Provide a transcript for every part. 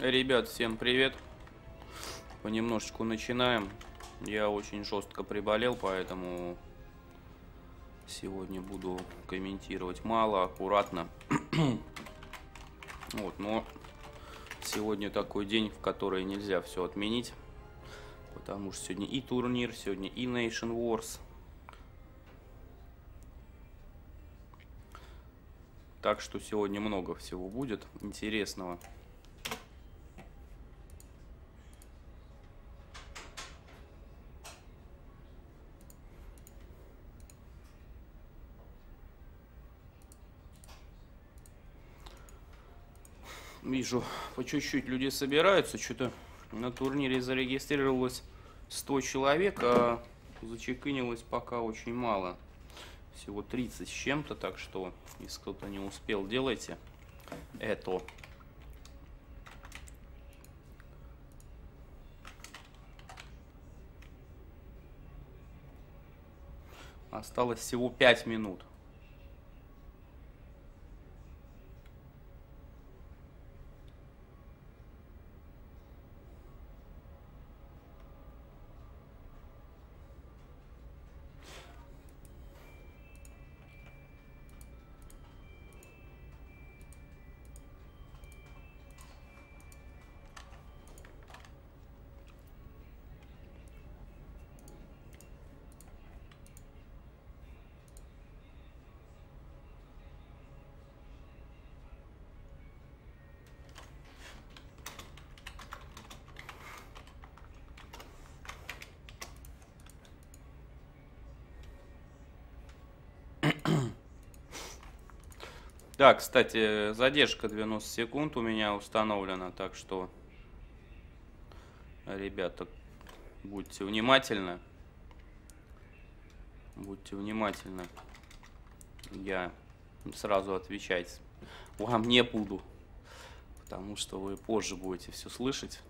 Ребят, всем привет. Понемножечку начинаем. Я очень жестко приболел, поэтому сегодня буду комментировать мало, аккуратно. вот, но сегодня такой день, в который нельзя все отменить. Потому что сегодня и турнир, сегодня и Nation Wars. Так что сегодня много всего будет интересного. Вижу, по чуть-чуть люди собираются. Что-то на турнире зарегистрировалось 100 человек, а зачекинилось пока очень мало. Всего 30 с чем-то, так что, если кто-то не успел, делайте это. Осталось всего 5 минут. Да, кстати, задержка 90 секунд у меня установлена, так что, ребята, будьте внимательны. Будьте внимательны. Я сразу отвечать вам не буду, потому что вы позже будете все слышать.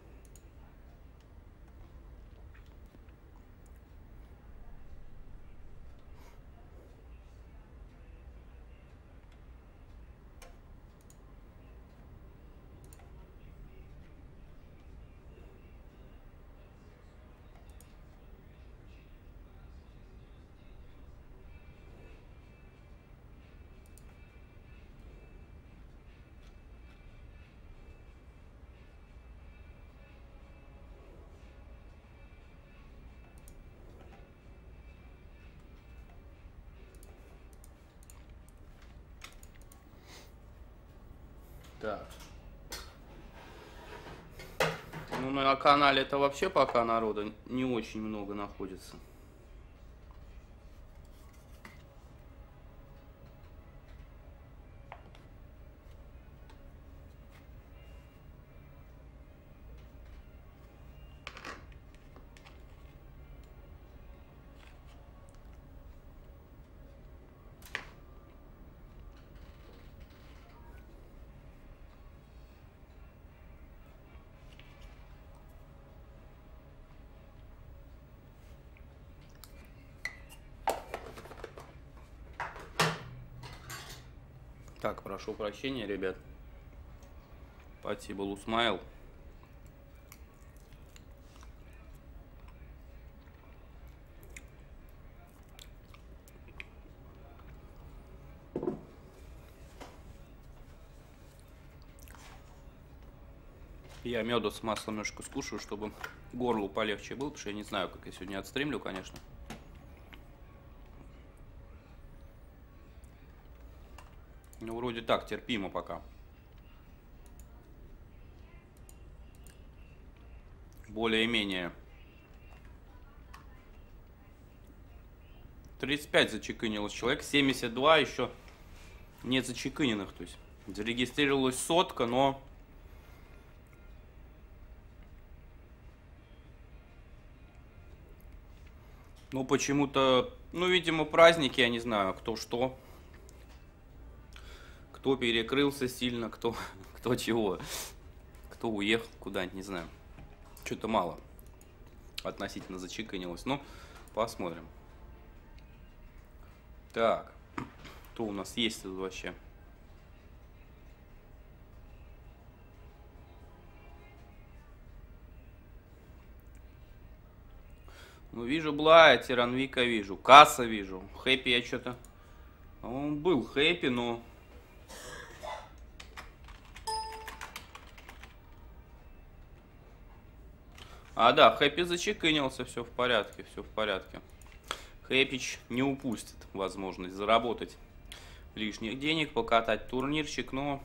На канале это вообще пока народа не очень много находится. Прошу прощения, ребят. Спасибо, Лусмайл. Я меду с маслом немножко скушаю, чтобы горлу полегче было, потому что я не знаю, как я сегодня отстримлю, конечно. Ну, вроде так, терпимо пока. Более-менее. 35 зачеканилось человек, 72 еще нет зачеканенных. То есть зарегистрировалась сотка, но... Ну, почему-то, ну, видимо, праздники, я не знаю, кто что кто перекрылся сильно, кто, кто чего, кто уехал куда-нибудь, не знаю. Что-то мало относительно зачеканилось, но посмотрим. Так, кто у нас есть тут вообще? Ну, вижу Блая, Тиранвика вижу, Касса вижу, Хэппи я что-то... Он был Хэппи, но А, да, Хэппи зачекинился, все в порядке, все в порядке. Хэпич не упустит возможность заработать лишних денег, покатать турнирчик, но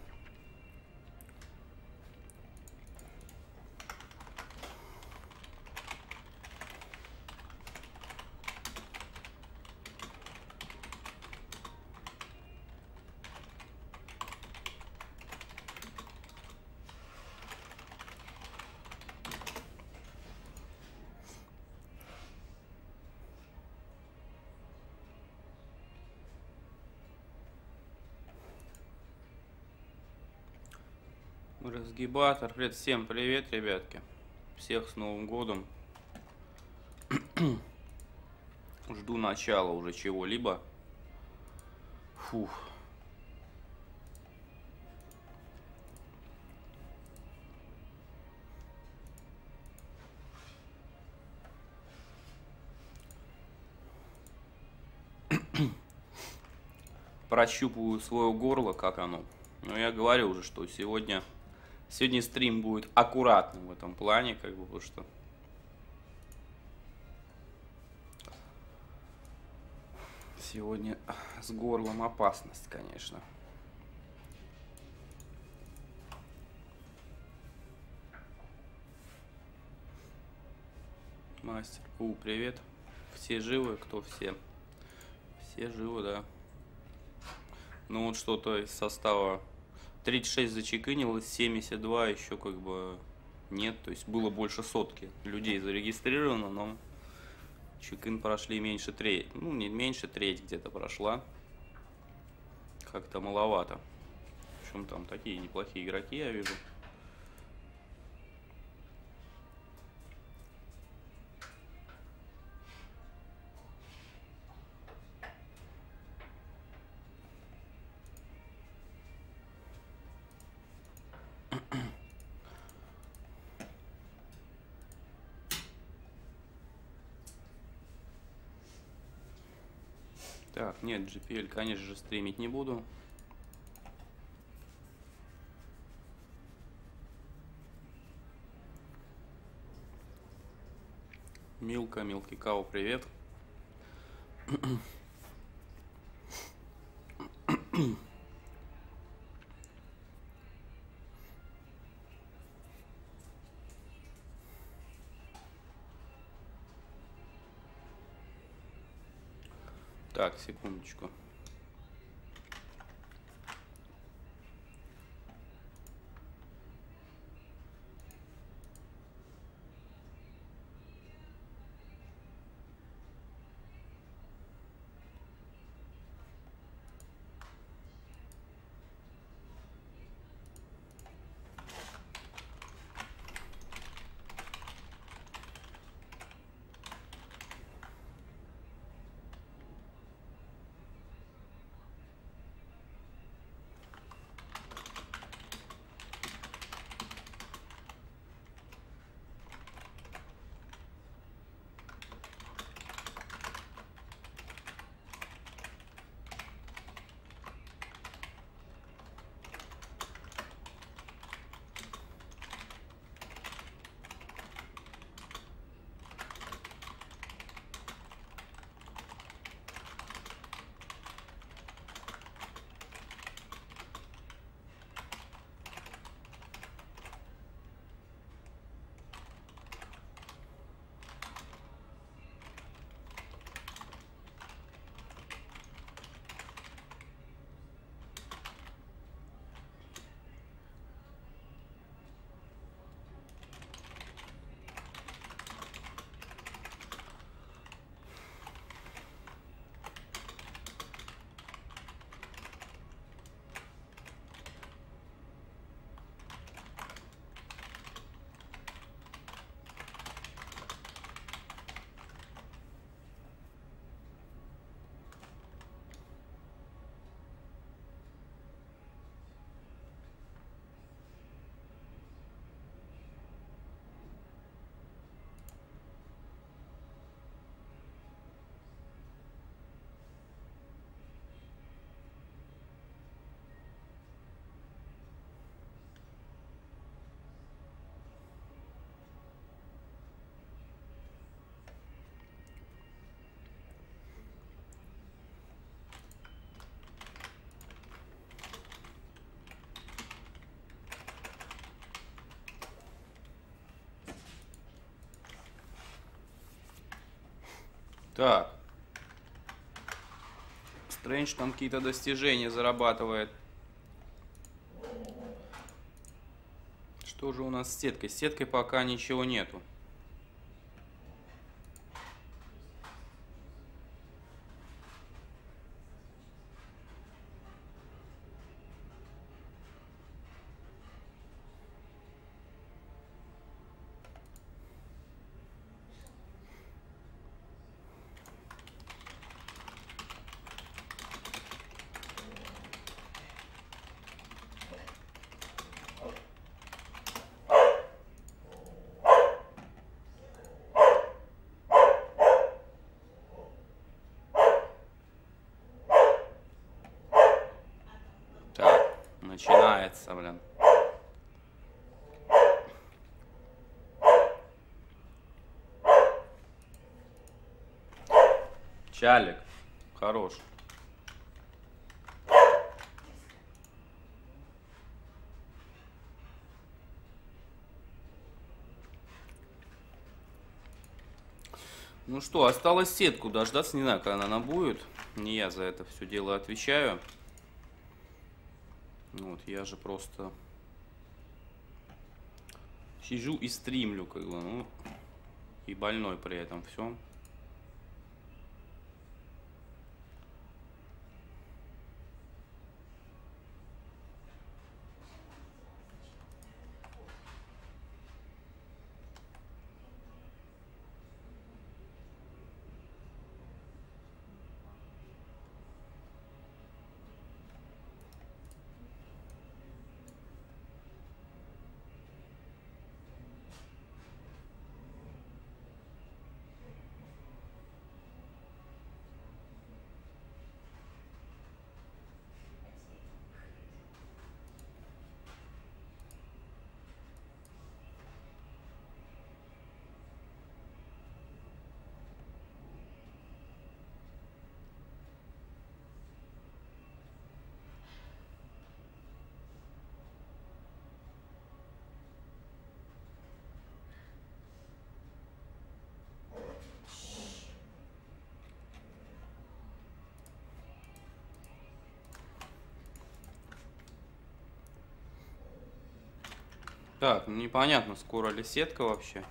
Привет, всем привет, ребятки. Всех с Новым годом. Жду начала уже чего-либо. Фух. Прощупываю свое горло, как оно. Но я говорю уже, что сегодня Сегодня стрим будет аккуратным в этом плане, как бы, потому что... Сегодня с горлом опасность, конечно. Мастер У, привет. Все живы? Кто все? Все живы, да. Ну вот что-то из состава 36 зачеканилось, 72 еще как бы нет. То есть было больше сотки людей зарегистрировано, но чекин прошли меньше треть. Ну, не меньше треть где-то прошла. Как-то маловато. В общем, там такие неплохие игроки, я вижу. GPL, конечно же, стримить не буду. Милка, Милки Кау, привет. Так, секундочку. Так. Стрэндж там какие-то достижения зарабатывает. Что же у нас с сеткой? С сеткой пока ничего нету. начинается, блин. Чалик. Хорош. Ну что, осталось сетку дождаться, не знаю, когда она будет. Не я за это все дело отвечаю. Ну вот, я же просто сижу и стримлю, как бы, ну, и больной при этом все. Так, непонятно, скоро ли сетка вообще.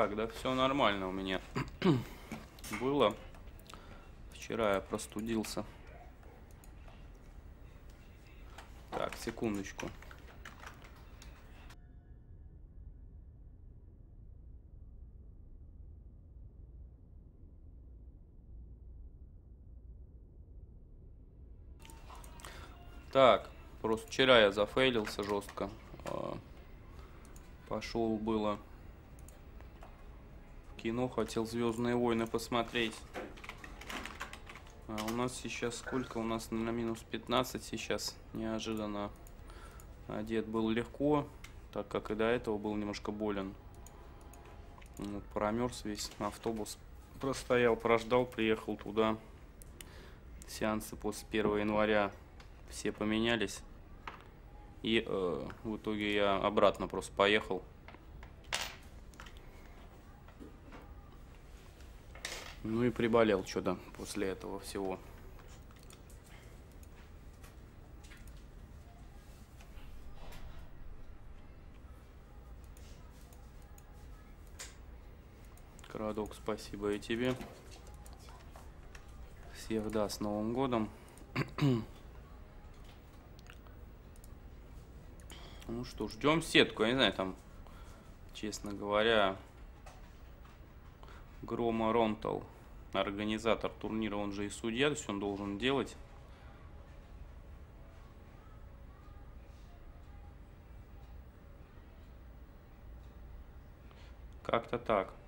Так, да все нормально у меня было. Вчера я простудился. Так, секундочку. Так, просто вчера я зафейлился жестко. А, Пошел было кино, хотел Звездные войны посмотреть. А у нас сейчас сколько? У нас на минус 15 сейчас. Неожиданно одет был легко, так как и до этого был немножко болен. Вот, промерз весь автобус. Простоял, прождал, приехал туда. Сеансы после 1 января все поменялись. И э, в итоге я обратно просто поехал. Ну и приболел что-то после этого всего. Крадок, спасибо и тебе. Всех да, с Новым годом. Ну что, ждем сетку. Я не знаю, там, честно говоря, Грома Ронтал, организатор турнира, он же и судья, то есть он должен делать. Как-то так.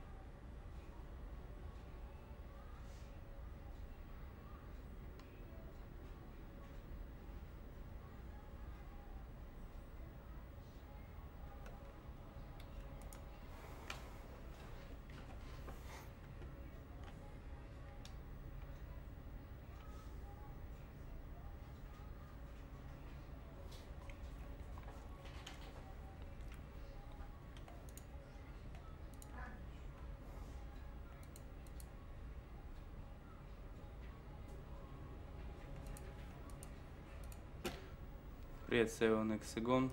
Привет, Seven Hexagon.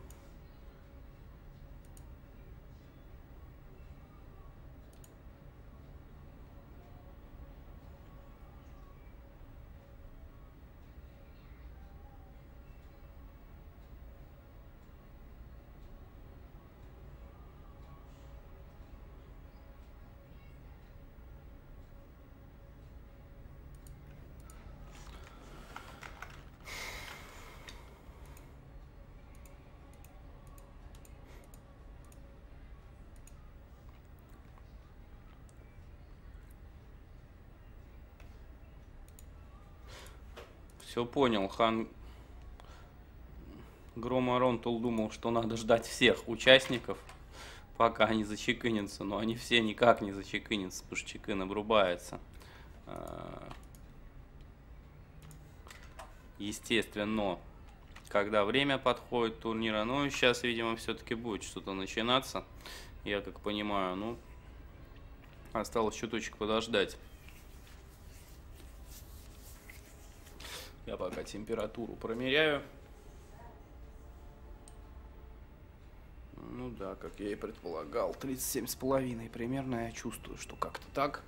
Все понял, хан Громоронтул думал, что надо ждать всех участников, пока они зачекинятся, но они все никак не зачекинятся, потому что чекин обрубается. А, естественно, когда время подходит турнира, ну сейчас, видимо, все-таки будет что-то начинаться, я как понимаю, ну, осталось чуточек подождать. Я пока температуру промеряю. Ну да, как я и предполагал, 37,5 примерно. Я чувствую, что как-то так.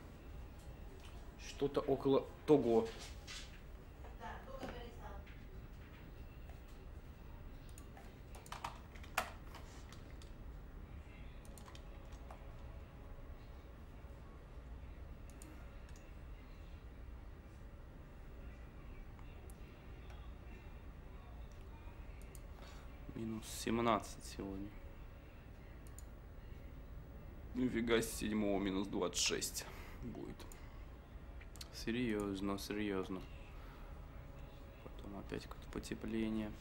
Что-то около того. Минус 17 сегодня. Нифига с седьмого минус 26 будет. Серьезно, серьезно. Потом опять какое-то потепление.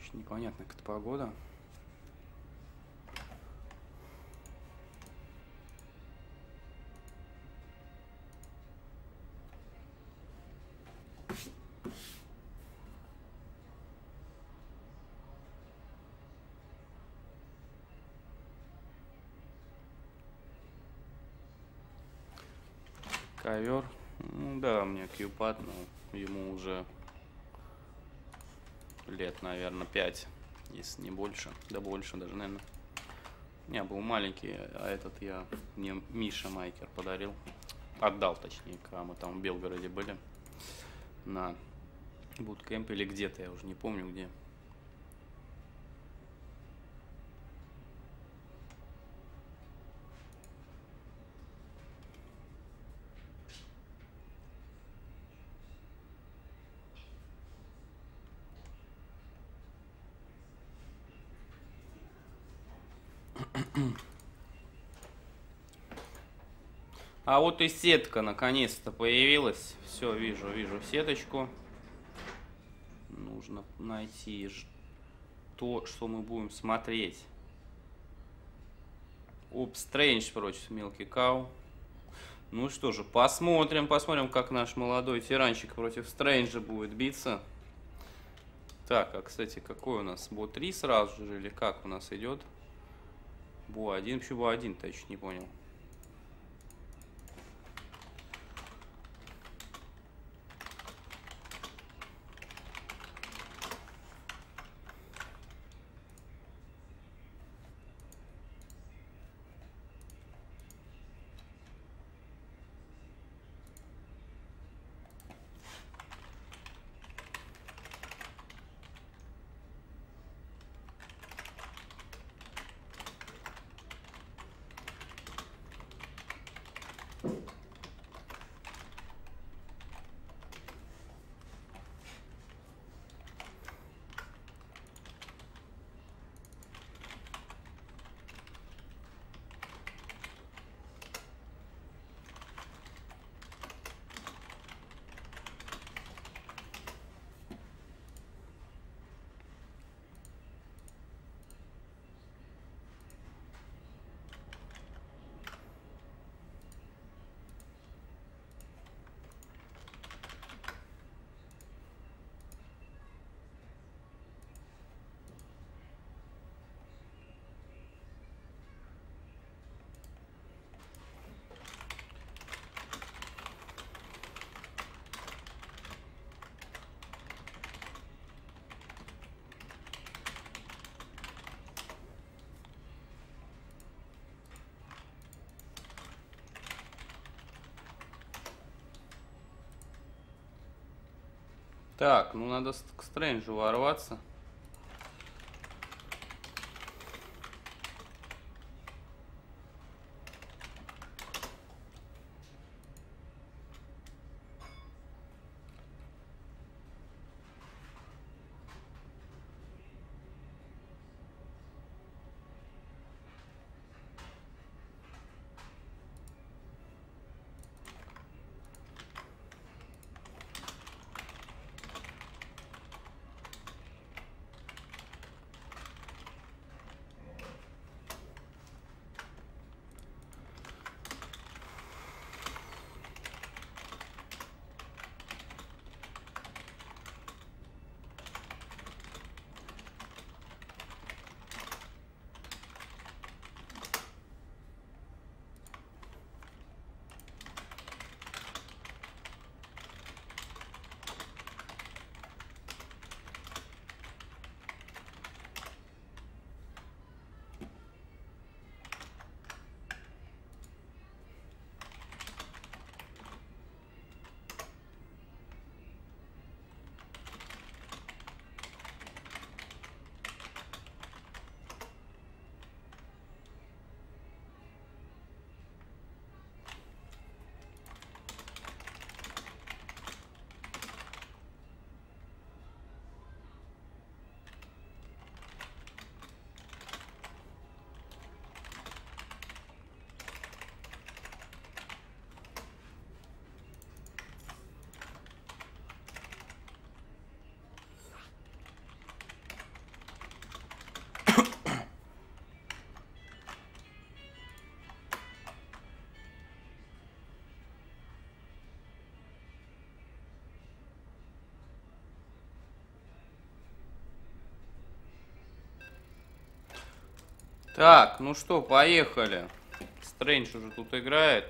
Еще непонятно, как это погода. Ковер. Ну да, меня кьюпад, но ему уже лет, наверное, 5, если не больше, да больше даже, наверное. Не, был маленький, а этот я мне Миша Майкер подарил. Отдал, точнее, когда мы там в Белгороде были на буткемпе или где-то, я уже не помню где. А вот и сетка наконец-то появилась. Все, вижу, вижу сеточку. Нужно найти то, что мы будем смотреть. Оп, Стрэндж против Мелки Кау. Ну что же, посмотрим, посмотрим, как наш молодой тиранчик против Стрэнджа будет биться. Так, а, кстати, какой у нас? Бо 3 сразу же или как у нас идет? Бо 1, почему Бо 1-то еще не понял. Так, ну надо к Стрэнджу ворваться. Так, ну что, поехали. Стрэндж уже тут играет.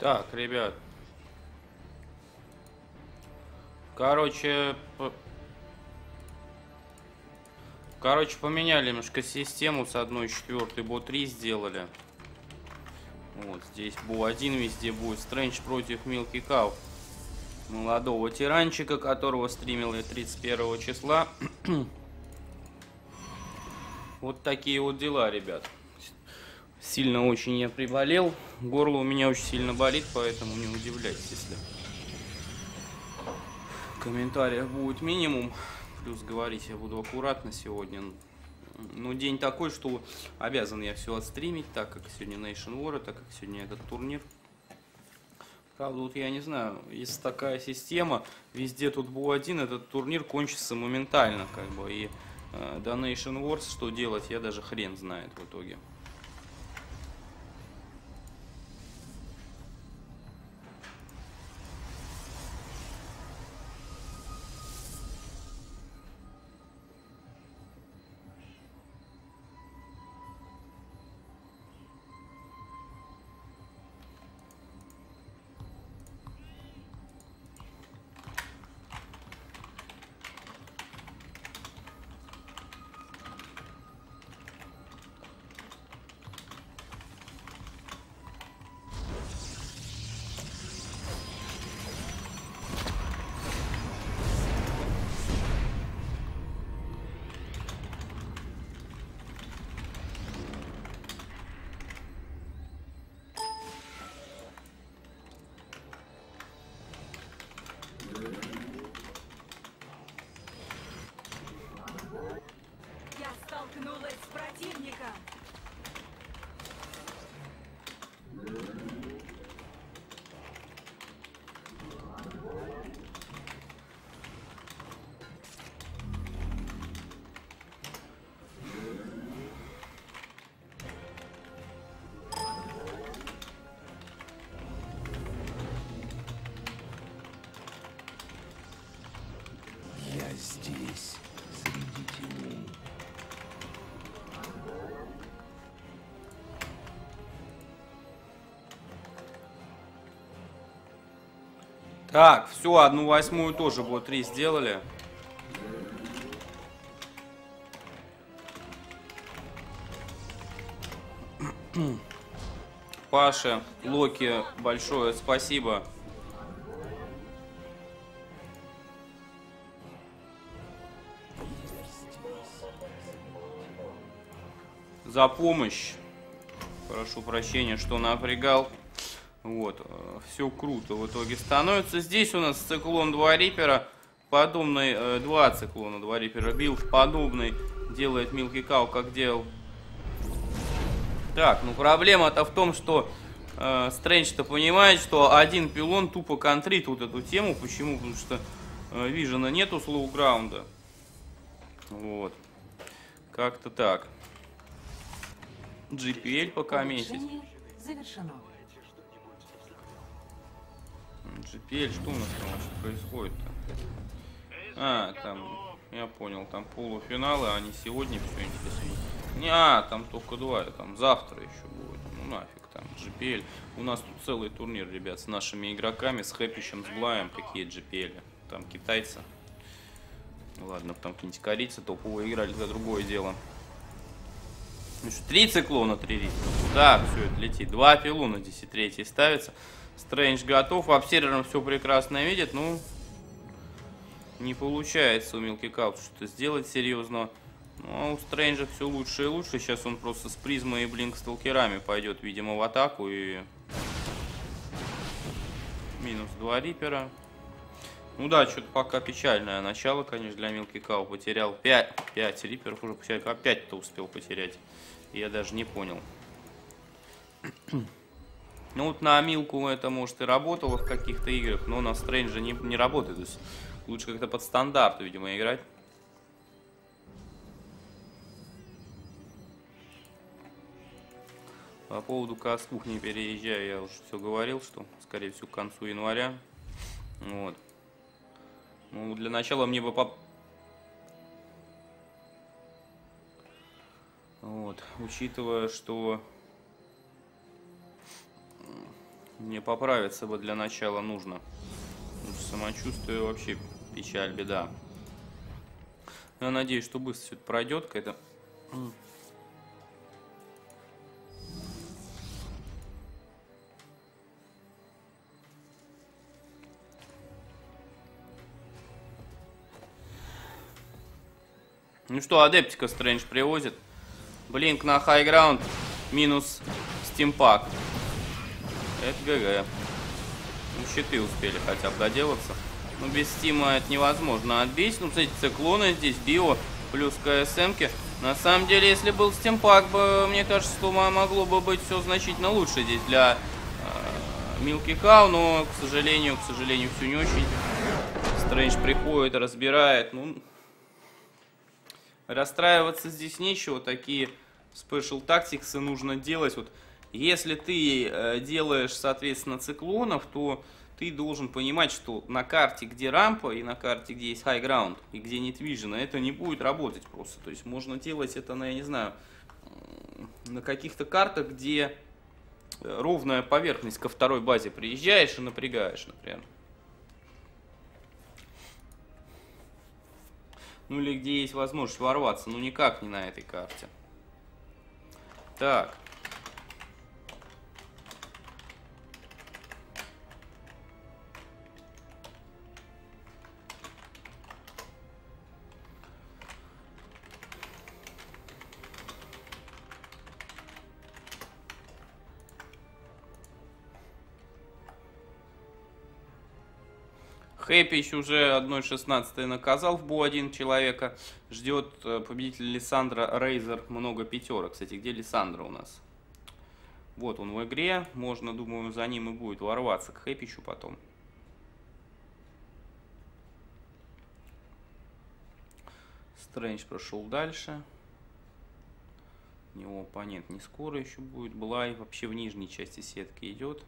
Так, ребят. Короче, по... Короче, поменяли немножко систему с 1.4 бо 3 сделали. Вот, здесь бо 1 везде будет. Стрэндж против Милки Кау. Молодого тиранчика, которого стримил я 31 числа. вот такие вот дела, ребят. Сильно очень я приболел. Горло у меня очень сильно болит, поэтому не удивляйтесь, если комментариев будет минимум. Плюс говорить я буду аккуратно сегодня. Ну, день такой, что обязан я все отстримить, так как сегодня Nation War, так как сегодня этот турнир. Правда, вот я не знаю, если такая система, везде тут был один, этот турнир кончится моментально, как бы, и э, до Nation Wars что делать, я даже хрен знает в итоге. Так, все, одну восьмую тоже вот три сделали. Паша, Локи, большое спасибо. За помощь. Прошу прощения, что напрягал. Все круто в итоге становится. Здесь у нас циклон 2 reaper а, подобный, э, два циклона 2 reaper а, build подобный делает Milky Cow, как делал. Так, ну проблема-то в том, что э, Strange-то понимает, что один пилон тупо контрит вот эту тему. Почему? Потому что э, Вижена нету слоуграунда. Вот. Как-то так. GPL пока метить. Завершено. GPL, что у нас там вообще происходит-то? А, там, я понял, там полуфиналы, а не сегодня все интересно. Не, а, там только два, там завтра еще будет. Ну нафиг, там GPL. У нас тут целый турнир, ребят, с нашими игроками, с Хэппищем, с Блаем, какие GPL. Там китайцы. Ладно, там какие-нибудь корейцы топовые играли, за другое дело. Ну что, три циклона, три риска. Да, все это летит. Два пилона, здесь и третий ставится. Стрэндж готов. Обсервером все прекрасно видит. Ну, не получается у Милки Каут что-то сделать серьезно. Ну, а у Стрэнджа все лучше и лучше. Сейчас он просто с призмой и блинк сталкерами пойдет, видимо, в атаку. И минус два рипера. Ну да, что-то пока печальное начало, конечно, для Милки Кау. Потерял 5, 5 риперов уже. Опять-то успел потерять. Я даже не понял. Ну вот на Милку это может и работало в каких-то играх, но на Стрэнджа не, не работает. То есть лучше как-то под стандарт, видимо, играть. По поводу кастух не переезжаю, я уже все говорил, что скорее всего к концу января. Вот. Ну, для начала мне бы по... Вот, учитывая, что мне поправиться бы для начала нужно. Самочувствие вообще печаль, беда. Я надеюсь, что быстро все это пройдет какая-то. Ну что, Адептика Strange привозит. Blink на high ground. Минус stimpack. Это GG. Ну, щиты успели хотя бы доделаться. Ну, без stim а это невозможно отбить. Ну, кстати, циклоны здесь, био, плюс КСМки. На самом деле, если был stimpack, бы, мне кажется, что могло бы быть все значительно лучше здесь для э, Milky Cow, но, к сожалению, к сожалению, все не очень. Стрэндж приходит, разбирает. Ну, Расстраиваться здесь нечего, такие спешл тактиксы нужно делать. Вот, если ты э, делаешь, соответственно, циклонов, то ты должен понимать, что на карте, где рампа, и на карте, где есть high ground, и где нет вижена, это не будет работать просто. То есть можно делать это на, я не знаю, на каких-то картах, где ровная поверхность ко второй базе приезжаешь и напрягаешь, например. Ну или где есть возможность ворваться. Ну никак не на этой карте. Так. Хэппич уже 1.16 наказал в Бу-1 человека. Ждет э, победитель Лиссандра Рейзер много пятерок. Кстати, где Лиссандра у нас? Вот он в игре. Можно, думаю, за ним и будет ворваться к Хэпичу потом. Стрэндж прошел дальше. У него оппонент не скоро еще будет. Блай вообще в нижней части сетки идет.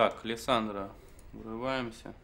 Так, Лиссандра, врываемся.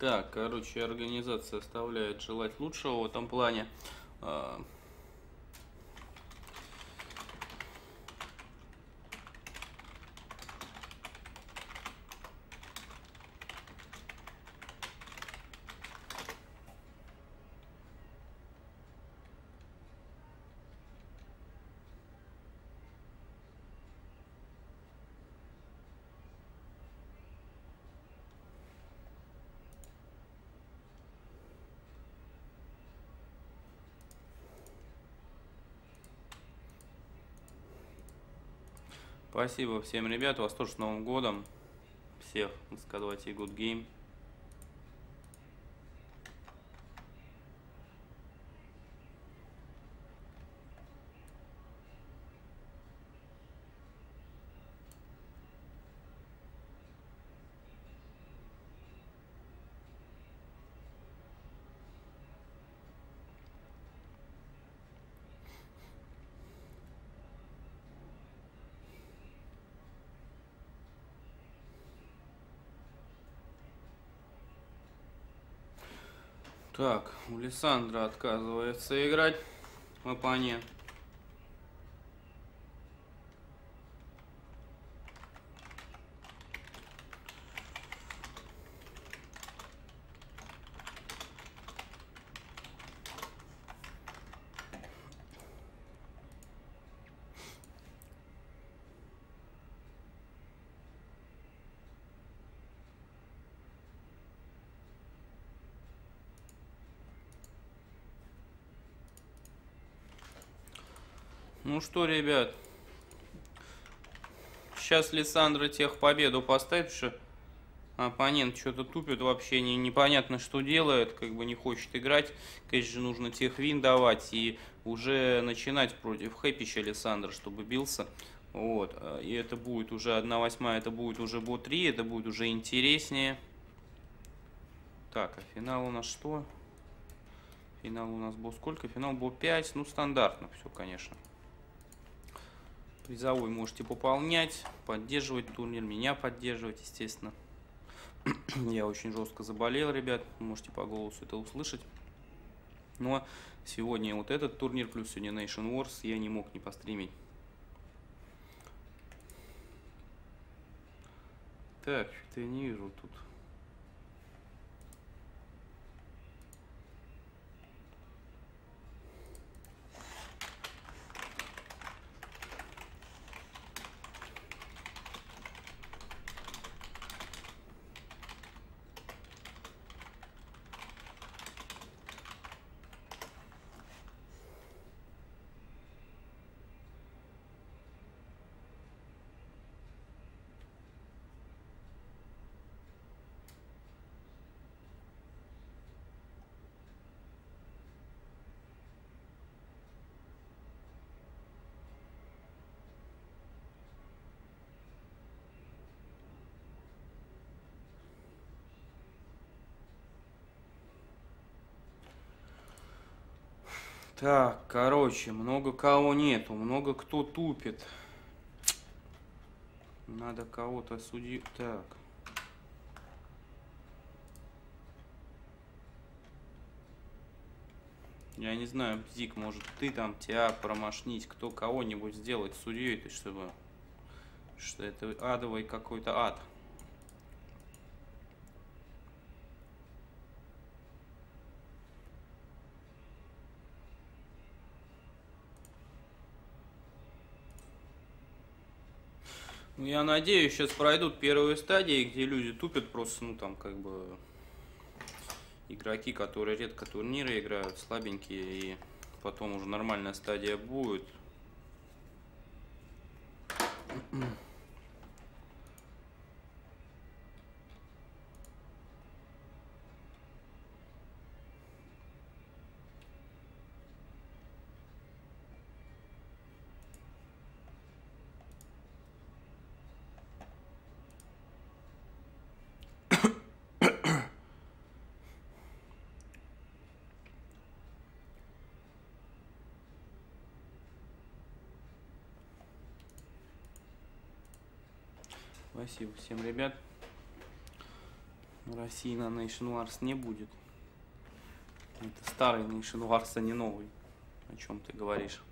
Так, короче, организация оставляет желать лучшего в этом плане. Спасибо всем, ребят. Вас тоже с Новым годом. Всех с K2 Good Game. Так, у Лиссандра отказывается играть оппонент. Ну что, ребят, сейчас Лиссандра тех победу поставит, что оппонент что-то тупит вообще, не, непонятно что делает, как бы не хочет играть. Конечно нужно тех вин давать и уже начинать против Хэпича Лиссандра, чтобы бился. Вот, и это будет уже 1 восьмая, это будет уже бот 3, это будет уже интереснее. Так, а финал у нас что? Финал у нас был сколько? Финал был 5, ну стандартно все, конечно. Призовой можете пополнять, поддерживать турнир, меня поддерживать, естественно. Я очень жестко заболел, ребят, можете по голосу это услышать. Но сегодня вот этот турнир, плюс сегодня Nation Wars, я не мог не постримить. Так, что-то я не вижу тут. Так, короче, много кого нету, много кто тупит. Надо кого-то судить. Так. Я не знаю, Зик, может ты там тебя промашнить, кто кого-нибудь сделать судьей, ты чтобы... Что это адовый какой-то ад. Я надеюсь, сейчас пройдут первые стадии, где люди тупят просто, ну, там, как бы, игроки, которые редко турниры играют, слабенькие, и потом уже нормальная стадия будет. Спасибо всем, ребят. России на Nation Wars не будет. Это старый Nation Wars, а не новый. О чем ты говоришь?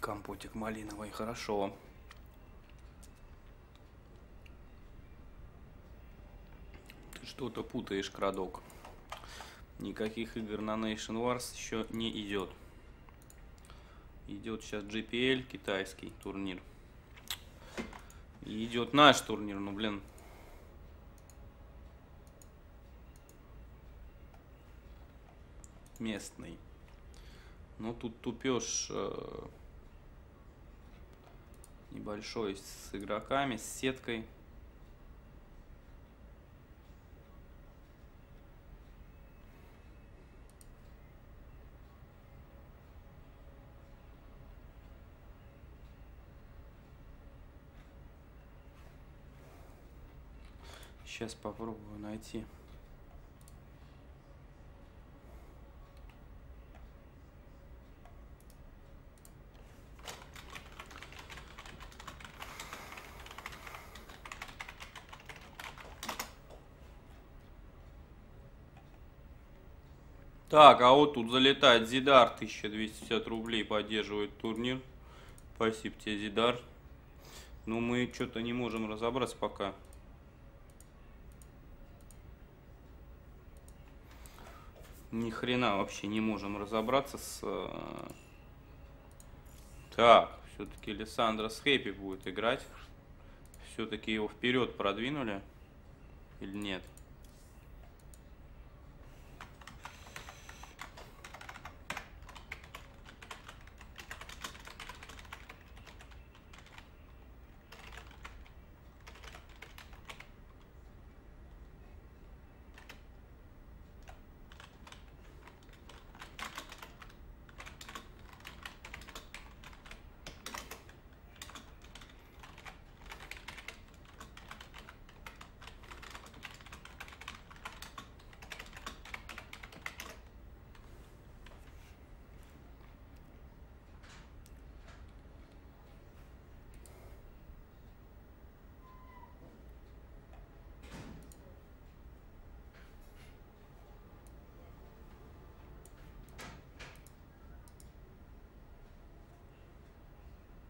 Компотик малиновый, хорошо. Ты что-то путаешь, крадок никаких игр на Nation Wars еще не идет. Идет сейчас GPL, китайский турнир. И идет наш турнир, ну блин. Местный. Ну тут тупеж э, небольшой с игроками, с сеткой. Сейчас попробую найти. Так, а вот тут залетает Зидар, 1250 рублей поддерживает турнир. Спасибо тебе, Зидар. Ну, мы что-то не можем разобраться пока. Ни хрена вообще не можем разобраться с... Э, так, все-таки Лиссандро с Хэппи будет играть. Все-таки его вперед продвинули. Или нет?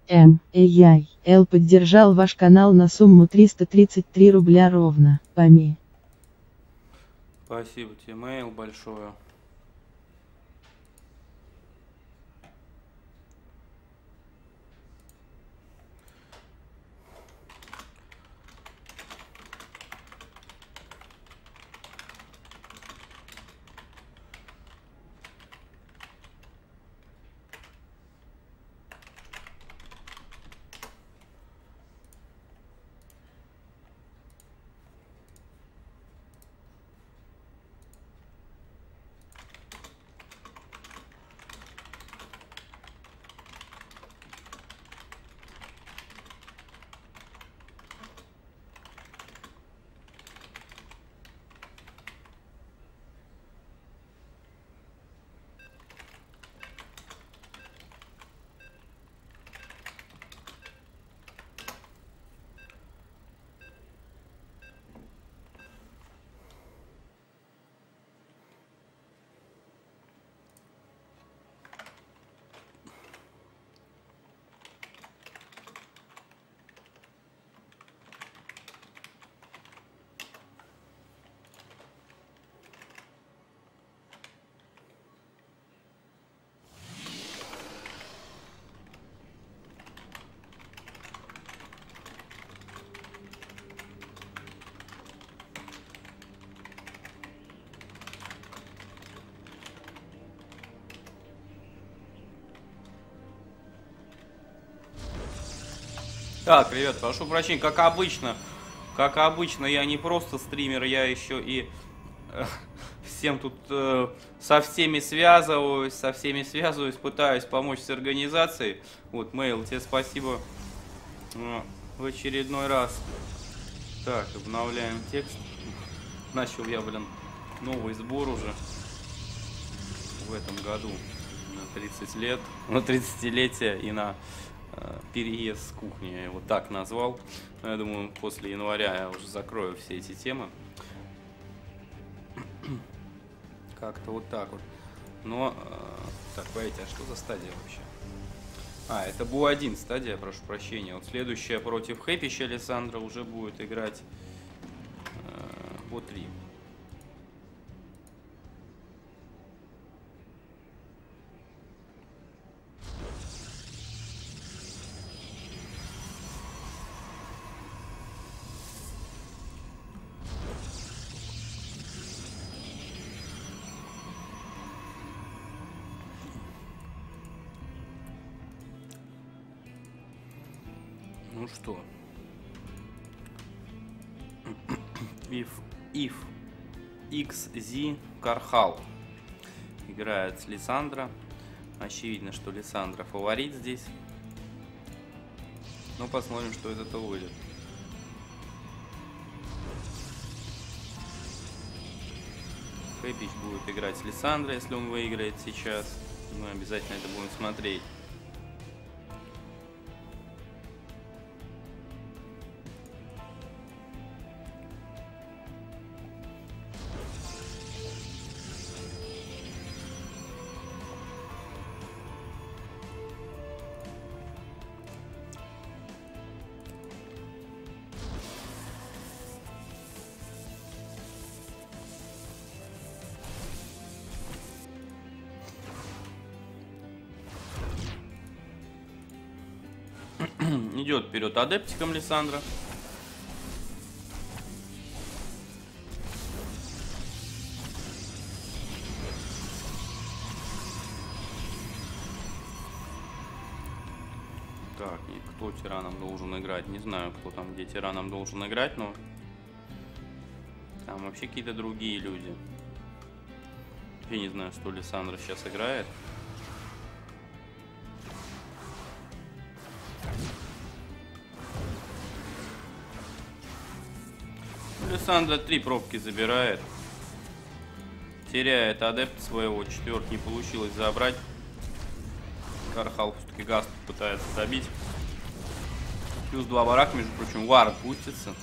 М. Эй-яй, Л поддержал ваш канал на сумму 333 рубля ровно, пами. Спасибо тебе, Мейл, большое. Так, ребят, прошу прощения, как обычно, как обычно, я не просто стример, я еще и э, всем тут э, со всеми связываюсь, со всеми связываюсь, пытаюсь помочь с организацией. Вот, Мейл, тебе спасибо э, в очередной раз. Так, обновляем текст. Начал я, блин, новый сбор уже в этом году на 30 лет, на 30-летие и на переезд с кухни, я его так назвал. Но я думаю, после января я уже закрою все эти темы. Как-то вот так вот. Но, э, так, погодите, а что за стадия вообще? А, это БУ-1 стадия, прошу прощения. Вот следующая против Хэпища Александра уже будет играть э, БУ-3. Кархал играет Лиссандра. Очевидно, что Лиссандра фаворит здесь. Ну, посмотрим, что из этого выйдет. Хэпич будет играть с Лиссандра, если он выиграет сейчас. Мы обязательно это будем смотреть. Идет вперед адептиком Лиссандра. Так, и кто тираном должен играть? Не знаю, кто там где тираном должен играть, но... Там вообще какие-то другие люди. Я не знаю, что Лиссандра сейчас играет. Лиссандра три пробки забирает. Теряет адепт своего. Четверт не получилось забрать. Кархал все-таки газ пытается добить. Плюс два барак, между прочим, вар пустится.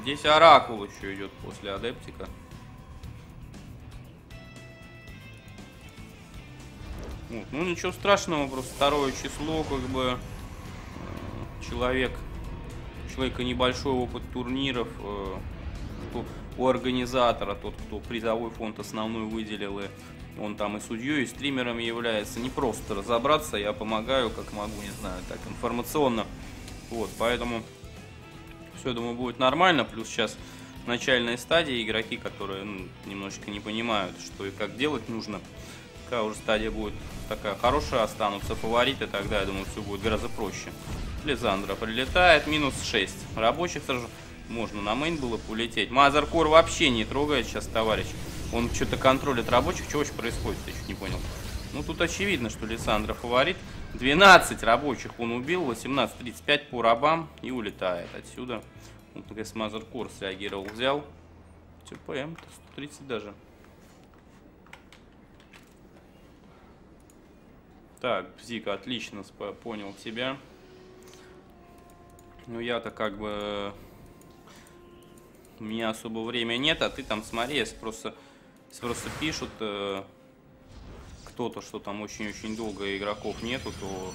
Здесь оракул еще идет после адептика. Вот. Ну ничего страшного, просто второе число, как бы э, человек, человека небольшой опыт турниров, э, у организатора, тот, кто призовой фонд основной выделил, и он там и судьей, и стримером является, не просто разобраться, я помогаю, как могу, не знаю, так информационно, вот, поэтому все, я думаю, будет нормально, плюс сейчас начальная стадия, игроки, которые ну, немножечко не понимают, что и как делать нужно, когда уже стадия будет такая хорошая, останутся фавориты, тогда, я думаю, все будет гораздо проще. Лизандра прилетает, минус 6 рабочих сразу можно на мейн было полететь. Мазеркор вообще не трогает сейчас товарищ. Он что-то контролит рабочих. Что вообще происходит? Я чуть не понял. Ну, тут очевидно, что Лиссандра фаворит. 12 рабочих он убил, 18-35 по рабам и улетает отсюда. Вот, наконец, Мазеркор среагировал, взял. ТПМ, 130 даже. Так, Зика, отлично понял тебя. Ну, я-то как бы у меня особо времени нет, а ты там смотри, если просто, если просто пишут э, кто-то, что там очень-очень долго игроков нету, то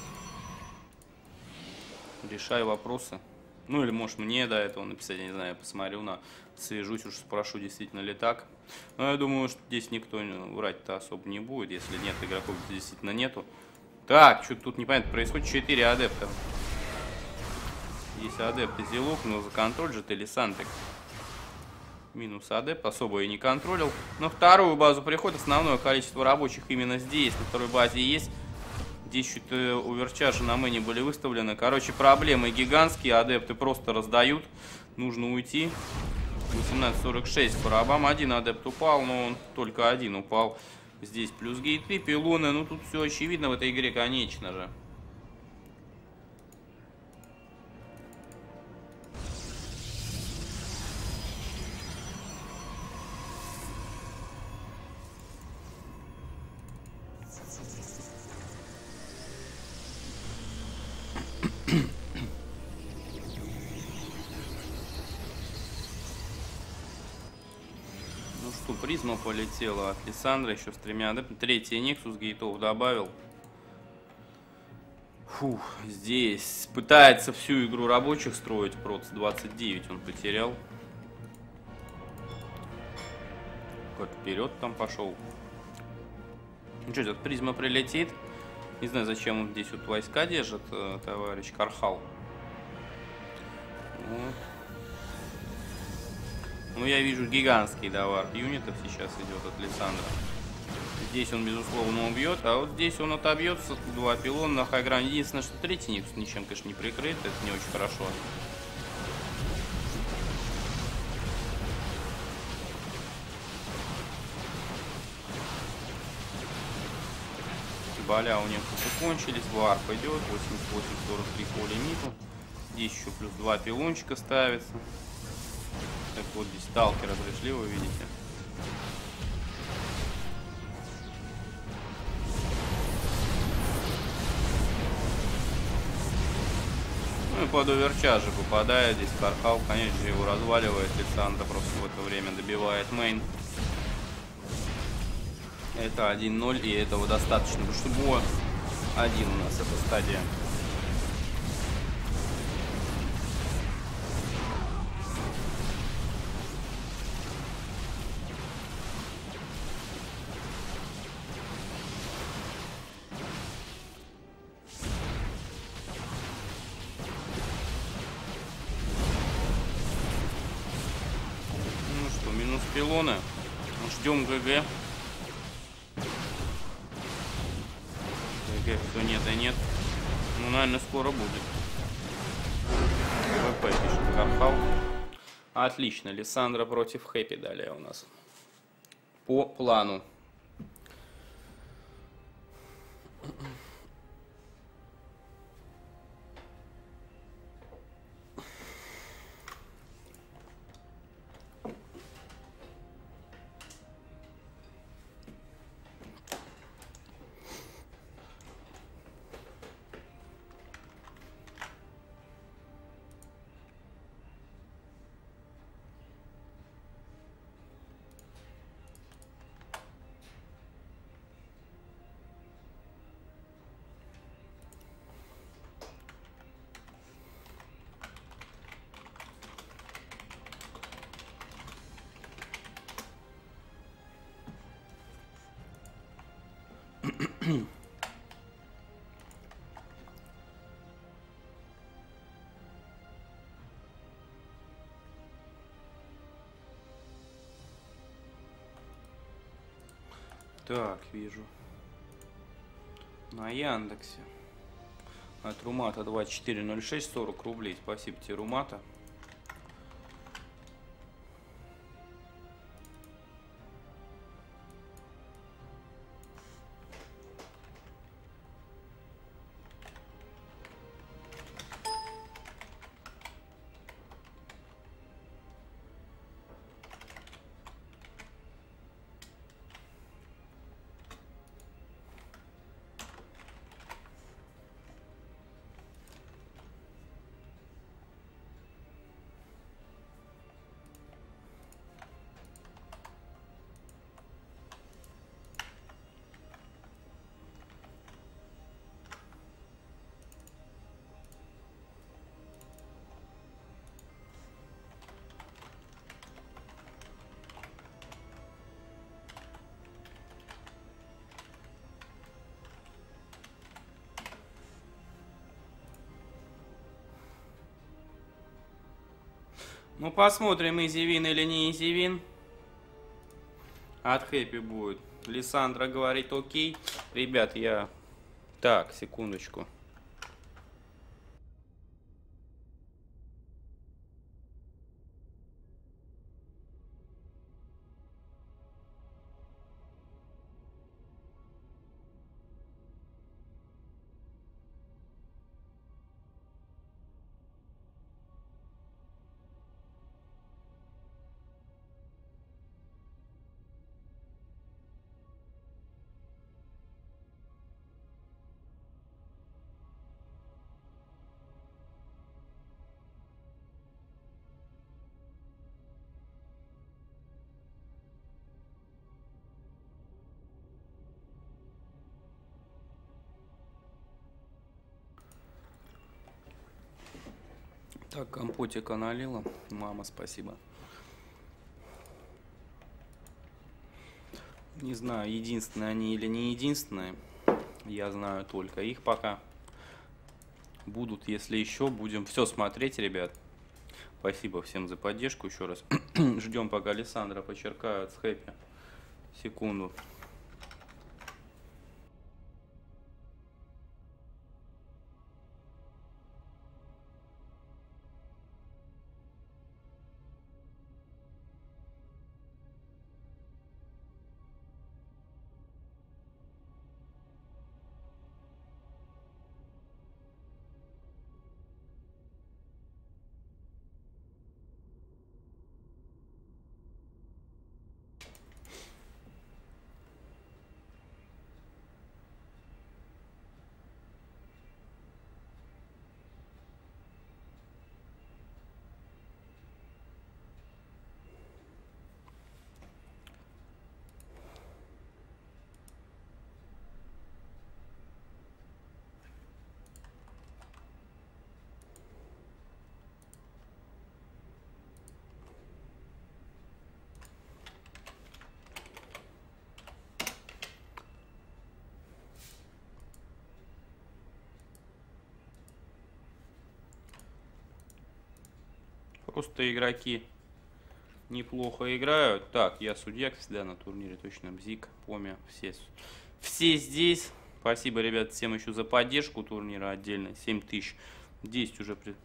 решай вопросы. Ну или может мне до этого написать, я не знаю, я посмотрю на, свяжусь, уж спрошу, действительно ли так. Но я думаю, что здесь никто врать-то особо не будет, если нет игроков, действительно нету. Так, что тут непонятно происходит, 4 адепта. Есть адепты Зилук, но за контроль же ты Лисантик. Минус адепт, особо и не контролил. На вторую базу приходит основное количество рабочих именно здесь, на второй базе есть. Здесь что-то оверчажи на мэне были выставлены. Короче, проблемы гигантские. Адепты просто раздают. Нужно уйти. 18.46 по рабам. Один адепт упал, но он только один упал. Здесь плюс гейты, пилоны. Ну, тут все очевидно в этой игре, конечно же. Полетела от Лиссандра еще с тремя. Да? Третий Нексус гейтов добавил. Фух, здесь пытается всю игру рабочих строить. Проц 29 он потерял. Как вперед там пошел. Ну что, этот призма прилетит. Не знаю, зачем он здесь вот войска держит, э, товарищ Кархал. Вот. Ну, я вижу гигантский товар юнитов сейчас идет от Лиссандра. Здесь он, безусловно, убьет, а вот здесь он отобьется. Два пилона на хайгране. Единственное, что третий Никс ничем, конечно, не прикрыт. Это не очень хорошо. Боля у них закончились. Варп идет. 88-43 по лимиту. Здесь еще плюс два пилончика ставится. Так вот здесь сталкеры пришли, вы видите. Ну и под оверчаржи попадает здесь Кархал, конечно же, его разваливает. Лиссандра просто в это время добивает мейн. Это 1-0, и этого достаточно, потому что было один у нас эта стадия. Ждем ГГ. ГГ кто нет, и нет. Ну, наверное, скоро будет. ВП пишет Кархал. Отлично, Лиссандра против Хэппи далее у нас. По плану. Так, вижу. На Яндексе. От Румата 2406, 40 рублей. Спасибо тебе, Румата. Ну, посмотрим, изивин или не изивин. От хэппи будет. Лиссандра говорит, окей. Ребят, я Так, секундочку. Компотика налила. Мама, спасибо. Не знаю, единственные они или не единственные. Я знаю только их пока. Будут, если еще, будем все смотреть, ребят. Спасибо всем за поддержку еще раз. Ждем, пока Александра почеркают с хэппи. Секунду. Просто игроки неплохо играют. Так, я судья, как всегда, на турнире точно. Бзик, Помя, все, все здесь. Спасибо, ребят, всем еще за поддержку турнира отдельно. 7 тысяч. 10 уже при...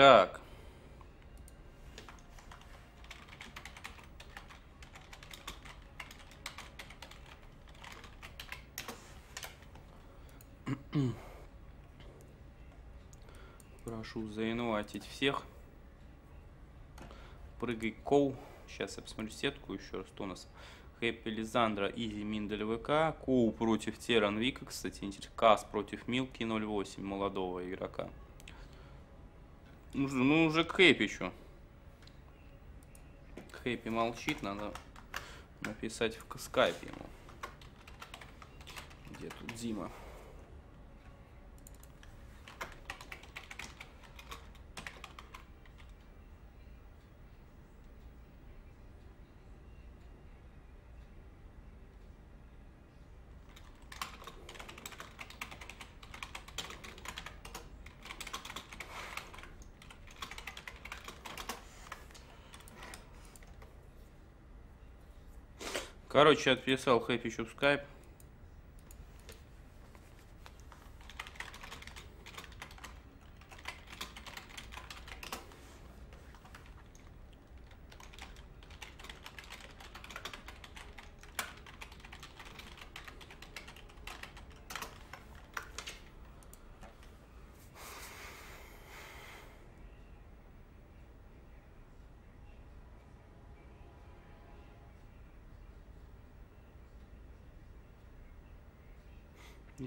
Так. Прошу заинватить всех. Прыгай Коу. Сейчас я посмотрю сетку еще раз. Что у нас? Хэппи Лизандра, Изи Миндель ВК. Коу против Теран Вика, кстати. Кас против Милки 08, молодого игрока. Ну, ну уже к Хэпичу. Хэппи молчит, надо написать в скайпе ему. Где тут Дима? Короче, отписал Хэпичу в скайп.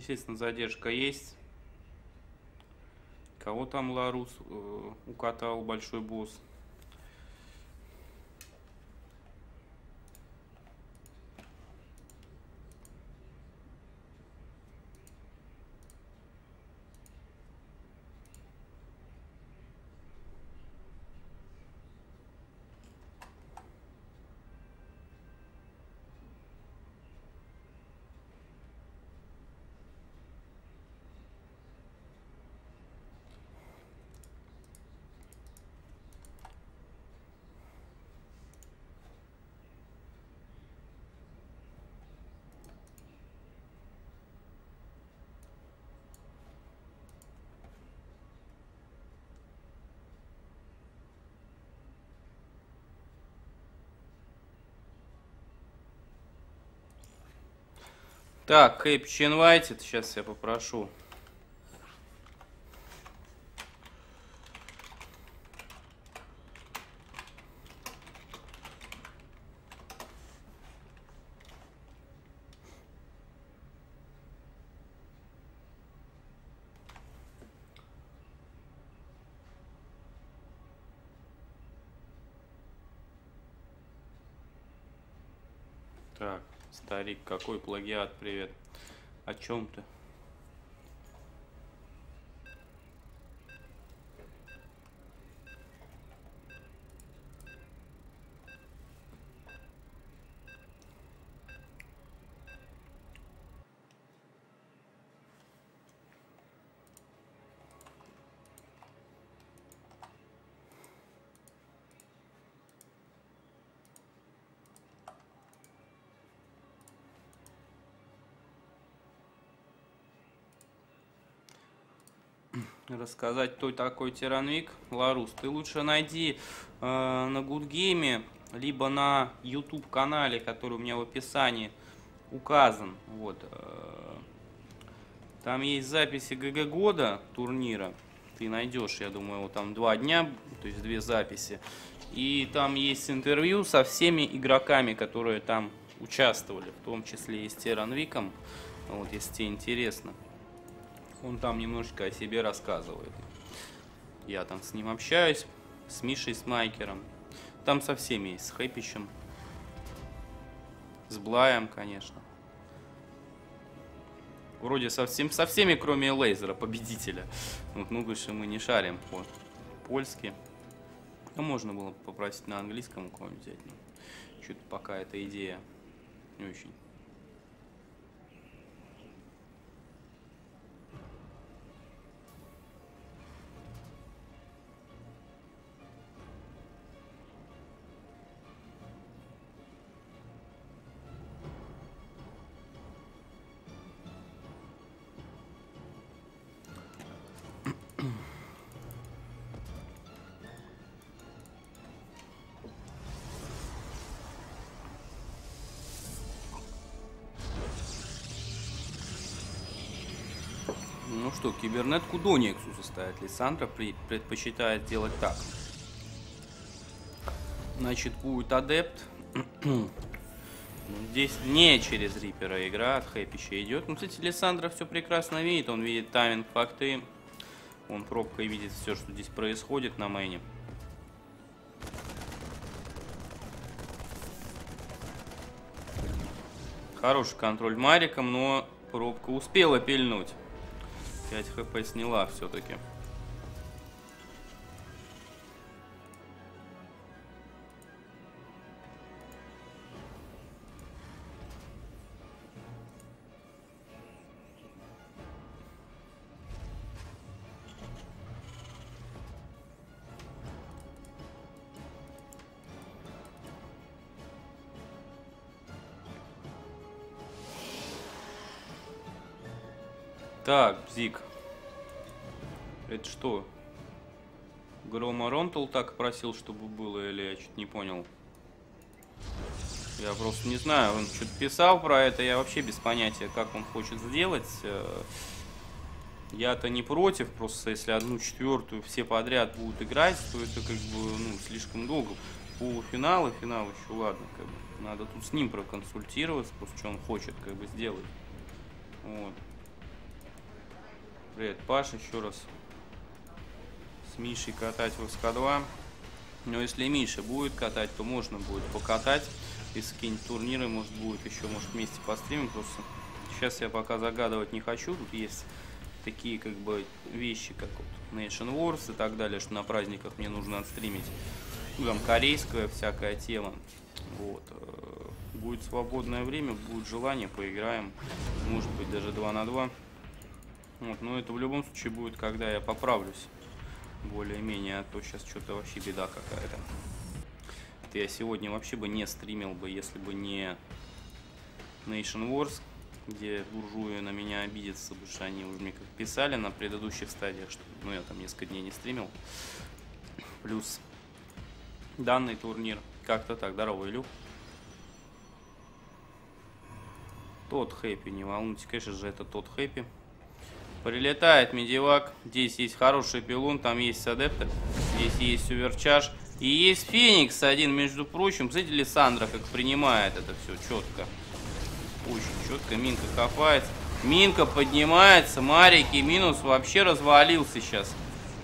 Естественно, задержка есть. Кого там Ларус э, укатал большой босс? Так, Кейпич Invited, сейчас я попрошу. Так, старик, какой плагиат, привет. О чем ты? Рассказать, кто такой Тиранвик, Ларус, ты лучше найди э, на GoodGame е, либо на YouTube канале, который у меня в описании указан. Вот. Э, там есть записи ГГ года турнира. Ты найдешь, я думаю, вот там два дня, то есть две записи. И там есть интервью со всеми игроками, которые там участвовали, в том числе и с Теранвиком. Вот, если тебе интересно он там немножечко о себе рассказывает. Я там с ним общаюсь, с Мишей, с Майкером. Там со всеми с Хэпичем, с Блаем, конечно. Вроде совсем со всеми, кроме Лейзера, победителя. Вот, ну, выше мы не шарим по-польски. Ну, можно было попросить на английском кого-нибудь взять. Но что-то пока эта идея не очень что, кибернетку до Nexus ставит. Лиссандра предпочитает делать так. Значит, будет адепт. Ну, здесь не через Рипера игра от Хэпича идет. Ну, кстати, Лиссандра все прекрасно видит. Он видит тайминг факты. Он пробкой видит все, что здесь происходит на мейне. Хороший контроль Мариком, но пробка успела пильнуть. 5 хп сняла все-таки. Зик. Это что? Грома Ронтл так просил, чтобы было, или я чуть не понял? Я просто не знаю, он что-то писал про это, я вообще без понятия, как он хочет сделать. Э, я-то не против, просто если одну четвертую все подряд будут играть, то это как бы ну, слишком долго. Полуфинал и финал еще ладно, как бы. Надо тут с ним проконсультироваться, просто что он хочет как бы сделать. Вот. Привет, Паш, еще раз с Мишей катать в СК-2. Но если Миша будет катать, то можно будет покатать. Если какие-нибудь турниры, может, будет еще, может, вместе постримим. Просто сейчас я пока загадывать не хочу. Тут есть такие, как бы, вещи, как вот Nation Wars и так далее, что на праздниках мне нужно отстримить. Ну, там, корейская всякая тема. Вот. Э, будет свободное время, будет желание, поиграем. Может быть, даже 2 на 2. Вот, но это в любом случае будет, когда я поправлюсь более-менее, а то сейчас что-то вообще беда какая-то. Это я сегодня вообще бы не стримил бы, если бы не Nation Wars, где буржуи на меня обидятся, потому что они уже мне как писали на предыдущих стадиях, что ну я там несколько дней не стримил. Плюс данный турнир. Как-то так. Здорово, Илюх. Тот хэппи, не волнуйтесь, конечно же, это тот хэппи. Прилетает медивак. Здесь есть хороший пилон, там есть адептер, здесь есть суверчаж. И есть Феникс один, между прочим. Смотрите, Лиссандра как принимает это все четко. Очень четко. Минка копается. Минка поднимается. Марики минус вообще развалился сейчас.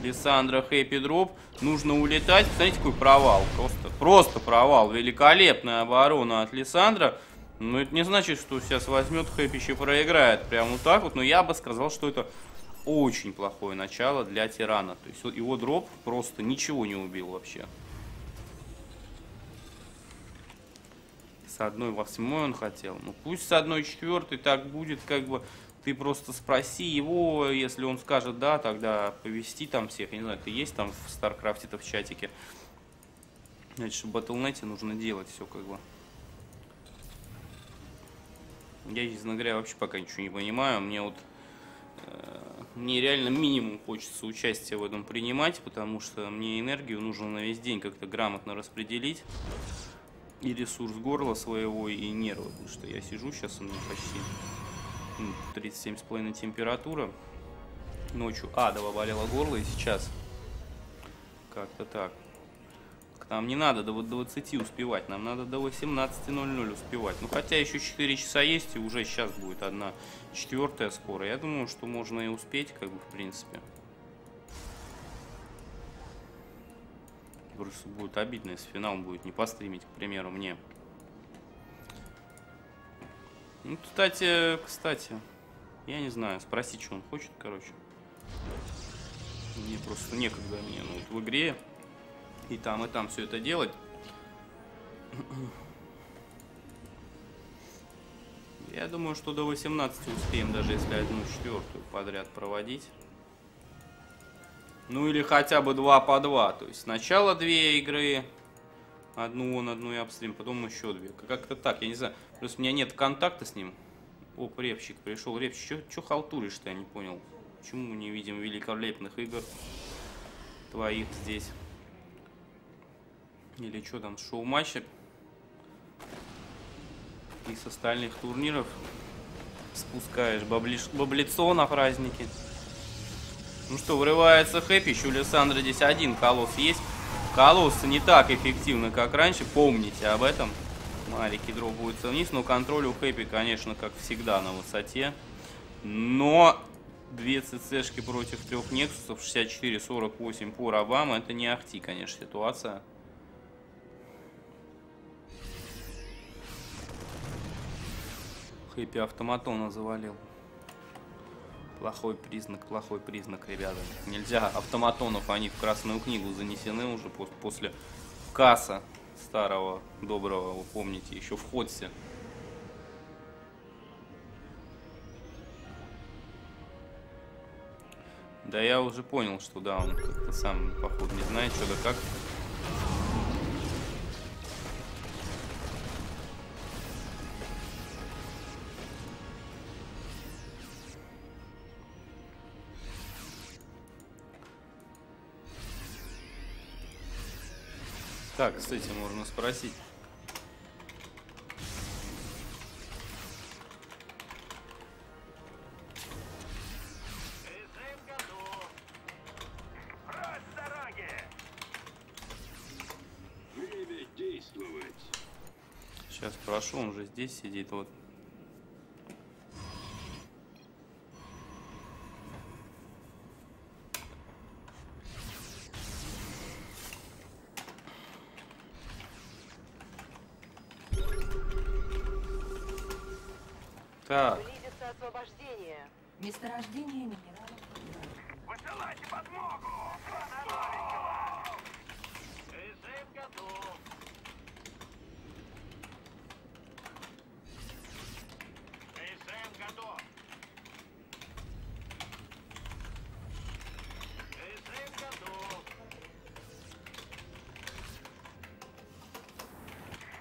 Лиссандра хэппи дроп. Нужно улетать. Смотрите, какой провал. Просто, просто провал. Великолепная оборона от Лиссандра. Но это не значит, что сейчас возьмет хэппи и проиграет. Прям вот так вот. Но я бы сказал, что это очень плохое начало для тирана. То есть его дроп просто ничего не убил вообще. С одной восьмой он хотел. Ну пусть с одной четвертой так будет, как бы ты просто спроси его, если он скажет да, тогда повести там всех. Я не знаю, ты есть там в Старкрафте-то в чатике. Значит, в Батлнете нужно делать все как бы. Я, честно говоря, вообще пока ничего не понимаю. Мне вот э, мне реально минимум хочется участия в этом принимать, потому что мне энергию нужно на весь день как-то грамотно распределить. И ресурс горла своего, и нервы. Потому что я сижу сейчас, у меня почти 37,5 температура. Ночью адово болело горло, и сейчас как-то так. Нам не надо до 20 успевать, нам надо до 18.00 успевать. Ну, хотя еще 4 часа есть, и уже сейчас будет одна четвертая скоро. Я думаю, что можно и успеть, как бы, в принципе. Просто будет обидно, если финал будет не постримить, к примеру, мне. Ну, кстати, кстати, я не знаю, спроси, что он хочет, короче. Мне просто некогда мне, ну, вот в игре и там, и там все это делать. Я думаю, что до 18 успеем, даже если одну четвертую подряд проводить. Ну или хотя бы два по два. То есть сначала две игры, одну он, одну я обстрим, потом еще две. Как-то так, я не знаю. Плюс у меня нет контакта с ним. Оп, репчик пришел. Репчик, что халтуришь-то, я не понял. Почему мы не видим великолепных игр твоих здесь? Или что там, шоу-матчи из остальных турниров спускаешь баблиш, баблицо на праздники. Ну что, врывается хэппи, еще у Лиссандра здесь один колосс есть. Колоссы не так эффективны, как раньше, помните об этом. Марики дропаются вниз, но контроль у хэппи, конечно, как всегда, на высоте. Но две ЦЦшки против трех Нексусов, 64-48 по рабам, это не ахти, конечно, ситуация. Хэппи автоматона завалил. Плохой признак, плохой признак, ребята. Нельзя автоматонов, они в Красную книгу занесены уже после касса старого, доброго, вы помните, еще в Ходсе. Да я уже понял, что да, он как-то сам, походу, не знает, что да как. Так, кстати, можно спросить. Сейчас спрошу, он же здесь сидит, вот. Так. Близится освобождение. Месторождение минералов. Высылайте подмогу! Режим готов! Режим готов! Режим готов!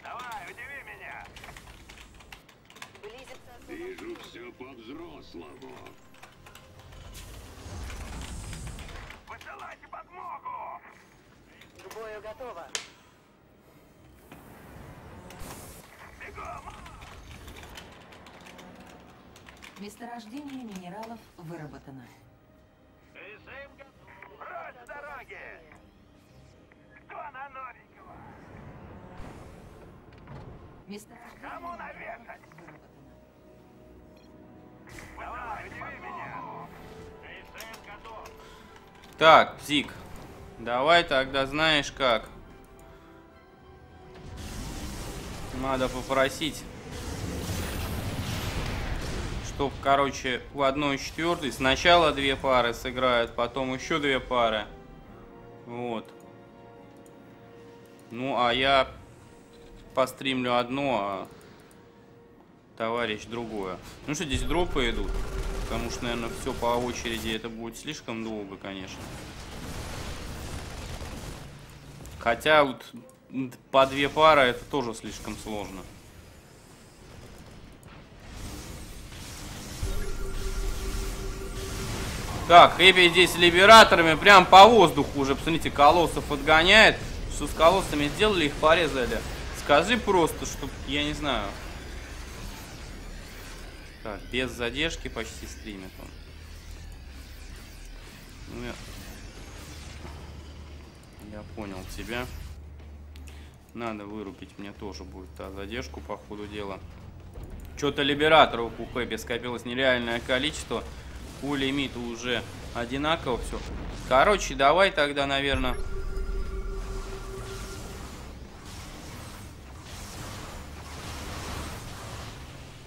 Давай, удиви меня! Близится Вижу освобождение. все по-взрослому. Высылайте подмогу! Бою готово. Бегом! Месторождение минералов выработано. ПСМ готов. Прочь дороги! Кто на новенького? Месторождение Кому навешать? выработано. Давай, удиви меня! ПСМ готов. Так, Зик, давай тогда знаешь как. Надо попросить, чтоб, короче, в одной четвертой сначала две пары сыграют, потом еще две пары. Вот. Ну, а я постримлю одно, а товарищ другое. Ну что, здесь дропы идут. Потому что, наверное, все по очереди это будет слишком долго, конечно. Хотя вот по две пары это тоже слишком сложно. Так, Хэппи здесь либераторами прям по воздуху уже, посмотрите, колоссов отгоняет. Что с колоссами сделали, их порезали. Скажи просто, что, я не знаю. Так, без задержки почти стримит он. Ну, я... я понял тебя. Надо вырубить мне тоже будет та задержку по ходу дела. Что-то либераторов у Хэппи скопилось нереальное количество. У лимита уже одинаково все. Короче, давай тогда, наверное...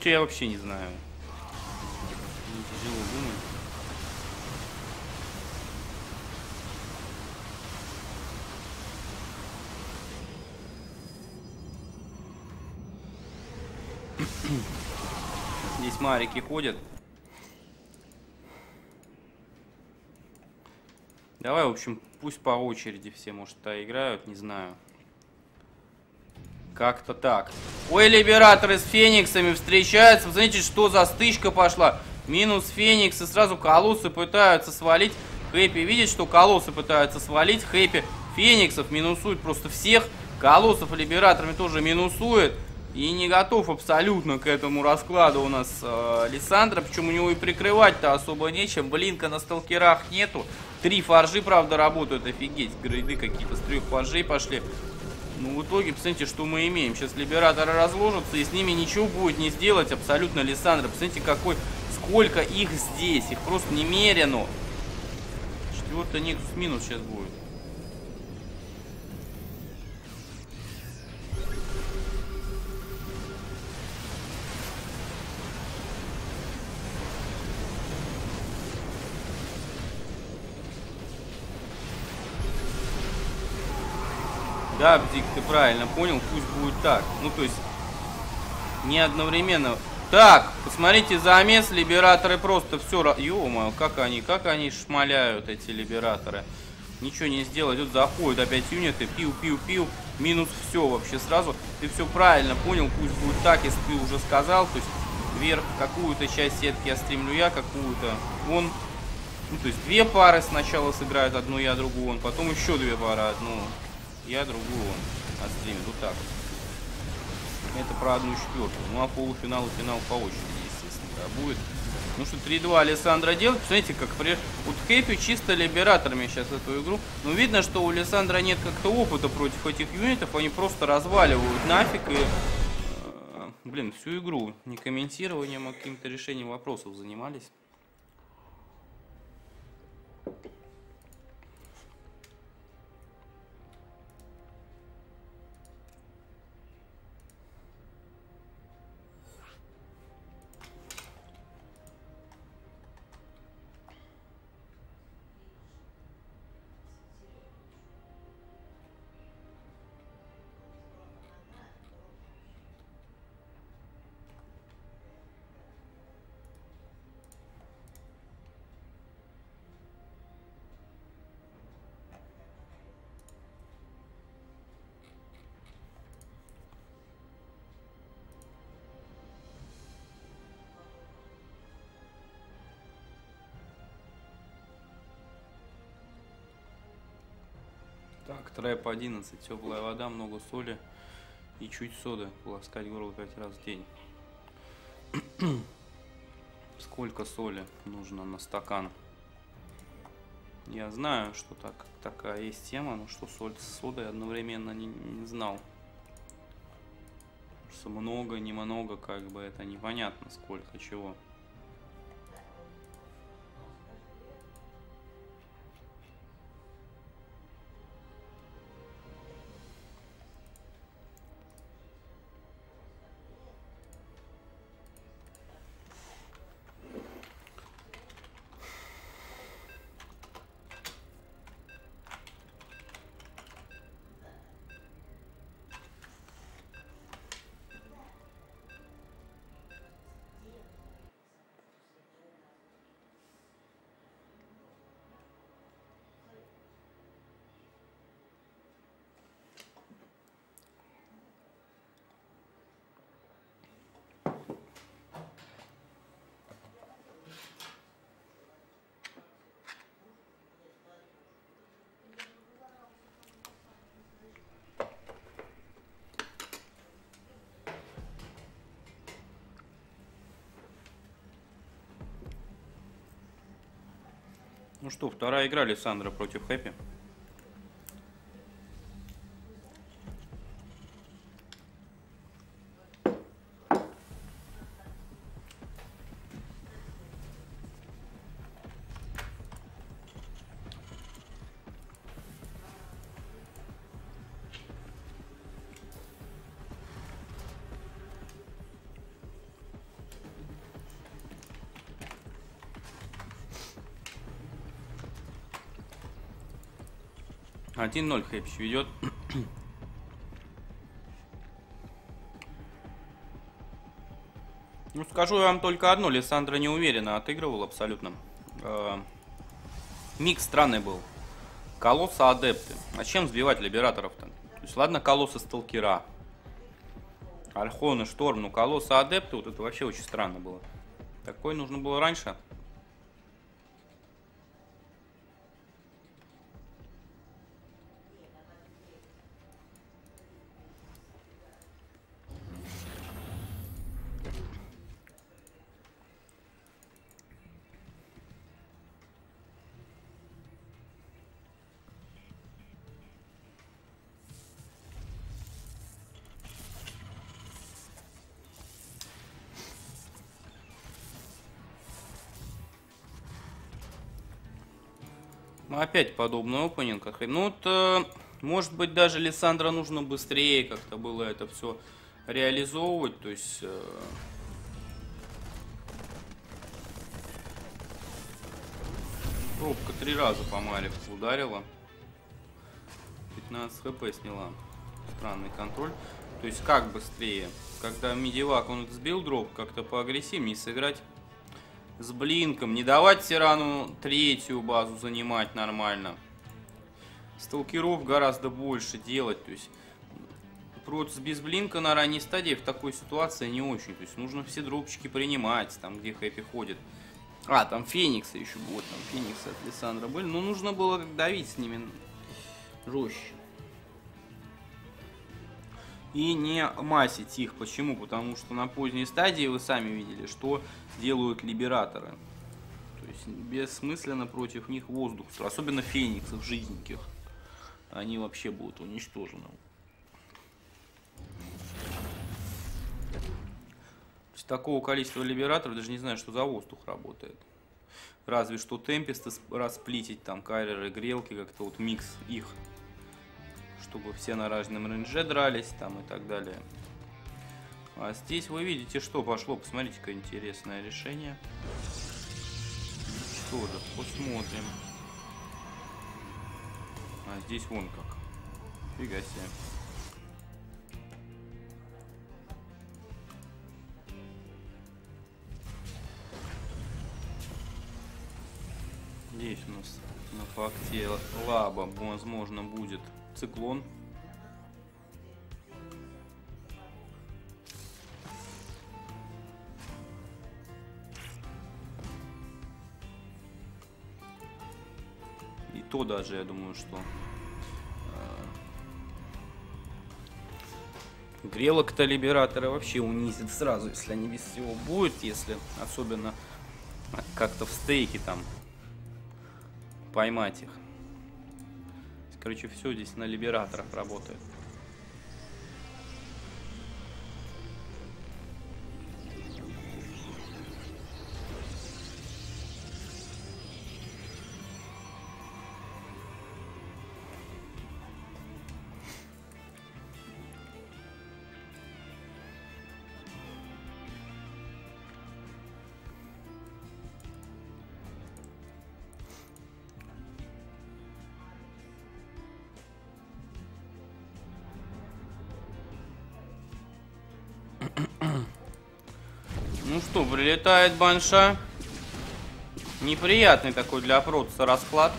Че я вообще не знаю. Мне тяжело думать. Здесь марики ходят. Давай, в общем, пусть по очереди все, может, то играют, не знаю. Как-то так. Ой, либераторы с фениксами встречаются. Посмотрите, что за стычка пошла. Минус фениксы. Сразу колоссы пытаются свалить. Хэппи видит, что колоссы пытаются свалить. Хэппи фениксов минусует просто всех. Колоссов либераторами тоже минусует. И не готов абсолютно к этому раскладу у нас э, Лиссандра. Причем у него и прикрывать-то особо нечем. Блинка на сталкерах нету. Три фаржи, правда, работают. Офигеть. Грейды какие-то с трех фаржей пошли. Ну, в итоге, посмотрите, что мы имеем. Сейчас либераторы разложатся, и с ними ничего будет не сделать абсолютно Лиссандра. Посмотрите, какой, сколько их здесь. Их просто немерено. Четвертый Никс минус сейчас будет. Да, Бдик, ты правильно понял, пусть будет так. Ну, то есть, не одновременно. Так, посмотрите, замес, либераторы просто все... Ё-моё, как они, как они шмаляют, эти либераторы. Ничего не сделать, тут заходят опять юниты, пил-пил-пил, минус все вообще сразу. Ты все правильно понял, пусть будет так, если ты уже сказал. То есть, вверх какую-то часть сетки я стримлю я, какую-то он. Ну, то есть, две пары сначала сыграют, одну я, другую он, потом еще две пары, одну я другую он отстримит. Вот так. Это про одну четвертую. Ну а полуфинал и финал по очереди, естественно, да, будет. Ну что 3-2 Александра делает. Посмотрите, как при... Вот Хэппи чисто либераторами сейчас эту игру. Но видно, что у Александра нет как-то опыта против этих юнитов. Они просто разваливают нафиг и... э, Блин, всю игру не комментированием, а каким-то решением вопросов занимались. Так, трэп 11, теплая вода, много соли и чуть соды. Ласкать горло 5 раз в день. Сколько соли нужно на стакан? Я знаю, что так, такая есть тема, но что соль с содой одновременно не, не знал. Что много, немного, как бы это непонятно, сколько чего. Ну что, вторая игра Лиссандра против Хэппи. Один ноль Хэппич ведет. Ну, скажу я вам только одно. Лиссандра неуверенно отыгрывал абсолютно. Э, Микс странный был. Колосса адепты. А чем сбивать либераторов-то? То есть, ладно, колоссы сталкера. Альхон и Шторм, ну колосса адепты, вот это вообще очень странно было. Такое нужно было раньше. Опять подобный опенинг. Ну, вот, э, может быть, даже Лиссандра нужно быстрее как-то было это все реализовывать. То есть... э, Пробка три раза по Малику ударила. 15 хп сняла. Странный контроль. То есть как быстрее? Когда медивак он сбил дроп, как-то поагрессивнее сыграть с блинком. Не давать Сирану третью базу занимать нормально. Сталкеров гораздо больше делать. То есть против без блинка на ранней стадии в такой ситуации не очень. То есть нужно все дропчики принимать, там где Хэппи ходит. А, там Фениксы еще будет. Там Фениксы от Лиссандра были. Но нужно было давить с ними жестче. И не масить их. Почему? Потому что на поздней стадии вы сами видели, что делают либераторы. То есть бессмысленно против них воздух. Особенно фениксов жизненьких. Они вообще будут уничтожены. То есть такого количества либераторов даже не знаю, что за воздух работает. Разве что темпесты расплитить, там кайреры, грелки, как-то вот микс их чтобы все на разном рейнже дрались там и так далее. А здесь вы видите, что пошло. Посмотрите, какое интересное решение. Что же, посмотрим. А здесь вон как. Фига себе. Здесь у нас на факте лаба, возможно, будет циклон. И то даже, я думаю, что э, грелок-то либератора вообще унизит сразу, если они без всего будет, если особенно как-то в стейке там поймать их. Короче, все здесь на либераторах работает. Прилетает банша. Неприятный такой для протца расклад.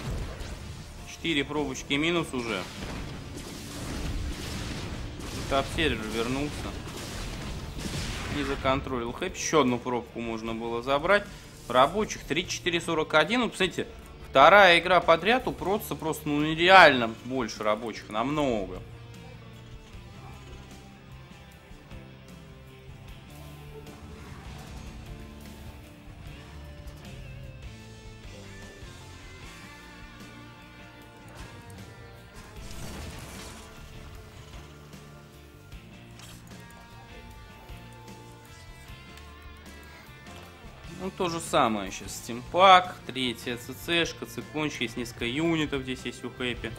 Четыре пробочки минус уже. Топ-сервер вернулся. И законтролил хэп. Еще одну пробку можно было забрать. Рабочих 3441. Ну, посмотрите, вторая игра подряд у протца просто ну нереально больше рабочих. Намного. Же самое сейчас. Стимпак, третья ЦЦшка, цепончик, есть несколько юнитов здесь есть у Хэппи.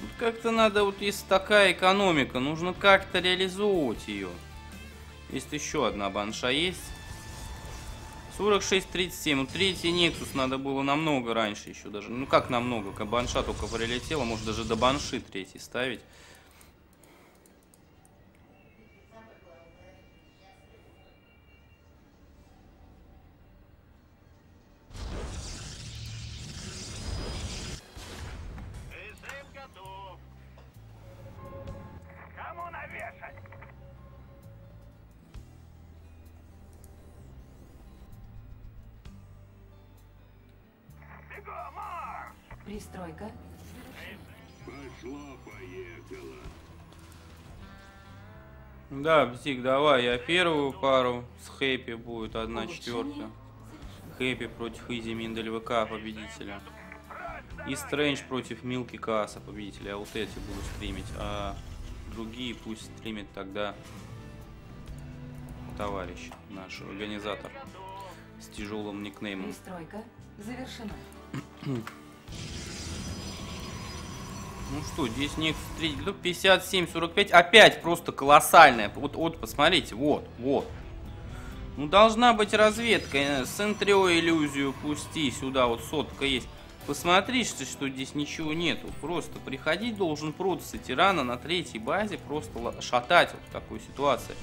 Тут как-то надо, вот если такая экономика, нужно как-то реализовывать ее. Есть еще одна банша есть. 46-37. Ну, третий Нексус надо было намного раньше еще даже. Ну, как намного? Банша только прилетела. Может, даже до банши третий ставить. Да, Бзик, давай, я первую пару с Хэппи будет одна четвертая. Хэппи против Изи Миндель ВК победителя. И Стрэндж против Милки Касса победителя. Я вот эти буду стримить, а другие пусть стримит тогда товарищ, наш организатор с тяжелым никнеймом. Пристройка. Завершена. Ну что, здесь Nexus 3, ну 57, 45, опять просто колоссальная. Вот, вот, посмотрите, вот, вот. Ну должна быть разведка, э, с Энтрио иллюзию пусти, сюда вот сотка есть. Посмотри, что, что здесь ничего нету. Просто приходить должен Протасы тирана на третьей базе, просто шатать вот в такой ситуации.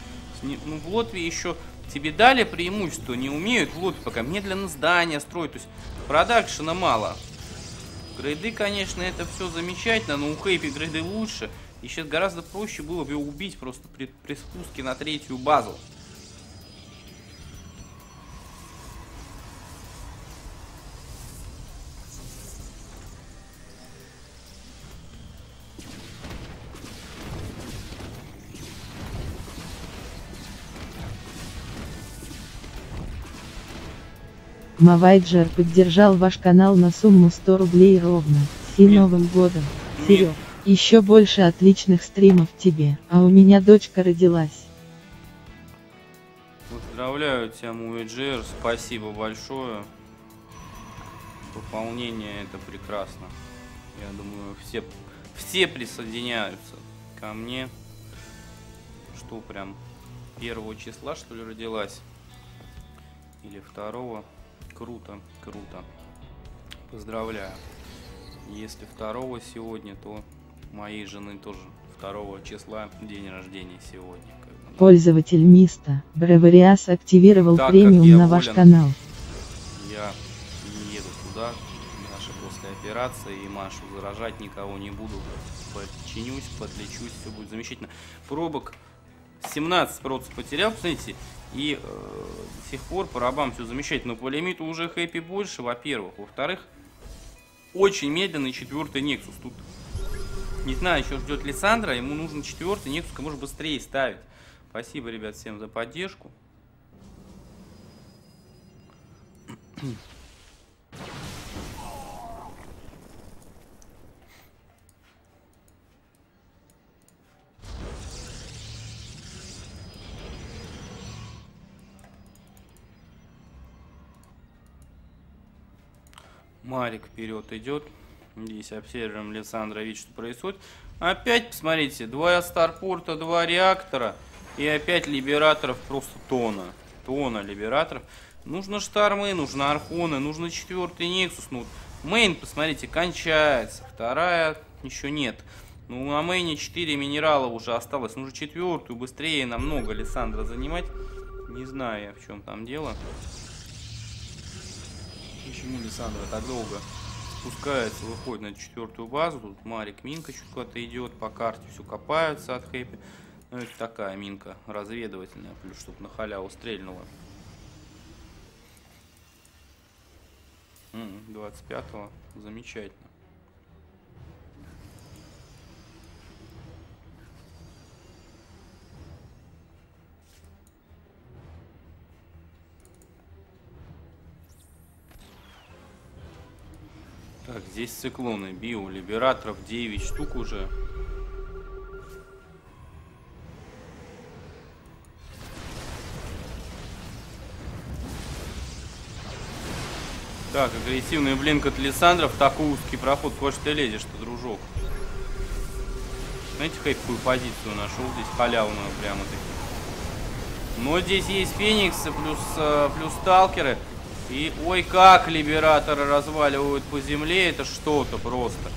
Не- Ну, в Лотве еще тебе дали преимущество, не умеют в Лотве пока медленно здания строить, то есть продакшена мало. Грейды, конечно, это все замечательно, но у Хэйпи грейды лучше. И сейчас гораздо проще было бы его убить просто при, при спуске на третью базу. Мавайджер поддержал ваш канал на сумму 100 рублей ровно. С Нет. Новым годом. Нет. Серег, еще больше отличных стримов тебе, а у меня дочка родилась. Поздравляю тебя, Муэджер, спасибо большое. Пополнение это прекрасно. Я думаю, все, все присоединяются ко мне. Что прям первого числа, что ли, родилась? Или второго? Круто, круто. Поздравляю. Если второго сегодня, то моей жены тоже второго числа день рождения сегодня. Пользователь Миста, Бревариас активировал Так премиум на ваш волен. канал. Я не еду туда, даже после операции, и Машу заражать никого не буду. Подчинюсь, подлечусь, все будет замечательно. Пробок 17 просто потерял, посмотрите, и э, до сих пор по рабам все замечательно. Но по лимиту уже хэппи больше, во-первых. Во-вторых, очень медленный четвертый Nexus. Тут не знаю, еще ждет Лиссандра, ему нужен четвертый Nexus, как можно быстрее ставить. Спасибо, ребят, всем за поддержку. Марик вперед идет. Здесь обсервируем Лиссандра, видит, что происходит. Опять, посмотрите, два старпорта, два реактора. И опять либераторов просто тона. Тона либераторов. Нужно штормы, нужно архоны, нужно четвертый Нексус. Ну, мейн, посмотрите, кончается. Вторая еще нет. Ну, на мейне 4 минерала уже осталось. Нужно четвертую, быстрее намного Лиссандра занимать. Не знаю в чем там дело. Почему Лиссандра так долго спускается, выходит на четвертую базу. Тут Марик Минка чуть куда-то идет по карте, все копаются от хэппи. Ну, это такая минка разведывательная, плюс чтобы на халяву стрельнула. 25-го, замечательно. Так, здесь циклоны, био, либераторов 9 штук уже. Так, агрессивный блинк от Лиссандров, такой узкий проход, куда ты лезешь-то, дружок? Знаете, какую позицию нашел здесь халявную прямо таки. Но здесь есть фениксы плюс, э, плюс сталкеры. И ой, как либераторы разваливают по земле, это что-то просто.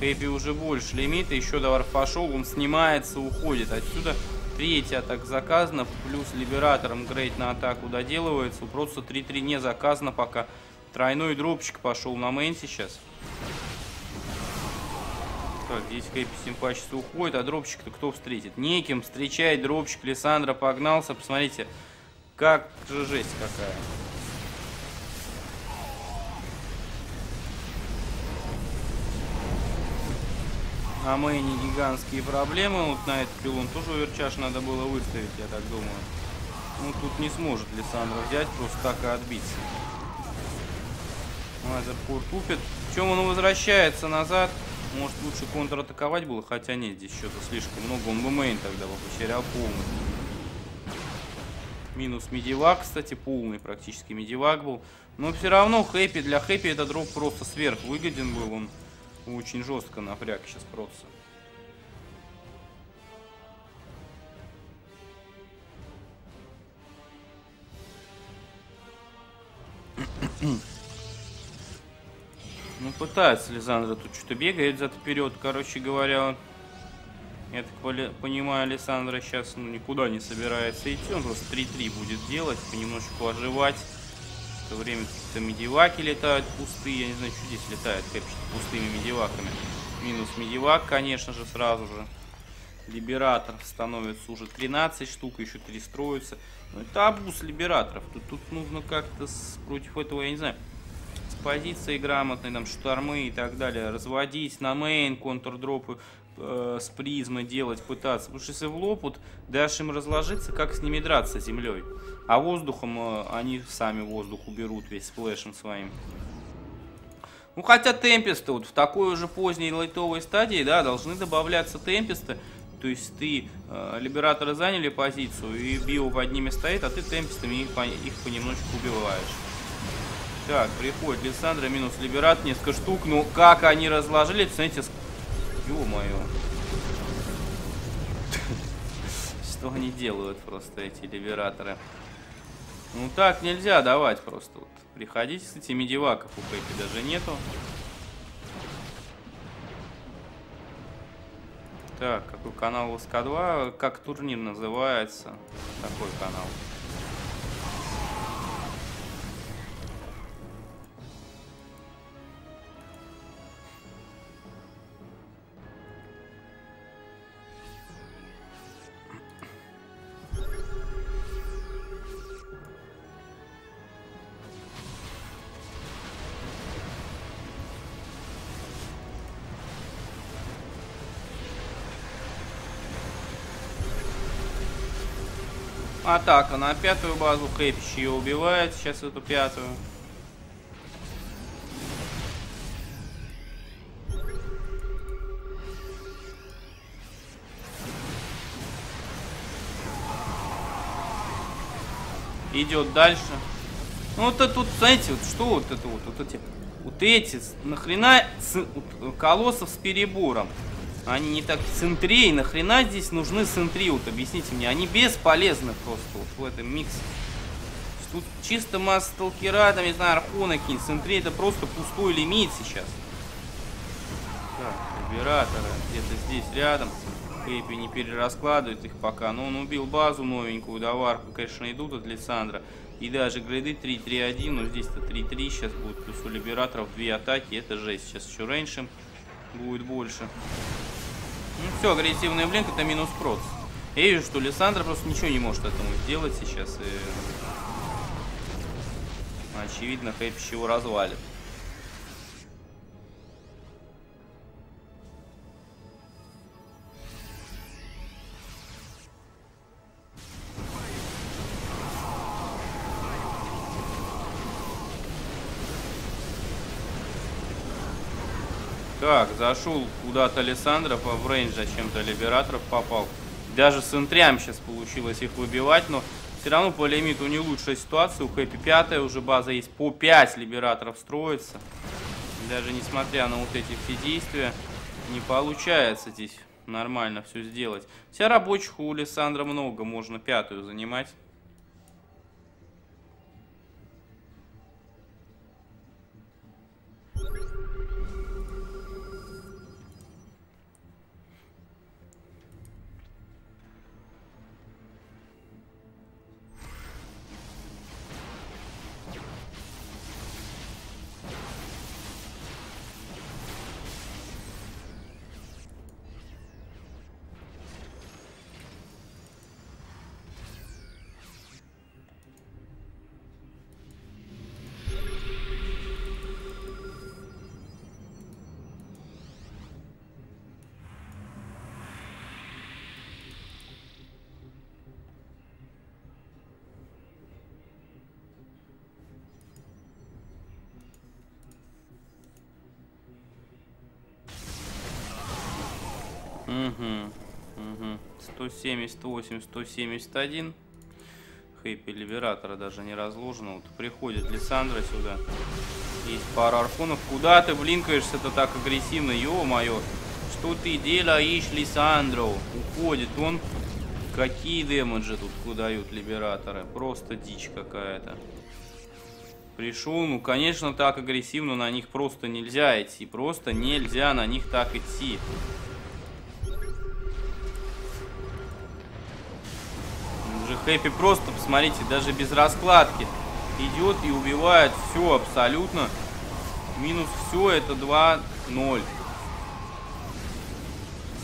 Хэппи уже больше лимита, еще довар пошел, он снимается, уходит. Отсюда третья атака заказана, плюс либератором грейд на атаку доделывается. Просто 3-3 не заказано пока. Тройной дропчик пошел на мейн сейчас. Так, здесь Хэппи симпатично уходит, а дропчик-то кто встретит? Неким встречает дропчик, Лиссандра погнался. Посмотрите, как же жесть какая. На мейне гигантские проблемы. Вот на этот пилон тоже оверчаж надо было выставить, я так думаю. Ну, тут не сможет Лиссандра взять, просто так и отбиться. Мазерпур тупит. Чем он возвращается назад? Может лучше контратаковать было, хотя нет, здесь что-то слишком много. Он бы мейн тогда бы потерял полностью. Минус медивак, кстати, полный практически медивак был. Но все равно хэппи, для хэппи этот дроп просто сверх выгоден был. Он очень жестко напряг сейчас просто. Ну, пытается Лизандра тут что-то бегает взад вперед. Короче говоря, я так понимаю, Александра сейчас ну, никуда не собирается идти. Он просто 3-3 будет делать, понемножку оживать. В то время какие-то медиваки летают пустые. Я не знаю, что здесь летает Кэпчик пустыми медиваками. Минус медивак, конечно же, сразу же. Либератор становится уже 13 штук, еще 3 строятся. Ну, это абуз либераторов. Тут, тут нужно как-то против этого, я не знаю, с позицией грамотной, там, штормы и так далее, разводить на мейн, контрдропы э, с призмы делать, пытаться. Потому что если в лоб, вот, дашь им разложиться, как с ними драться землей. А воздухом э, они сами воздух уберут весь сплэшем своим. Ну, хотя темпесты вот в такой уже поздней лайтовой стадии, да, должны добавляться темпесты. То есть ты, э, либераторы заняли позицию, и био под ними стоит, а ты темпестами их, их понемножку убиваешь. Так, приходит Лиссандра, минус Либерат, несколько штук. Ну, как они разложили, смотрите, ё-моё. Что они делают просто, эти Либераторы? Ну, так нельзя давать просто. Вот. Приходите, кстати, медиваков у Пепи даже нету. Так, какой канал у СК2? Как турнир называется? Такой канал. Атака на пятую базу. Крепич ее убивает. Сейчас эту пятую. Идет дальше. Ну вот это вот, знаете, вот что вот это вот, вот эти, вот эти, нахрена с, вот, колоссов с перебором. Они не так центри, нахрена здесь нужны центри, вот объясните мне, они бесполезны просто вот в этом миксе. Тут чисто масса сталкера, там, не знаю, архона какие центри, это просто пустой лимит сейчас. Так, операторы где-то здесь рядом. Кейпи не перераскладывает их пока. Но он убил базу новенькую, доварку, конечно, идут от Лиссандра. И даже грейды 3-3-1, но здесь-то 3-3 сейчас будет. Плюс у Либераторов две атаки, это жесть. Сейчас еще рейншем будет больше. Ну все, агрессивный блинк это минус проц. Я вижу, что Лиссандра просто ничего не может этому сделать сейчас. И... Очевидно, Хэппи его развалит. Так, зашел куда-то Александра по в рейндж зачем-то Либераторов попал. Даже с интрям сейчас получилось их выбивать, но все равно по лимиту не лучшая ситуация. У Хэппи пятая уже база есть. По 5 Либераторов строится. Даже несмотря на вот эти все действия, не получается здесь нормально все сделать. Вся рабочих у Александра много, можно пятую занимать. Угу. Угу. 178, 171. Хэппи Либератора даже не разложено. Вот приходит Лиссандра сюда. Есть пара арфонов. Куда ты блинкаешься-то так агрессивно? Ё-моё. Что ты делаешь, Лиссандро? Уходит он. Какие демеджи тут выдают Либераторы? Просто дичь какая-то. Пришел, ну, конечно, так агрессивно на них просто нельзя идти. Просто нельзя на них так идти. Хэппи просто, посмотрите, даже без раскладки идет и убивает все абсолютно. Минус все это 2-0.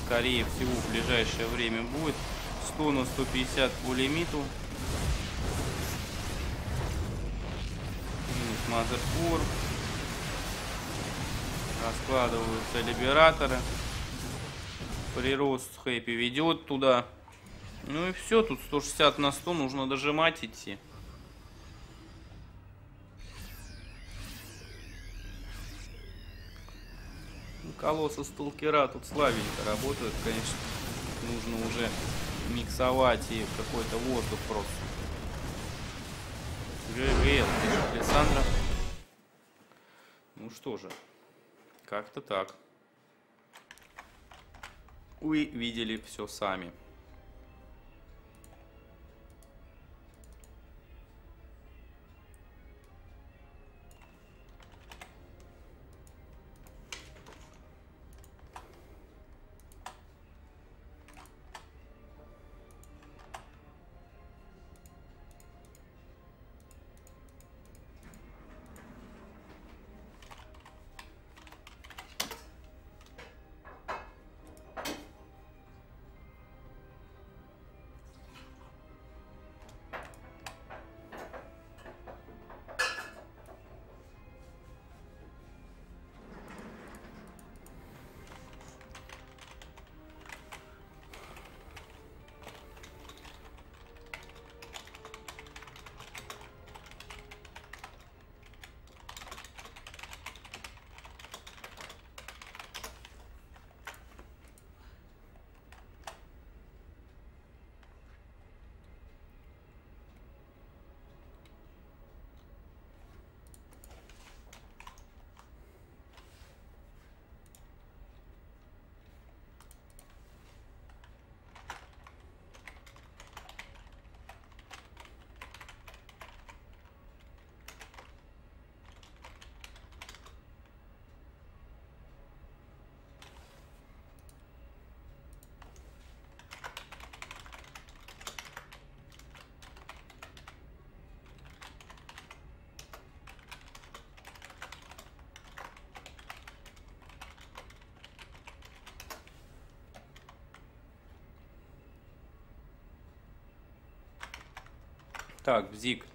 Скорее всего, в ближайшее время будет. 100 на 150 по лимиту. Минус Мазерфор. Раскладываются либераторы. Прирост Хэппи ведет туда. Ну и все, тут 160 на 100, нужно дожимать идти. Ну, колоссы сталкера тут славенько работают, конечно. Нужно уже миксовать и какой-то воздух просто. ГГ, Александра. Ну что же, как-то так. Вы видели все сами. Так, Бзик.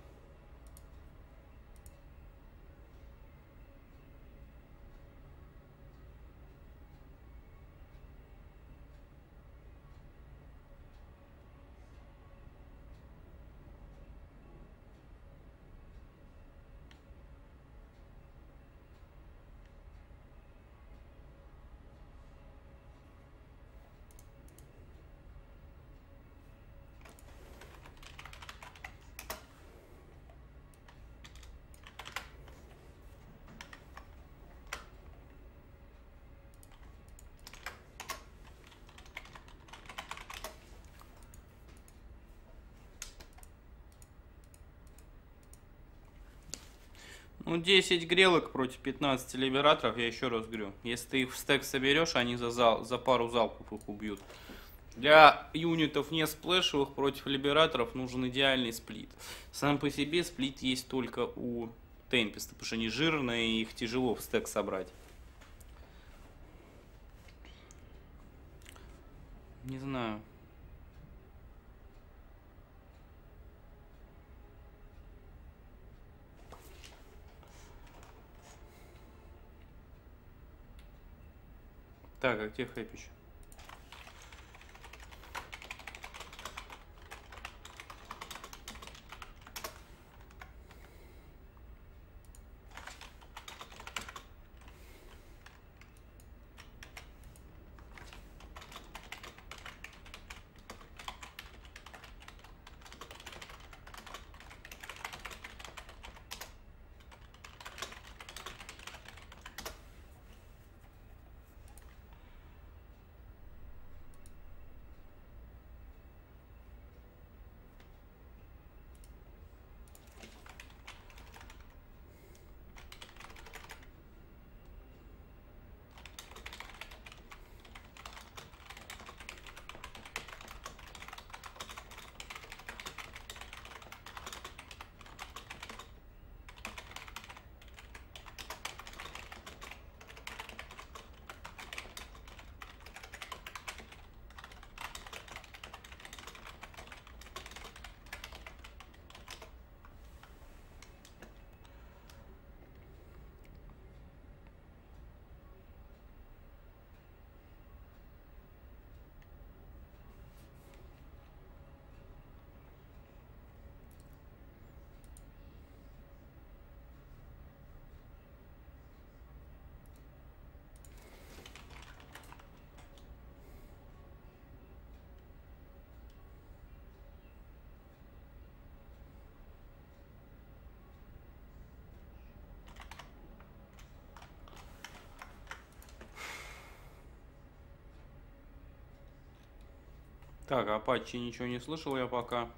Ну, 10 грелок против 15 либераторов, я еще раз говорю. Если ты их в стек соберешь, они за, зал, за пару залпов их убьют. Для юнитов не сплэшевых против либераторов нужен идеальный сплит. Сам по себе сплит есть только у Темпеста, потому что они жирные и их тяжело в стек собрать. Не знаю. А где Хэпич? Так, Апачи ничего не слышал я пока.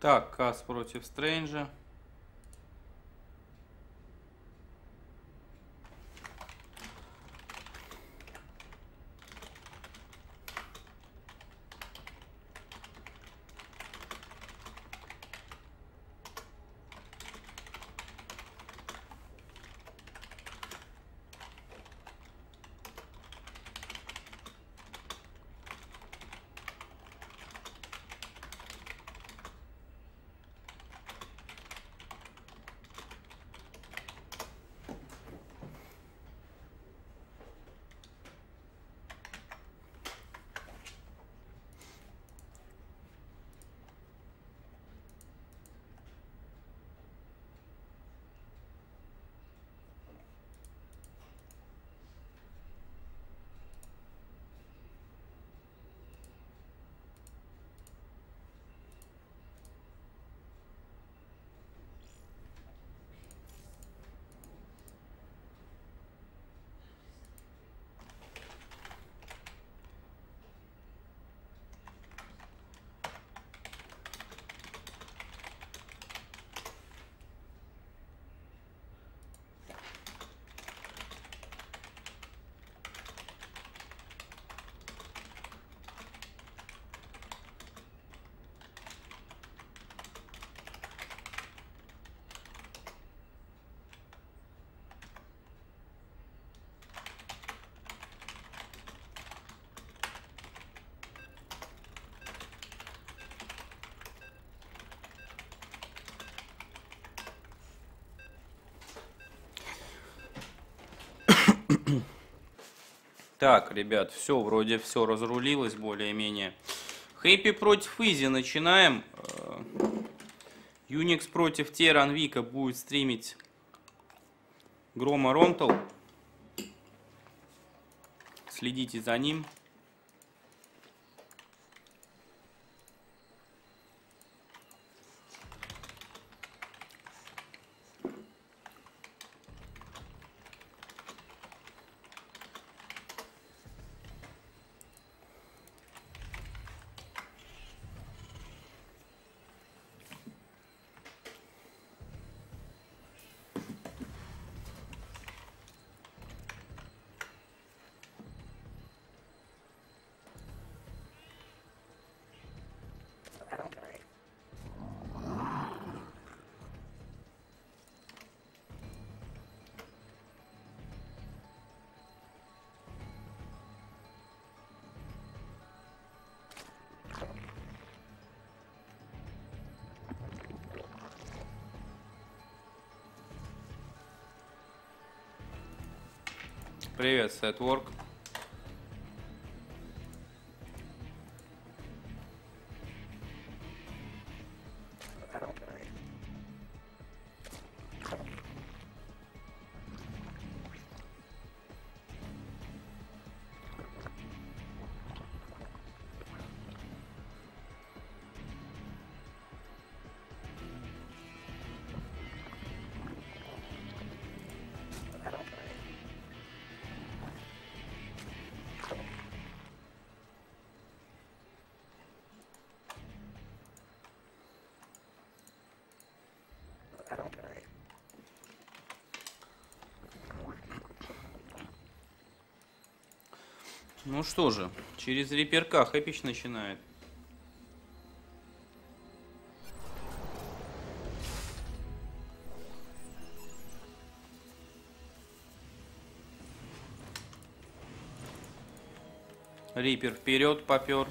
Так, Кас против Стрэнджа. Так, ребят, все, вроде все разрулилось более-менее. Хэппи против Изи начинаем. Э, Юникс против Теран Вика будет стримить Грома Ронтал. Следите за ним. Привет, Сетворк. Ну что же, через реперка Хэпич начинает. Рипер вперед попер.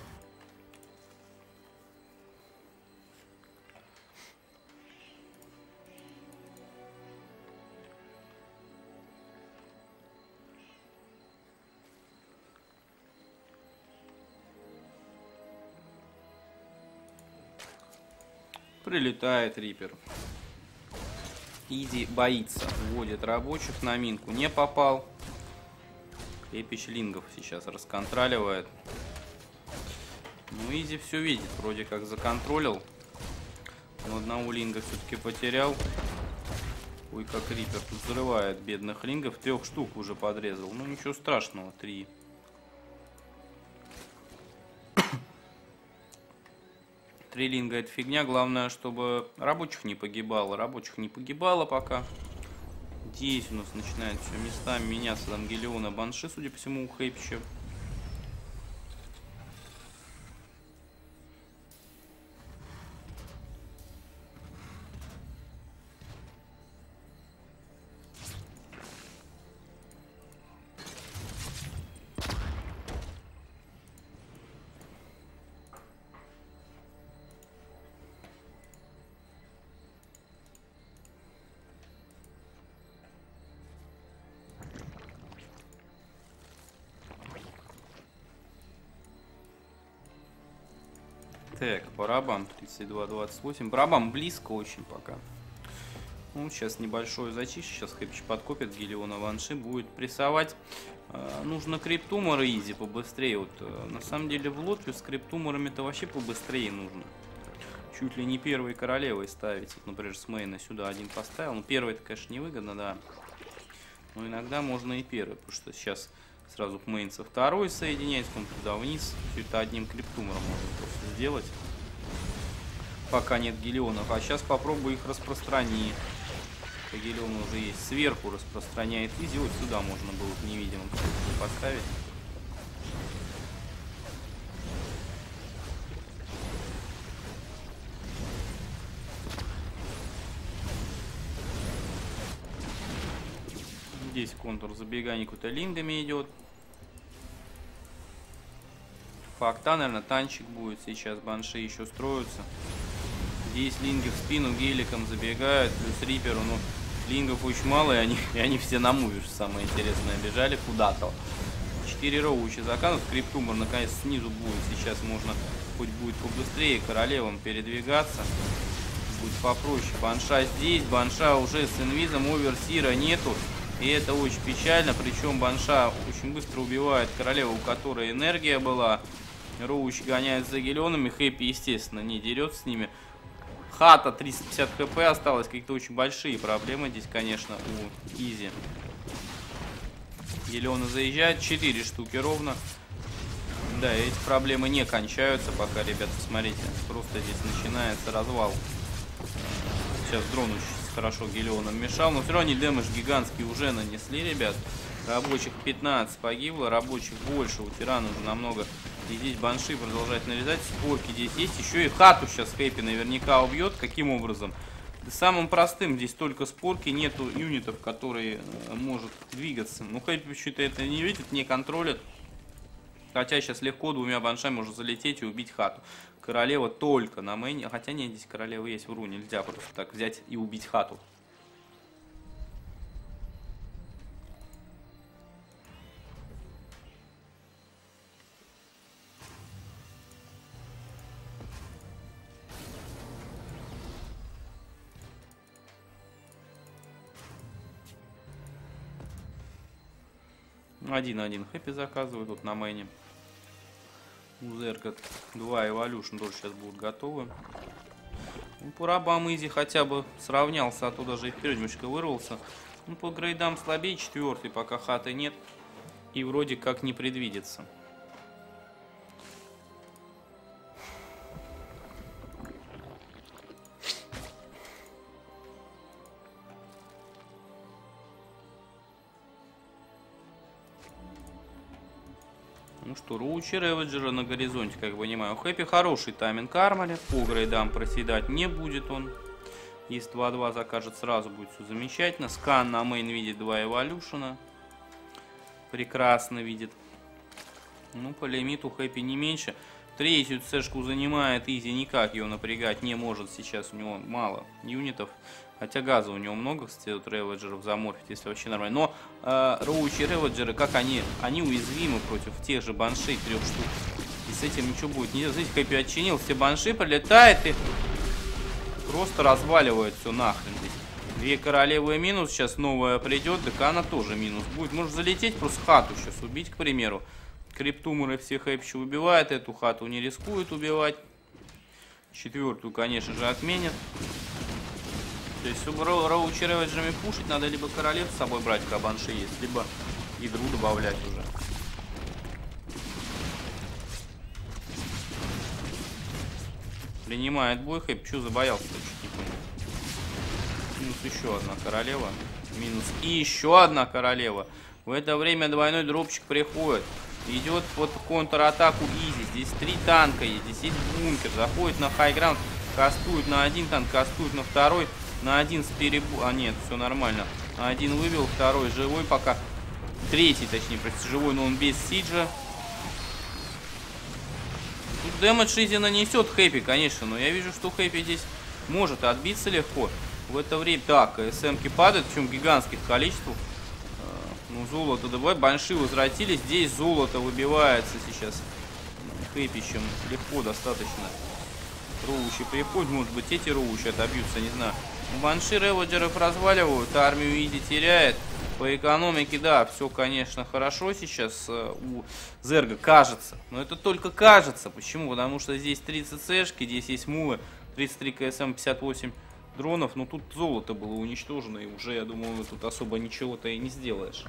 Прилетает Рипер. Иди боится. Вводит рабочих на минку. Не попал. Эпич Лингов сейчас расконтроливает. Ну, Изи все видит. Вроде как законтролил. Но одного Линга все-таки потерял. Ой, как Рипер тут взрывает бедных Лингов. Трех штук уже подрезал. Ну, ничего страшного. Три. Трилинга это фигня. Главное, чтобы рабочих не погибало. Рабочих не погибало пока. Здесь у нас начинает все местами меняться. Там Гелиона Банши, судя по всему, у Хэпча. Так, по рабам 32-28. По рабам близко очень пока. Ну, сейчас небольшой зачистка. Сейчас Хэпич подкопит гелионов, банши. Будет прессовать. Э, нужно creep tumor изи побыстрее. Вот, э, на самом деле в лотве с creep tumor ами-то вообще побыстрее нужно. Чуть ли не первой королевой ставить. Вот, например, с main а сюда один поставил. Ну, первый это, конечно, невыгодно, да. Но иногда можно и первый. Потому что сейчас Сразу main со второй соединять, потом туда вниз. Все это одним creep tumor ом можно просто сделать. Пока нет гелионов. А сейчас попробую их распространить. Гелион уже есть. Сверху распространяет изи. Вот сюда можно было невидимым поставить. Здесь контур забегания какой-то лингами идет. Факта, наверное, танчик будет сейчас. Банши еще строятся. Здесь линги в спину геликом забегают. Плюс риперу, ну, лингов очень мало, и они, и они все на муве, самое интересное, бежали куда-то. 4 роучи заказывают. Криптумор наконец снизу будет. Сейчас можно хоть будет побыстрее королевам передвигаться. Будет попроще. Банша здесь. Банша уже с инвизом. Оверсира нету. И это очень печально. Причем Банша очень быстро убивает королеву, у которой энергия была. Роуч гоняет за геленами. Хэппи, естественно, не дерется с ними. Хата 350 хп осталось. Какие-то очень большие проблемы здесь, конечно, у Изи. Гелиона заезжает. 4 штуки ровно. Да, эти проблемы не кончаются пока, ребята, смотрите. Просто здесь начинается развал. Сейчас дрон очень хорошо Гелионом мешал. Но все равно они дэмэдж гигантский уже нанесли, ребят. Рабочих 15 погибло, рабочих больше. У тирана уже намного. И здесь банши продолжает нарезать. Спорки здесь есть. Еще и хату сейчас Хэппи наверняка убьет. Каким образом? Самым простым здесь только спорки, нету юнитов, которые э, может двигаться. Ну, Хэппи почему-то это не видит, не контролит. Хотя сейчас легко двумя баншами можно залететь и убить хату. Королева только на мэне. Хотя нет, здесь королева есть, вру, нельзя просто так взять и убить хату. Один-один хэппи заказываю тут на мэне. У Зерка 2 Evolution тоже сейчас будут готовы. Ну, по Изи хотя бы сравнялся, оттуда же и вперед немножко вырвался. Ну, по грейдам слабее, четвертый, пока хаты нет. И вроде как не предвидится. Ну что, Roach и Ravager а на горизонте, как понимаю. Хэппи хороший тайминг Armory. По grade ам проседать не будет он. Если 2-2 закажет, сразу будет все замечательно. Скан на main видит 2 evolution а. Прекрасно видит. Ну, по лимиту Хэппи не меньше. Третью цешку занимает Изи, никак его напрягать не может сейчас. У него мало юнитов. Хотя газа у него много, кстати, вот ravager ов заморфить, если вообще нормально. Но э, роучи реведжеры, как они? Они уязвимы против тех же баншей трех штук. И с этим ничего будет не делать. Смотрите, Хэппи отчинил, все банши прилетает и просто разваливает все нахрен здесь. Две королевы минус, сейчас новая придет, так она тоже минус будет. Может залететь, просто хату сейчас убить, к примеру. Криптумеры всех Хэпчи убивает, эту хату не рискует убивать. Четвертую, конечно же, отменят. То есть, чтобы роучи реведжами пушить, надо либо королев с собой брать, когда банши есть, либо ядру добавлять уже. Принимает бой, хэп, что забоялся чуть не. Минус еще одна королева. Минус и еще одна королева. В это время двойной дропчик приходит. Идет под контратаку Изи. Здесь три танка есть. Здесь есть бункер. Заходит на хайграунд. Кастует на один танк, кастует на второй. На один с перебу... А, нет, все нормально. Один вывел, второй живой пока. Третий, точнее, простите, живой, но он без сиджа. Тут дэмэдж Изи нанесет Хэппи, конечно, но я вижу, что Хэппи здесь может отбиться легко. В это время... Так, СМки падают, причем гигантских количествах. Ну, золото добывать. Банши возвратились. Здесь золото выбивается сейчас. Хэппищем легко достаточно. Роучи приходят. Может быть, эти роучи отобьются, не знаю. Банши реводжеров разваливают. Армию Изи теряет. По экономике, да, все, конечно, хорошо сейчас э, у Зерга, кажется. Но это только кажется. Почему? Потому что здесь 30 сэшки, здесь есть мулы, 33 КСМ, 58 дронов. Но тут золото было уничтожено, и уже, я думаю, тут особо ничего-то и не сделаешь.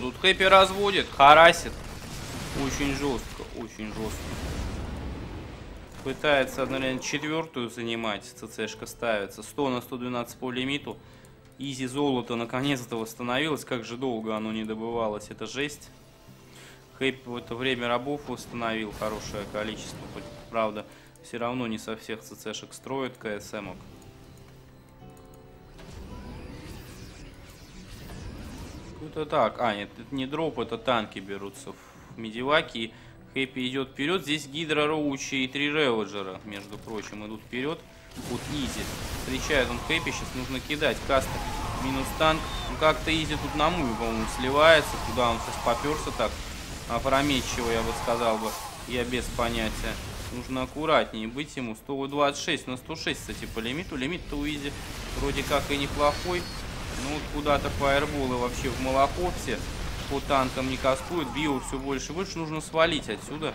Тут Хэппи разводит, харасит. Очень жестко, очень жестко. Пытается одновременно четвертую занимать. ЦЦшка ставится. 100 на 112 по лимиту. Изи золото наконец-то восстановилось. Как же долго оно не добывалось. Это жесть. Хэппи в это время рабов восстановил хорошее количество. Правда, все равно не со всех ЦЦшек строит КСМок. Это так. А, нет, это не drop, это танки берутся в medivac и. Хэппи идет вперед. Здесь Гидра, Roach и и три Ravager а, между прочим, идут вперед. Вот Изи. Встречает он Хэппи. Сейчас нужно кидать. Каста минус танк. Ну как-то Изи тут на move е, по-моему, сливается. Куда он сейчас поперся так опрометчиво, я бы сказал бы. Я без понятия. Нужно аккуратнее быть ему. 126 на 106, кстати, по лимиту. Лимит-то у Изи вроде как и неплохой. Ну вот куда-то фаерболы вообще в молоко все. По танкам не кастуют. Био все больше и больше. Нужно свалить отсюда.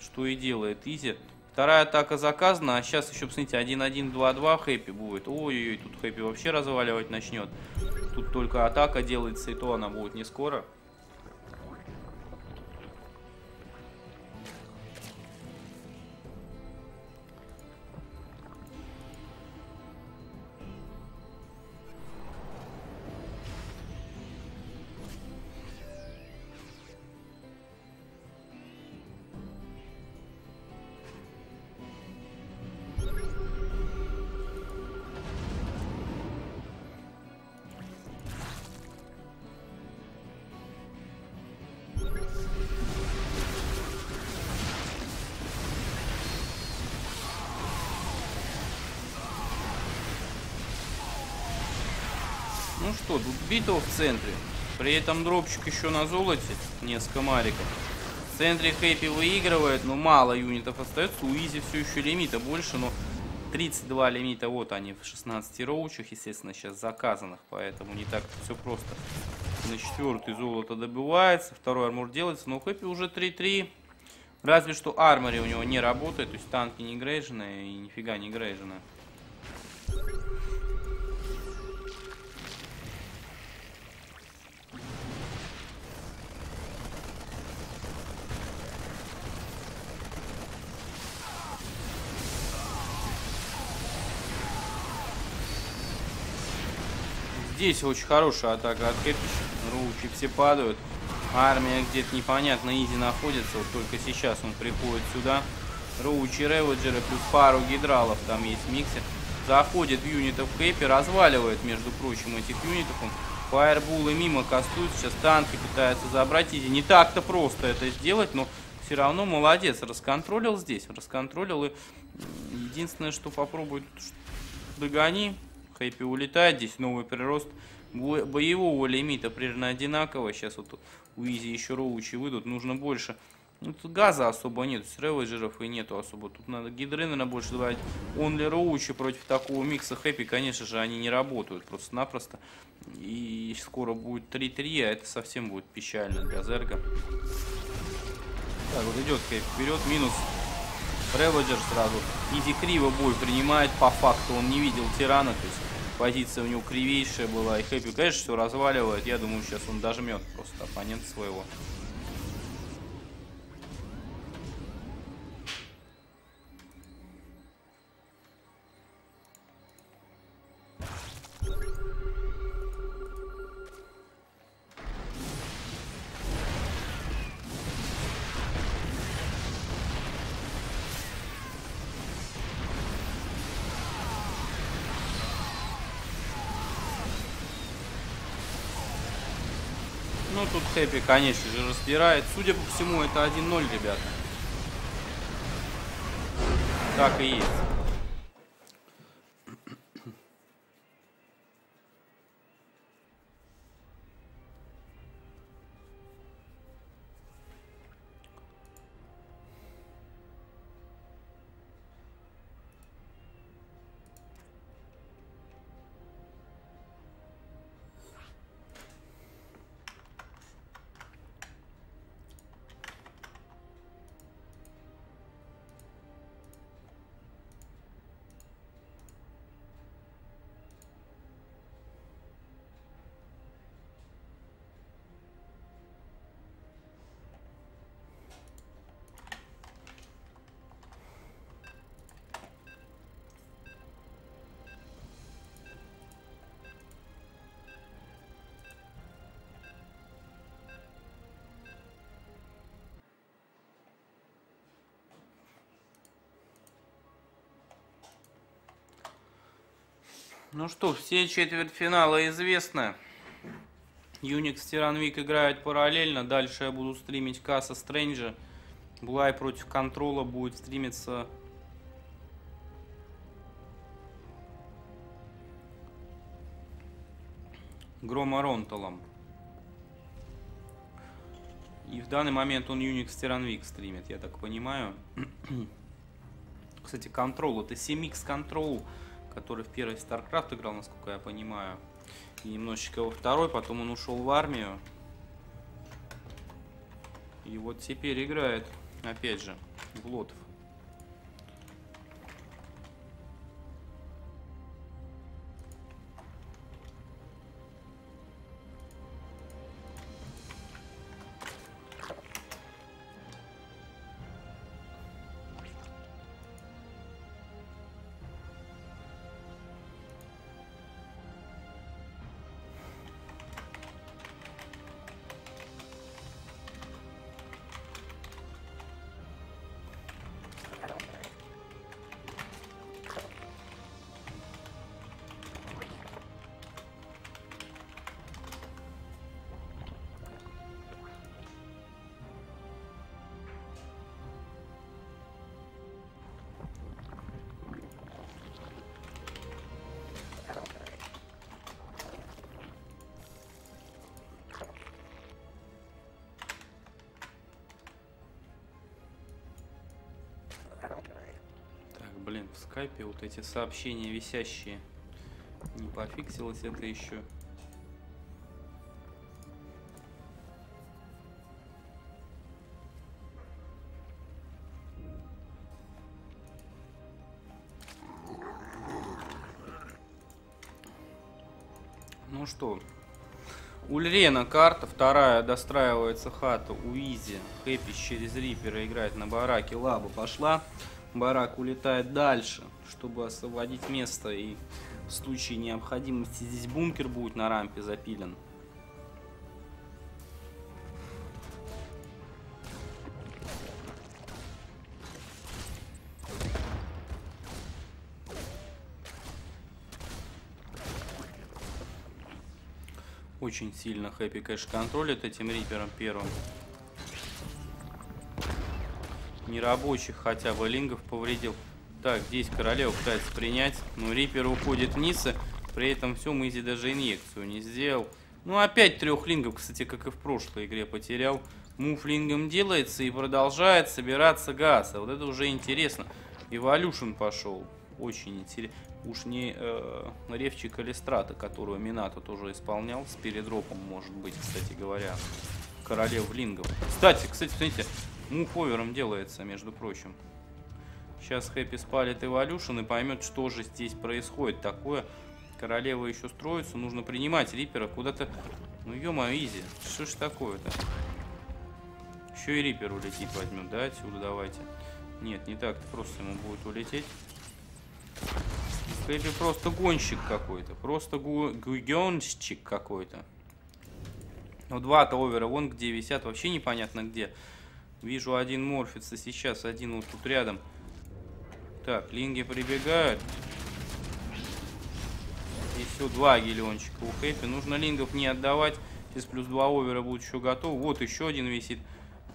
Что и делает Изи. Вторая атака заказана. А сейчас еще, посмотрите, 1-1-2-2 Хэппи будет. Ой-ой-ой, тут Хэппи вообще разваливать начнет. Тут только атака делается, и то она будет не скоро. Битва в центре. При этом дропчик еще на золоте. Несколько мариков. В центре Хэппи выигрывает, но мало юнитов остается. У Изи все еще лимита больше, но 32 лимита, вот они в 16 роучах, естественно, сейчас заказанных, поэтому не так все просто. На четвертый золото добывается, второй армор делается, но Хэппи уже 3-3. Разве что армори у него не работает, то есть танки не грейжены и нифига не грейжены. Здесь очень хорошая атака от Кэпича. Роучи все падают. Армия где-то непонятно Изи находится. Вот только сейчас он приходит сюда. Роучи, Реводжеры плюс пару гидралов там есть в миксе. Заходит в юнитов Хэппи, разваливает, между прочим, этих юнитов. Фаербулы мимо кастует. Сейчас танки пытается забрать Изи. Не так-то просто это сделать, но все равно молодец. Расконтролил здесь. Расконтролил. И единственное, что попробует догони. Хэппи улетает, здесь новый прирост боевого лимита примерно одинаково. Сейчас вот у Изи еще роучи выйдут, нужно больше. Ну, тут газа особо нет, с реводжеров и нету особо. Тут надо гидры, наверное, больше добавить. Онли роучи против такого микса Хэппи, конечно же, они не работают просто-напросто. И скоро будет 3-3, а это совсем будет печально для Зерга. Так, вот идет Хэппи вперед, минус Реводжер сразу. Изи криво бой принимает, по факту он не видел тирана, то есть позиция у него кривейшая была. И Хэппи, конечно, все разваливает. Я думаю, сейчас он дожмет просто оппонента своего. Хэппи, конечно же, разбирает. Судя по всему, это 1-0, ребята. Так и есть. Ну что, все четвертьфинала известны. Юникс Тиранвик играет параллельно. Дальше я буду стримить Касса Стрэнджа. Блай против Контрола будет стримиться Громоронталом. И в данный момент он Unix Тиранвик стримит, я так понимаю. Кстати, Control, это 7X Control, который в первый StarCraft играл, насколько я понимаю. И немножечко во второй, потом он ушел в армию. И вот теперь играет, опять же, в Лотов. Скайпе вот эти сообщения висящие. Не пофиксилось это еще. Ну что, Ульрена карта, вторая достраивается хата у Изи. Хэппи через Рипера играет на бараке. Лаба пошла. Барак улетает дальше, чтобы освободить место. И в случае необходимости здесь бункер будет на рампе запилен. Очень сильно Хэппи, конечно, контролит этим Рипером первым. Нерабочих хотя бы лингов повредил. Так, здесь королева пытается принять. Но Рипер уходит вниз. и При этом все Изи даже инъекцию не сделал. Ну, опять трех лингов, кстати, как и в прошлой игре потерял. Мув лингом делается и продолжает собираться газ. А вот это уже интересно. Эволюшн пошел. Очень интересно. Уж не э, ревчик Алистрата, которую Минато тоже исполнял. С передропом, может быть, кстати говоря. Королев лингов. Кстати, кстати, смотрите, мув овером делается, между прочим. Сейчас Хэппи спалит Эволюшн и поймет, что же здесь происходит такое. Королева еще строится, нужно принимать Рипера куда-то... Ну, ё-моё, изи. Что ж такое-то? Еще и Рипер улетит возьмет, да, отсюда давайте. Нет, не так-то просто ему будет улететь. Хэппи просто гонщик какой-то. Просто гу гонщик какой-то. Ну, два-то овера вон где висят, вообще непонятно где. Вижу, один морфится сейчас, один вот тут рядом. Так, линги прибегают. И все, два гелиончика у Хэппи. Нужно лингов не отдавать. Сейчас плюс два овера будут еще готовы. Вот еще один висит.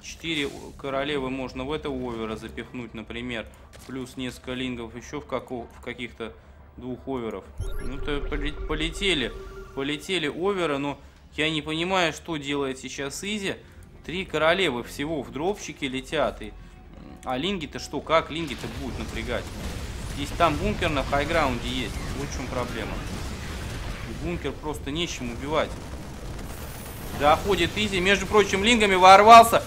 Четыре королевы можно в этого овера запихнуть, например. Плюс несколько лингов еще в, в каких-то двух оверов. Ну, то полетели. Полетели over ы, но я не понимаю, что делает сейчас Изи. Три королевы всего в drop чике летят. И... А ling и-то что? Как ling и-то будут напрягать? Здесь там бункер на high ground е есть. Вот в чем проблема. Бункер просто нечем убивать. Заходит Изи. Между прочим, ling ами ворвался.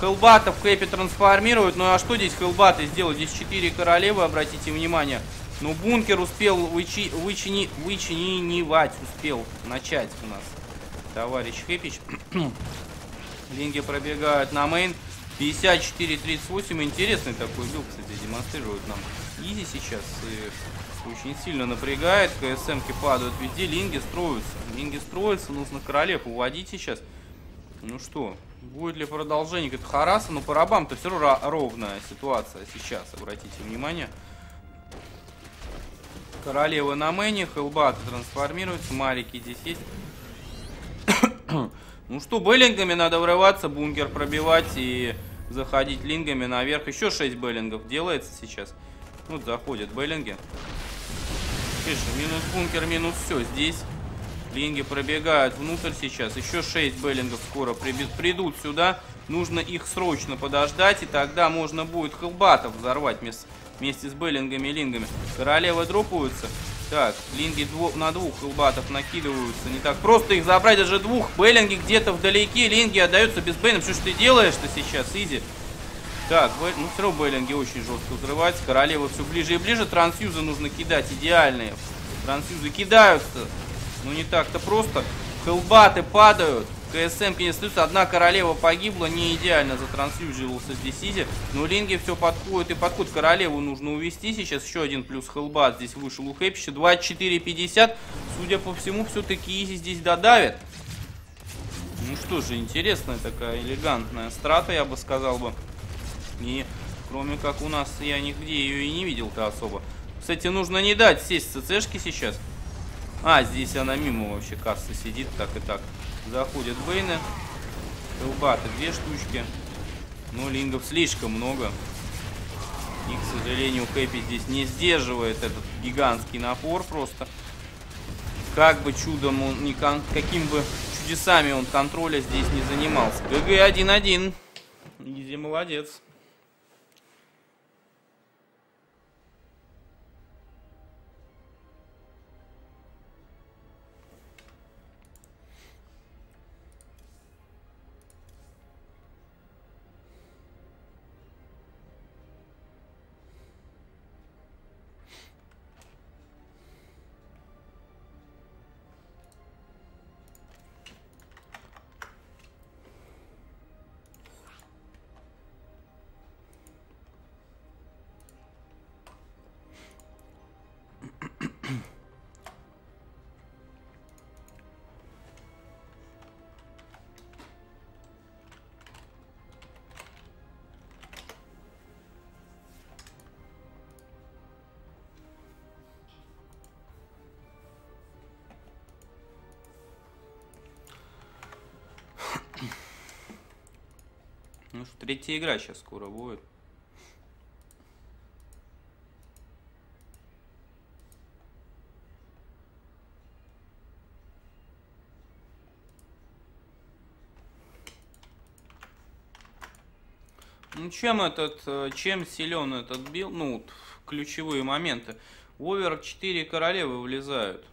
Hellbat ов Хэппи трансформируют. Ну а что здесь Hellbat ы сделать? Здесь 4 королевы, обратите внимание. Но бункер успел вычи, вычини, вычинивать, успел начать у нас. Товарищ Хэпич. Ling и пробегают на main. 54-38. Интересный такой build, кстати, демонстрирует нам. Изи сейчас очень сильно напрягает. КСМки падают везде. Ling и строятся. Ling и строятся. Нужно королев уводить сейчас. Ну что, будет ли продолжение как harass а? Но по рабам-то все равно ровная ситуация сейчас. Обратите внимание. Королева на мэне, хелбаты трансформируются, марики здесь есть. Ну что, беллингами надо врываться, бункер пробивать и заходить лингами наверх. Еще 6 беллингов делается сейчас. Вот заходят беллинги. Пишем, минус бункер, минус все. Здесь линги пробегают внутрь сейчас. Еще 6 беллингов скоро придут сюда. Нужно их срочно подождать, и тогда можно будет хелбатов взорвать вместе, с беллингами и лингами. Королевы дропаются. Так, линги дво, на двух хелбатов накидываются. Не так просто их забрать, даже двух. Беллинги где-то вдалеке, линги отдаются без бейнов. Что ж ты делаешь-то сейчас, Изи? Так, Б... ну все равно Беллинги очень жестко взрывается. Королева все ближе и ближе. Трансфьюзы нужно кидать идеальные. Трансфьюзы кидаются. Ну не так-то просто. Хелбаты падают. КСМ не остаются. Одна королева погибла. Не идеально затрансфьюживался здесь Изи. Но линги все подходят и подходят. Королеву нужно увести сейчас. Еще один плюс хелбат здесь вышел у Хэпища. 24-50. Судя по всему, все-таки Изи здесь додавит. Ну что же, интересная такая элегантная страта, я бы сказал бы. И кроме как у нас, я нигде ее и не видел-то особо. Кстати, нужно не дать сесть ЦЦшки сейчас. А, здесь она мимо вообще кассы сидит, так и так. Заходят Бейны. Хелбаты две штучки. Но лингов слишком много. И, к сожалению, Хэппи здесь не сдерживает этот гигантский напор просто. Как бы чудом он, не кон... каким бы чудесами он контроля здесь не занимался. ГГ 1-1. Изи молодец. Третья игра сейчас скоро будет. Ну, чем этот, э, чем силен этот build, ну, ключевые моменты. В over 4 королевы влезают.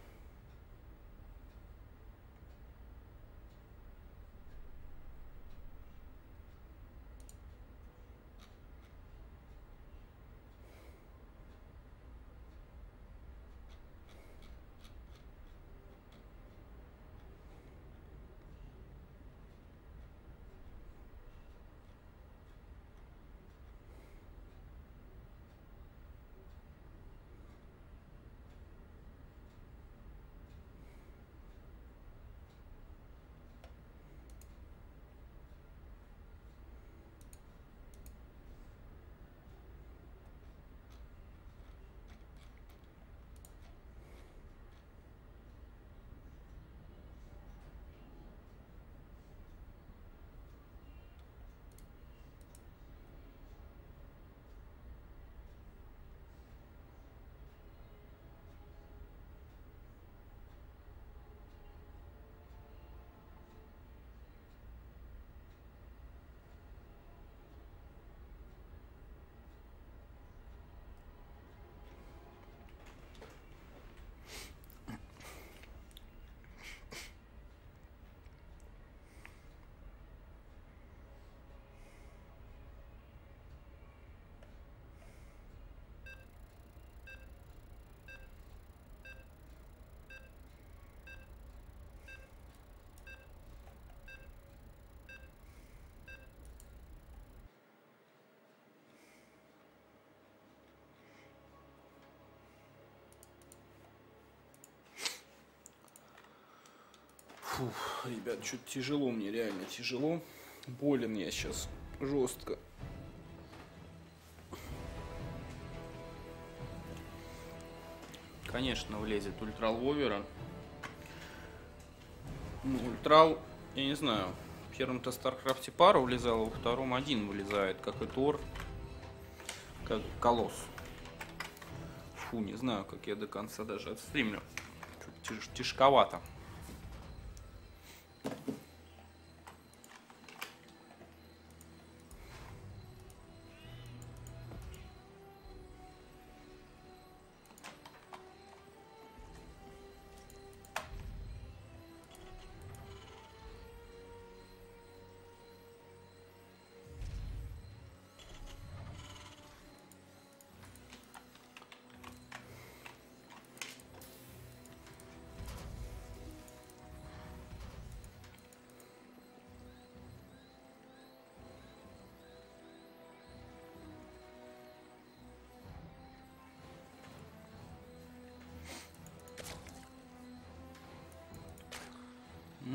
Фух, ребят, что-то тяжело мне, реально тяжело. Болен я сейчас жестко. Конечно, влезет ультрал в over а. Ну, ультрал, я не знаю, в первом-то Старкрафте пара влезала, во втором один вылезает, как и Тор, как Колосс. Фу, не знаю, как я до конца даже отстримлю. Тяж- тяжковато.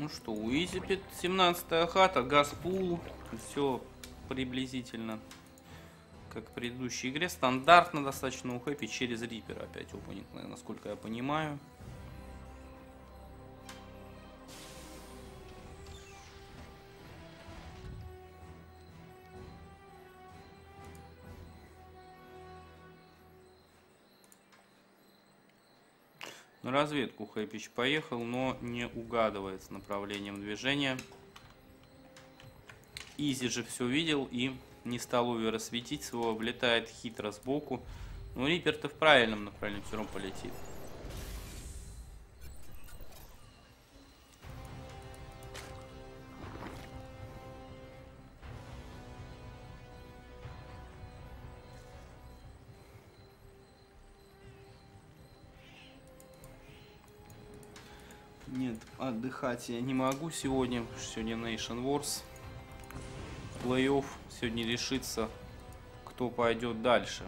Ну что, у Изипет 17 хата, Газпул, все приблизительно как в предыдущей игре. Стандартно достаточно у Хэппи через Рипер опять опенинг, насколько я понимаю. Разведку Хэпич поехал, но не угадывает с направлением движения. Изи же все видел и не стал овера светить своего, влетает хитро сбоку. Но Рипер-то в правильном направлении все равно полетит. Отдыхать я не могу сегодня. Сегодня Nation Wars. Плей-офф. Сегодня решится, кто пойдет дальше.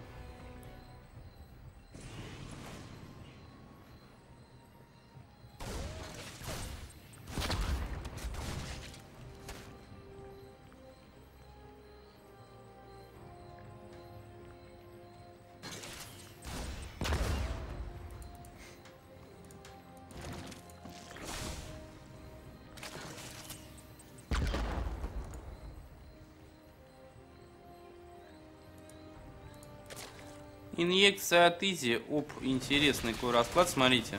Инъекция от Изи. Оп, интересный какой расклад, смотрите.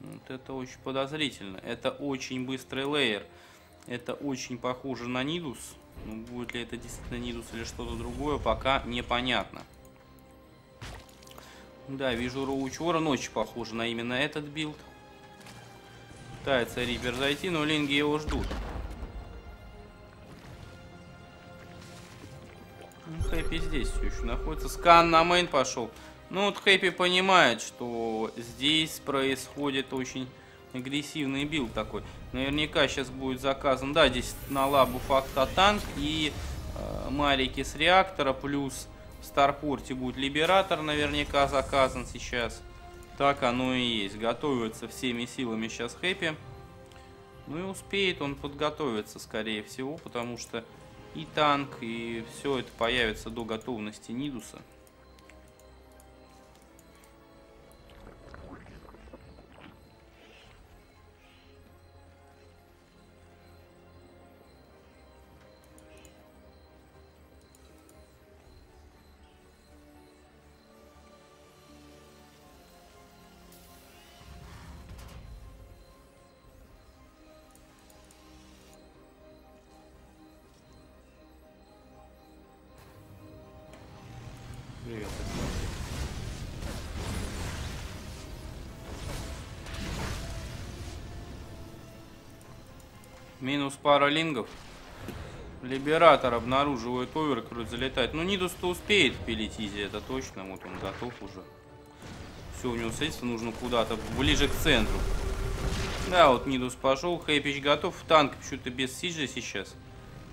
Вот это очень подозрительно. Это очень быстрый lair. Это очень похоже на Nydus. Но будет ли это действительно Nydus или что-то другое, пока непонятно. Да, вижу Roach Warren очень похоже на именно этот build. Пытается Reaper зайти, но ling и его ждут. Находится. Скан на main пошел. Ну вот Хэппи понимает, что здесь происходит очень агрессивный build такой. Наверняка сейчас будет заказан. Да, здесь на лабу факта танк и э, марики с реактора. Плюс в Starport е будет Liberator наверняка заказан сейчас. Так оно и есть. Готовится всеми силами сейчас Хэппи. Ну и успеет он подготовиться, скорее всего, потому что и танк, и все это появится до готовности Нидуса. Пара лингов. Либератор обнаруживает овер, который залетает. Ну, Нидус-то успеет пилить изи, это точно. Вот он готов уже. Все, у него средства нужно куда-то ближе к центру. Да, вот Нидус пошел. Хэпич готов. Танк почему-то без сиджа сейчас.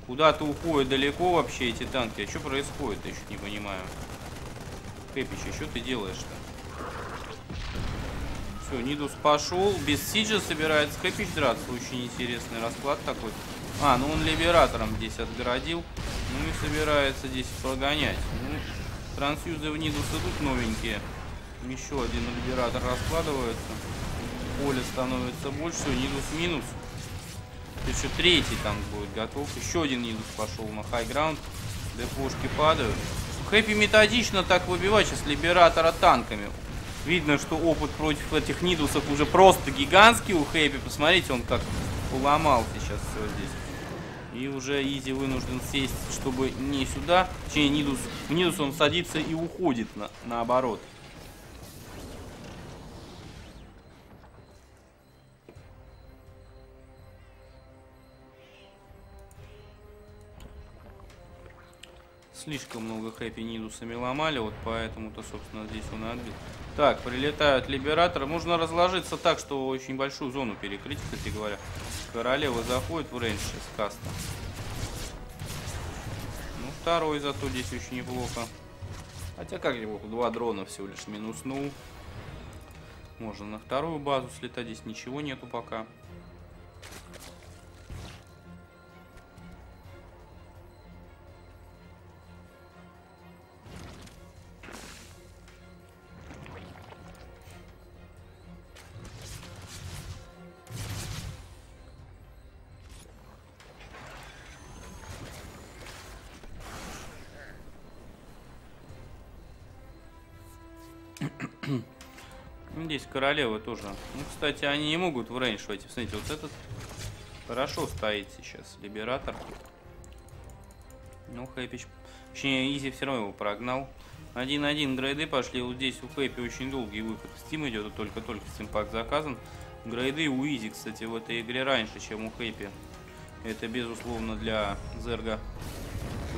Куда-то уходят далеко вообще эти танки. А что происходит, я еще не понимаю. Хэпич, а что ты делаешь-то? Все, Нидус пошел. Без Сиджа собирается Хэпич драться. Очень интересный расклад такой. А, ну он Либератором здесь отгородил. Ну и собирается здесь прогонять. Ну, трансюзы в Нидус идут новенькие. Еще один либератор раскладывается. Поле становится больше. Нидус минус. Еще третий танк будет готов. Еще один Нидус пошел на хайграунд. Депушки падают. Хэппи методично так выбивает сейчас Либератора танками. Видно, что опыт против этих Нидусов уже просто гигантский у Хэппи. Посмотрите, он как уломал сейчас все здесь. И уже Изи вынужден сесть, чтобы не сюда. Точнее, Нидус, в Нидус он садится и уходит на, наоборот. Слишком много хэппи нидусами ломали, вот поэтому-то, собственно, здесь он отбит. Так, прилетают либераторы. Можно разложиться так, что очень большую зону перекрыть, кстати говоря. Королева заходит в рейндж из каста. Ну, второй зато здесь очень неплохо. Хотя как его, два дрона всего лишь минуснул. Можно на вторую базу слетать, здесь ничего нету пока. Здесь королева тоже. Ну, кстати, они не могут в range войти. Смотрите, вот этот хорошо стоит сейчас. Liberator. Ну, Хэпич... Точнее, Изи все равно его прогнал. 1-1 грейды пошли. Вот здесь у Хэппи очень долгий выход stim идет. Только-только stim заказан. Грейды у Изи, кстати, в этой игре раньше, чем у Хэппи. Это, безусловно, для Зерга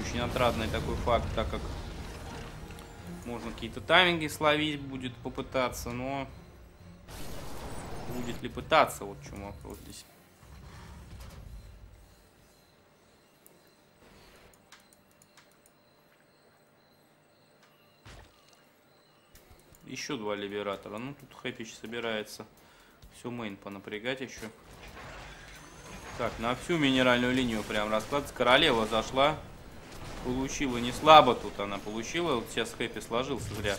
очень отрадный такой факт, так как можно какие-то тайминги словить будет попытаться, но будет ли пытаться, вот чем вопрос здесь. Еще два либератора. Ну, тут Хэпич собирается все мейн понапрягать еще. Так, на всю минеральную линию прям расклад. Королева зашла. Получила не слабо тут она получила. Вот сейчас Хэппи сложился зря.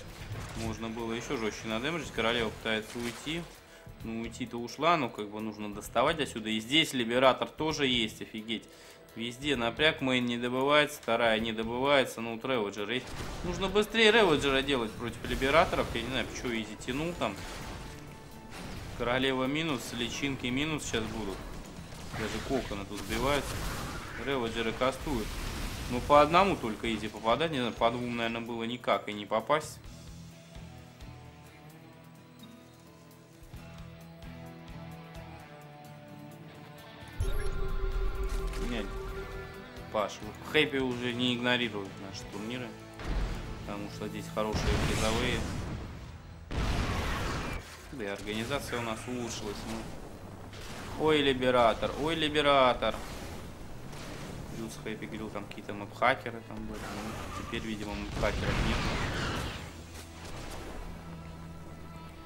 Можно было еще жестче надемажить. Королева пытается уйти. Ну, уйти-то ушла, но как бы нужно доставать отсюда. И здесь Liberator тоже есть, офигеть. Везде напряг, main не добывается, вторая не добывается, ну, вот Ravager есть. Нужно быстрее Ravager а делать против Liberator ов. Я не знаю, почему Изи тянул там. Королева минус, личинки минус сейчас будут. Даже коконы тут сбиваются. Реводжеры кастуют. Ну, по одному только Изи попадать, не знаю, по двум, наверное, было никак и не попасть. Нет. Паш, Хэппи уже не игнорирует наши турниры, потому что здесь хорошие призовые. Да и организация у нас улучшилась. Ну. Ой, Liberator, ой, Liberator. Плюс Хэппи говорил, там какие-то map- хакеры там были. Ну, теперь, видимо, map- хакеров нет.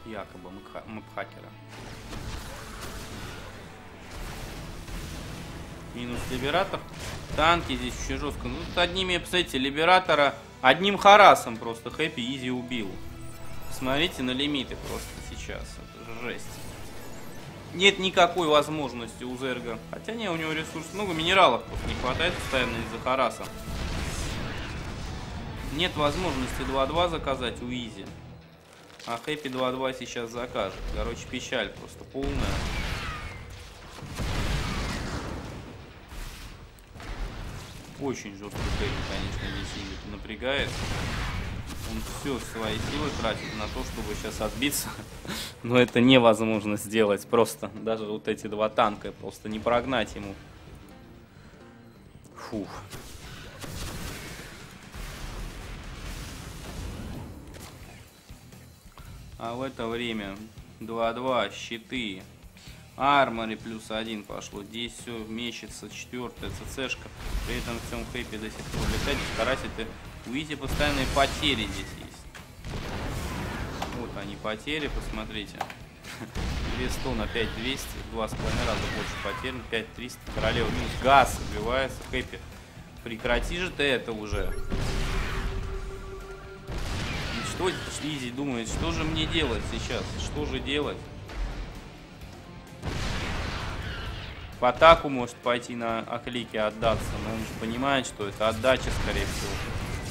Якобы map- хакера. Минус Liberator. Танки здесь очень жестко. Ну, тут одними, посмотрите, Liberator а одним harass ом просто Хэппи Изи убил. Смотрите на лимиты просто сейчас. Это жесть. Нет никакой возможности у Зерга. Хотя не, у него ресурс много, минералов просто не хватает постоянно из-за хараса. Нет возможности 2-2 заказать у Изи. А Хэппи 2-2 сейчас закажет. Короче, печаль просто полная. Очень жестко Хэппи, конечно, здесь Изи напрягает. Он все свои силы тратит на то, чтобы сейчас отбиться. Но это невозможно сделать просто. Даже вот эти два танка просто не прогнать ему. Фух. А в это время 2-2, щиты. Армори плюс один пошло. Здесь все мечется. Четвертая ЦЦшка. При этом всем хэппи до сих пор летать. Старайся ты Увидите, постоянные потери здесь есть. Вот они потери, посмотрите. 200 на 5200, 2,5 раза больше потерь, 5300. Королева минус газ убивается. Хэппи, прекрати же ты это уже. Что Изи думает, что же мне делать сейчас? Что же делать? В атаку может пойти на оклике отдаться, но он же понимает, что это отдача, скорее всего.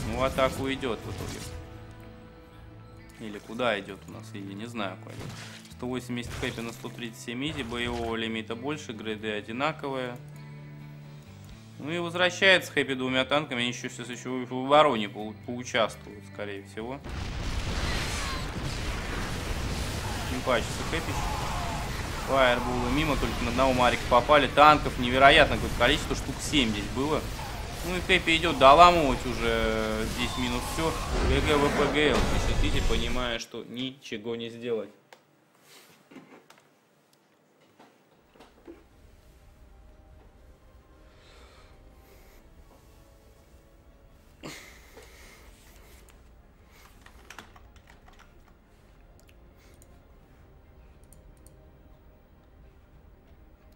Ну, в атаку идет в итоге. Или куда идет у нас, я не знаю, куда идет. 180 хэппи на 137 изи, боевого лимита больше, грейды одинаковые. Ну и возвращается хэппи двумя танками, еще сейчас еще в обороне по поучаствуют, скорее всего. Симпатично хэппи. Фаербулы мимо, только на одного Марика попали. Танков невероятно какое количество, штук 7 здесь было. Ну и Хэппи идет доламывать уже здесь минус все. ГГ ВПГЛ. Пишите, понимая, что ничего не сделать.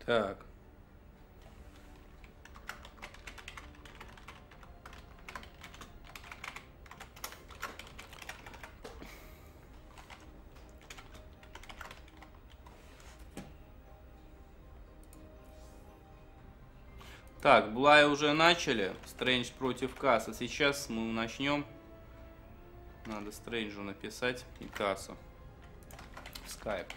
Так. Так, Блай уже начали. Стрэндж против Касса. Сейчас мы начнем. Надо Стрэнджу написать и Кассу. Скайп.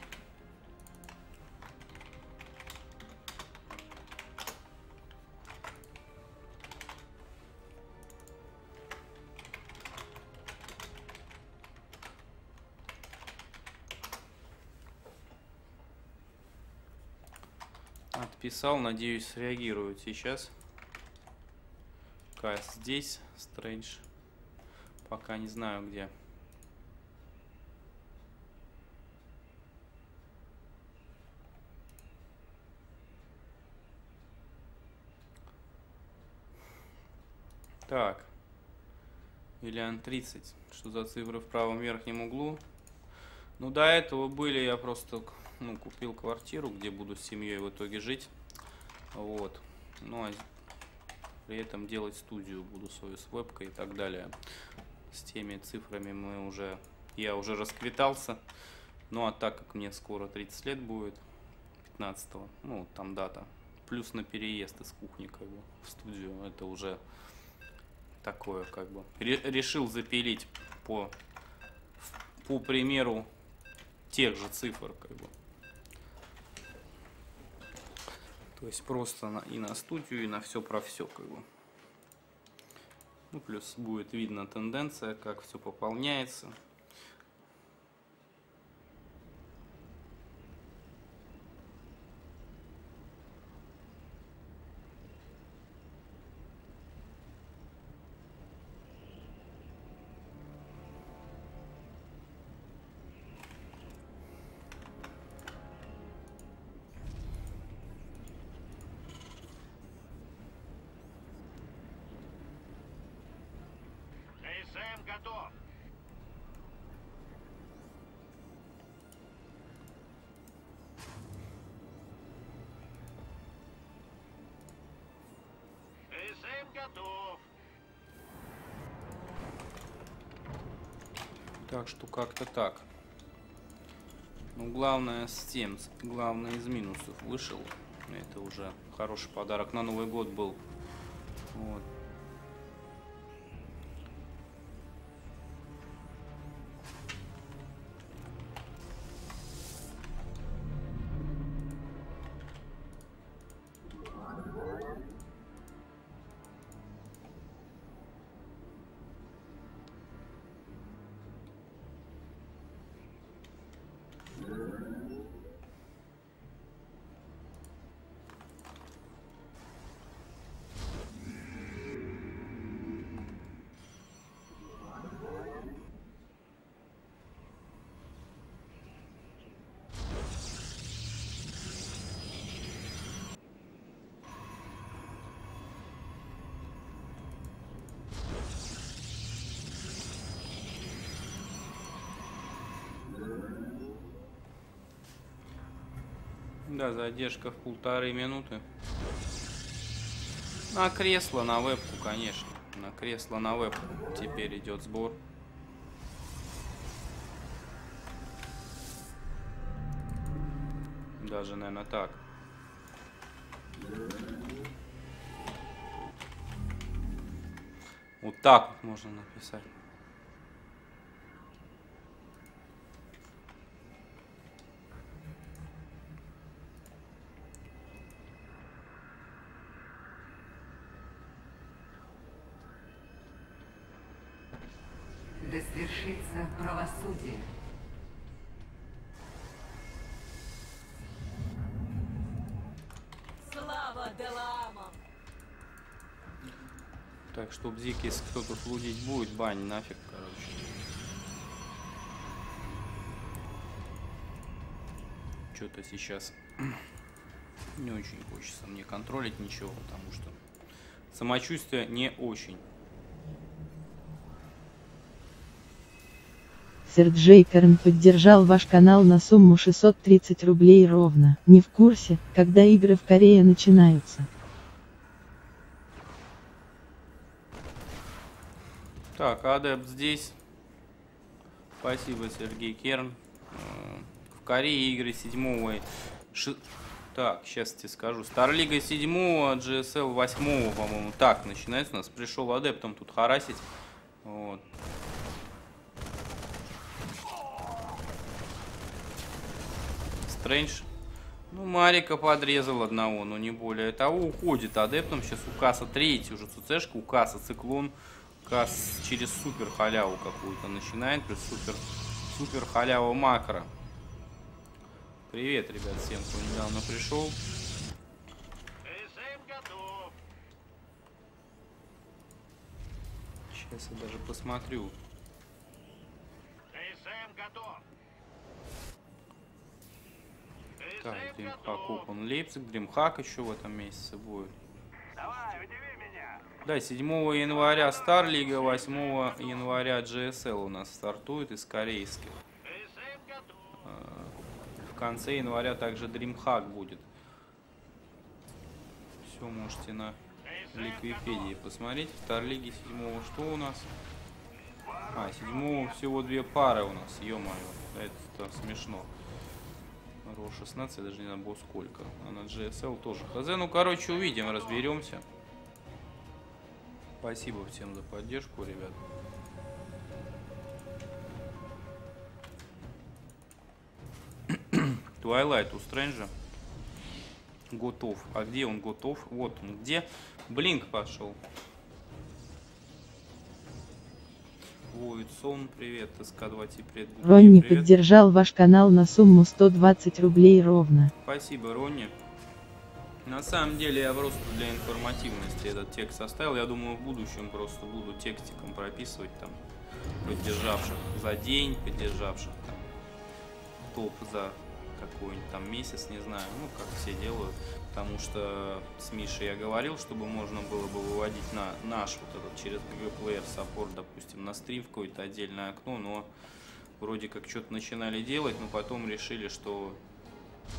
Отписал, надеюсь, среагируют сейчас. Кайс здесь, Стрэндж. Пока не знаю где. Так. Ильян 30. Что за цифры в правом верхнем углу? Ну, до этого были, я просто ну, купил квартиру, где буду с семьей в итоге жить. Вот. Ну, а при этом делать студию буду свою с вебкой и так далее. С теми цифрами мы уже, я уже расквитался. Ну, а так как мне скоро 30 лет будет, 15 ну, там дата, плюс на переезд из кухни, как бы, в студию, это уже такое, как бы, решил запилить по, по примеру тех же цифр, как бы. То есть просто на, и на студию, и на все про все, как бы. Ну, плюс будет видно тенденция, как все пополняется. Что как-то так. Ну, главное с тем, главное из минусов вышел. Это уже хороший подарок на Новый год был. Вот. Да, задержка в полторы минуты. На кресло, на вебку, конечно. На кресло, на вебку. Теперь идет сбор. Даже, наверное, так. Вот так вот можно написать. Свершится правосудие. Слава Делаамам! Так, чтоб Зик, если кто-то флудить будет, бань нафиг, короче. Что-то сейчас не очень хочется мне контролить ничего, потому что самочувствие не очень. Серджей Карн поддержал ваш канал на сумму 630 рублей ровно. Не в курсе, когда игры в Корее начинаются. Так, адепт здесь. Спасибо, Сергей Керн. Э, В Корее игры 7 ши- Так, сейчас тебе скажу. Старлига 7 GSL 8 по-моему. Так, начинается у нас. Пришел адептом тут харасить. Вот. Стрэндж. Ну, Марика подрезал одного, но не более того. Уходит адептом. Сейчас у Касса третий уже ЦЦшка. У Касса циклон. Касс через супер халяву какую-то начинает. Плюс супер, супер халява макро. Привет, ребят, всем, кто недавно пришел. Сейчас я даже посмотрю. СМ готов. Так, Дримхак. Open Лейпциг. Дримхак еще в этом месяце будет. Давай, удиви меня. Да, 7 января Старлига, 8 января GSL у нас стартует из корейских. Готов. В конце января также DreamHack будет. Все можете на Ликвипедии посмотреть. В Старлиге 7 что у нас? А, 7 всего две пары у нас, ё-моё. Это смешно. Ро 16, я даже не знаю, было сколько. А на GSL тоже. Хз, ну короче, увидим, разберемся. Спасибо всем за поддержку, ребят. Twilight у Стрэнджа. Готов. А где он готов? Вот он где. Блинк пошел. Войдсон, привет. СК2 привет. Ронни привет. поддержал ваш канал на сумму 120 рублей ровно. Спасибо, Ронни. На самом деле я просто для информативности этот текст составил. Я думаю, в будущем просто буду текстиком прописывать там поддержавших за день, поддержавших там топ за какой-нибудь там месяц, не знаю, ну как все делают. Потому что с Мишей я говорил, чтобы можно было бы выводить на наш вот этот через GG Player саппорт, допустим, на стрим в какое-то отдельное окно, но вроде как что-то начинали делать, но потом решили, что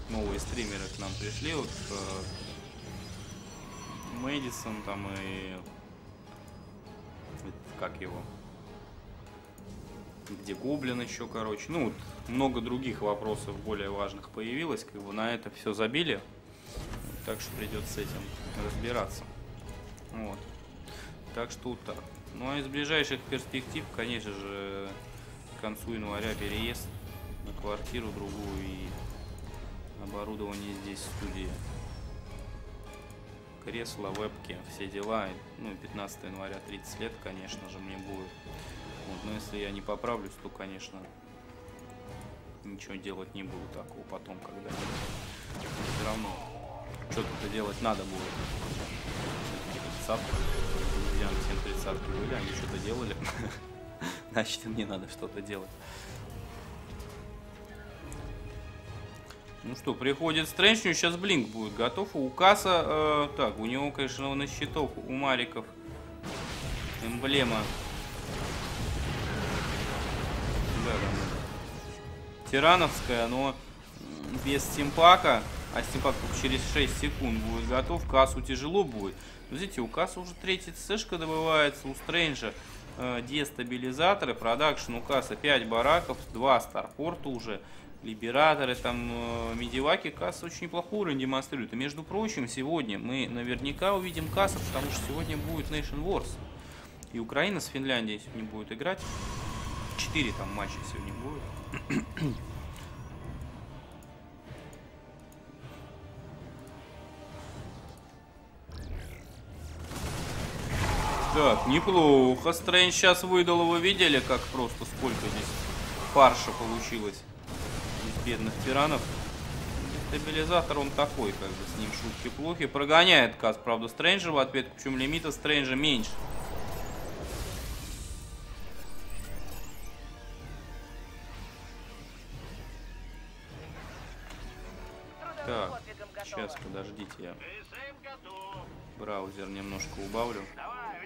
новые стримеры к нам пришли, вот э, Мэдисон там и как его, где Гоблин еще, короче, ну вот много других вопросов более важных появилось, как бы на это все забили, так что придется с этим разбираться, вот, так что так. Ну а из ближайших перспектив, конечно же, к концу января переезд на квартиру другую и оборудование здесь в студии. Кресло, вебки, все дела. Ну, 15 января 30 лет, конечно же, мне будет. Вот, но если я не поправлюсь, то, конечно, ничего делать не буду такого потом, когда все равно что-то делать надо будет. Тридцатка. Друзьям всем тридцатки были, они что-то делали. Значит, мне надо что-то делать. Ну что, приходит Стрэндж, сейчас Блинк будет готов. У Касса, э, так, у него, конечно, на счетов у Мариков эмблема. Тирановская, но без стимпака. А только через 6 секунд будет готов. Кассу тяжело будет. Но, видите, у Касса уже третья цешка добывается. У Стрэнджа э, дестабилизаторы. Продакшн у Касса 5 бараков, 2 старпорта уже. Либераторы, там, э, медиваки, касса очень неплохой уровень демонстрируют. И, между прочим, сегодня мы наверняка увидим кассу, потому что сегодня будет Nation Wars. И Украина с Финляндией сегодня будет играть. Четыре там матча сегодня будет. Так, неплохо. Стрэндж сейчас выдал, вы видели, как просто сколько здесь фарша получилось из бедных тиранов. Стабилизатор он такой, как бы с ним шутки плохи. Прогоняет Кас, правда, Стрэнджа в ответ, причем лимита Стрэнджа меньше. Так, сейчас, подождите, я браузер немножко убавлю. Давай.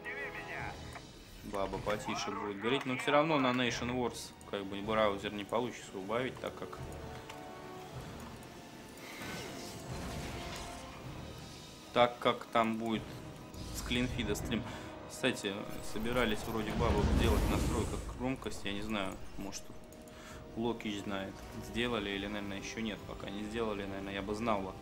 Баба потише будет говорить, но все равно на Nation Wars как бы браузер не получится убавить, так как так как там будет с клинфида стрим. Кстати, собирались вроде бабу сделать настройка громкости, я не знаю, может Локич знает, сделали или, наверное, еще нет, пока не сделали, наверное, я бы знал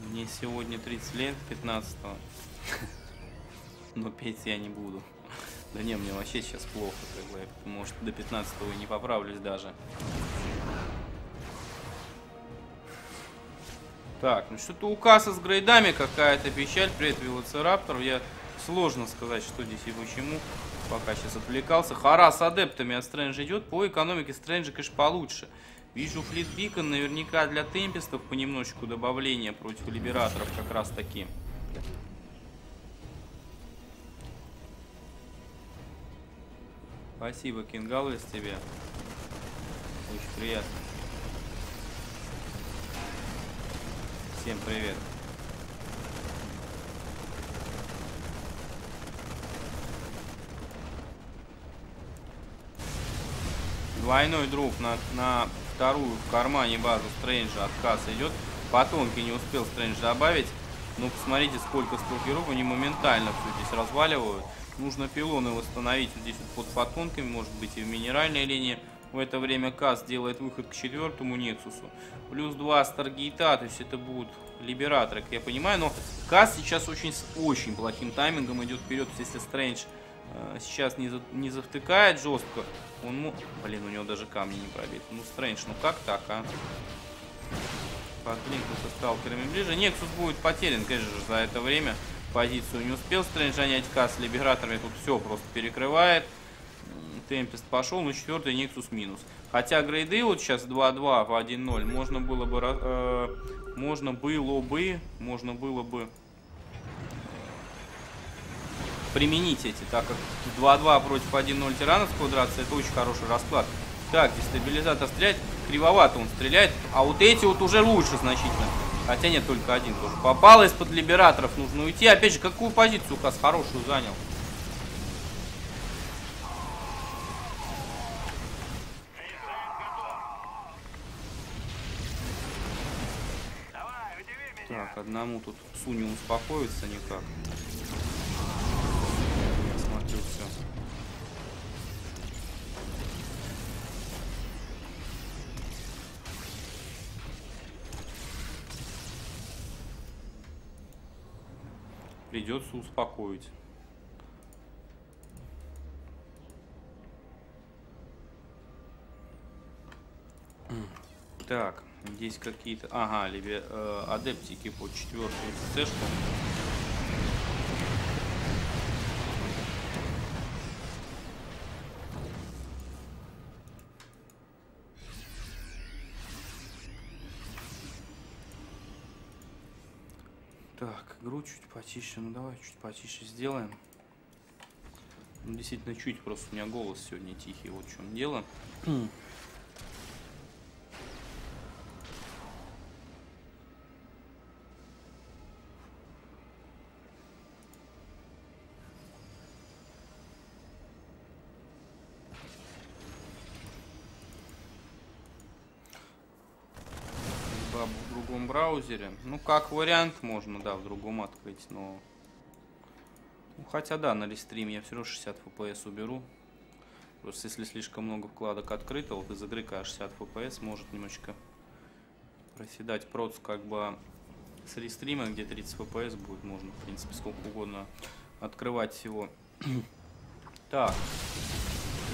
Мне сегодня 30 лет, 15 Но петь я не буду. Да не, мне вообще сейчас плохо, как бы. Может, до 15 и не поправлюсь даже. Так, ну что-то у кассы с грейдами какая-то печаль. Привет, Велоцираптор. Я сложно сказать, что здесь и почему. Пока сейчас отвлекался. Хара с адептами от Стрэнджа идет. По экономике Стрэнджа, конечно, получше. Вижу флит Бикон, наверняка для темпестов понемножечку добавления против либераторов как раз таки. Спасибо, Кингалвес, тебе. Очень приятно. Всем привет. Двойной друг на, на вторую в кармане базу Стрэнджа отказ идет. Потомки не успел Стрэндж добавить. Ну, посмотрите, сколько сталкеров, они моментально все здесь разваливают. Нужно пилоны восстановить вот здесь вот под потонками, может быть и в минеральной линии. В это время Кас делает выход к четвертому Нексусу. Плюс два Старгейта, то есть это будут либераторы, как я понимаю. Но Кас сейчас очень с очень плохим таймингом идет вперед. То есть Если Стрэндж э, сейчас не, за, не завтыкает жестко, он... Блин, у него даже камни не пробиты. Ну, Стрэндж, ну как так, а? Подклинку со сталкерами ближе. Нексус будет потерян, конечно же, за это время. Позицию не успел Стрэндж занять Кас с либераторами. Тут все просто перекрывает. Темпест пошел, но четвертый Нексус минус. Хотя грейды вот сейчас 2-2 в 1-0. Можно было бы... э, можно было бы... Можно было бы применить эти, так как 2-2 против 1-0 тиранов с квадрации, это очень хороший расклад. Так, дестабилизатор стреляет, кривовато он стреляет, а вот эти вот уже лучше значительно. Хотя нет, только один тоже. Попало из-под либераторов, нужно уйти. Опять же, какую позицию Кас хорошую занял? Так, одному тут псу не успокоится никак. Придется успокоить. Так, здесь какие-то... Ага, либе, э, адептики по четвертой цешку. Игру чуть потише. Ну давай чуть потише сделаем. Ну, действительно, чуть просто у меня голос сегодня тихий. Вот в чем дело. Бабу своем браузере. Ну, как вариант, можно, да, в другом открыть, но... Ну, хотя, да, на рестриме я все равно 60 FPS уберу. Просто если слишком много вкладок открыто, вот из игры, когда 60 FPS может немножечко проседать. Проц как бы с рестрима, где 30 FPS будет, можно, в принципе, сколько угодно открывать всего. так,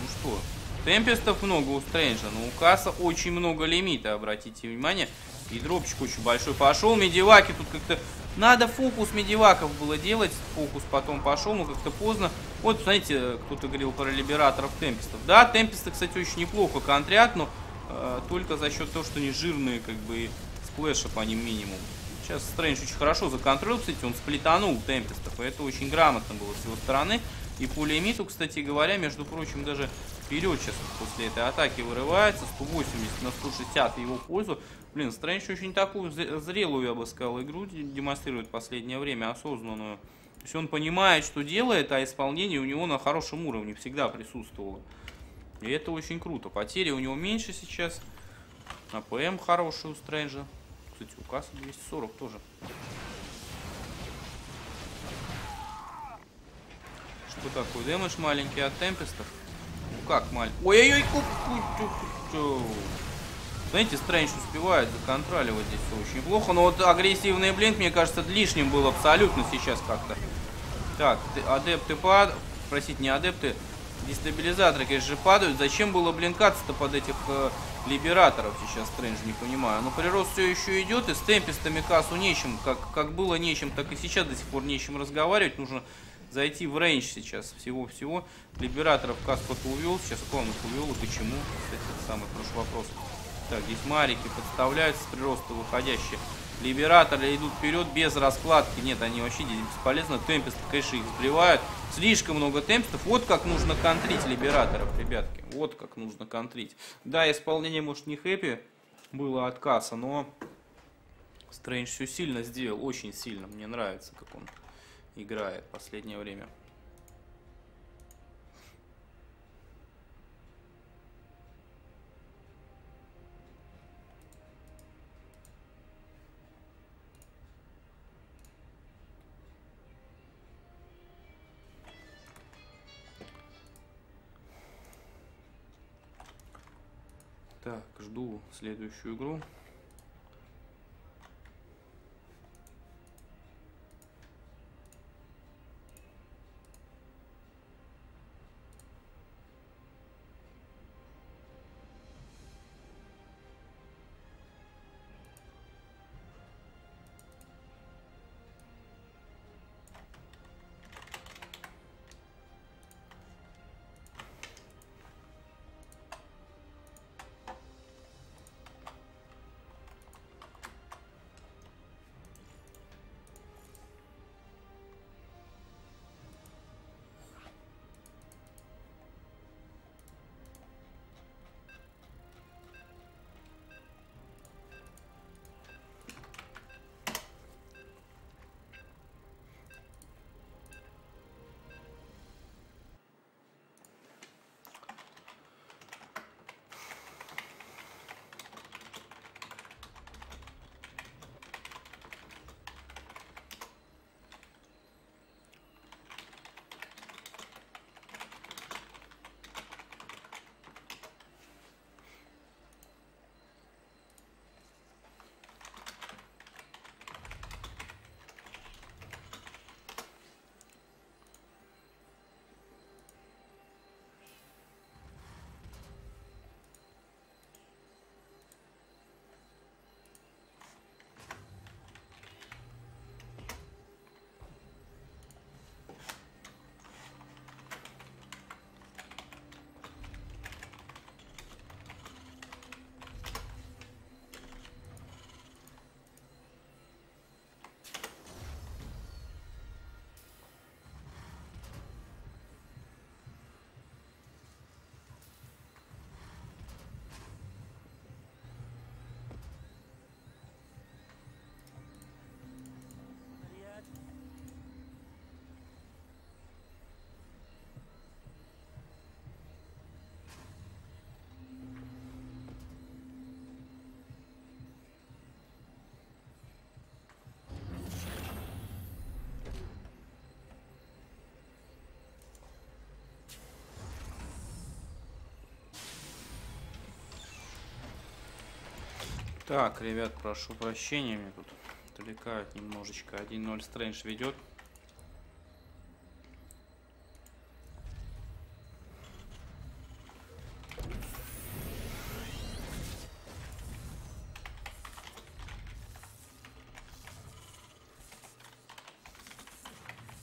ну что, темпестов много у Стрэнджа, но у Касса очень много лимита, обратите внимание. И дропчик очень большой пошел. Медиваки тут как-то... Надо фокус медиваков было делать. Фокус потом пошел, но как-то поздно. Вот, знаете, кто-то говорил про либераторов темпестов. Да, темпесты, кстати, очень неплохо контрят, но э, только за счет того, что они жирные, как бы, сплэша по ним минимум. Сейчас Стрэндж очень хорошо законтролил, кстати, он сплетанул темпестов, и это очень грамотно было с его стороны. И по лимиту, кстати говоря, между прочим, даже вперед сейчас после этой атаки вырывается. 180 на 160 в его пользу. Блин, Стрэндж очень такую зрелую, я бы сказал, игру демонстрирует в последнее время, осознанную. То есть он понимает, что делает, а исполнение у него на хорошем уровне всегда присутствовало. И это очень круто. Потери у него меньше сейчас. APM хороший у Стрэнджа. Кстати, у Касса 240 тоже. Что такое? Damage маленький от tempest ов? Ну как маленький? Ой-ой-ой, знаете, Стрэндж успевает законтроливать здесь все очень плохо. Но вот агрессивный blink, мне кажется, лишним был абсолютно сейчас как-то. Так, адепты падают. Простите, не адепты. Дестабилизаторы, конечно же, падают. Зачем было блинкаться-то под этих э, либераторов сейчас, Стрэндж, не понимаю. Но прирост все еще идет, и с темпестами кассу нечем. Как, как было нечем, так и сейчас до сих пор нечем разговаривать. Нужно зайти в рейндж сейчас всего-всего. Либераторов кто-то увел. Сейчас кто увел и почему? Кстати, это самый прошлый вопрос. Так, здесь марики подставляются с прироста выходящие. Либераторы идут вперед без раскладки. Нет, они вообще здесь бесполезны. Темпест, конечно, их сбривают. Слишком много темпестов. Вот как нужно контрить либераторов, ребятки. Вот как нужно контрить. Да, исполнение, может, не хэппи было от касса, но Стрэндж все сильно сделал. Очень сильно. Мне нравится, как он играет в последнее время. Так, жду следующую игру. Так, ребят, прошу прощения, меня тут отвлекают немножечко. 1-0 Стрэндж ведет.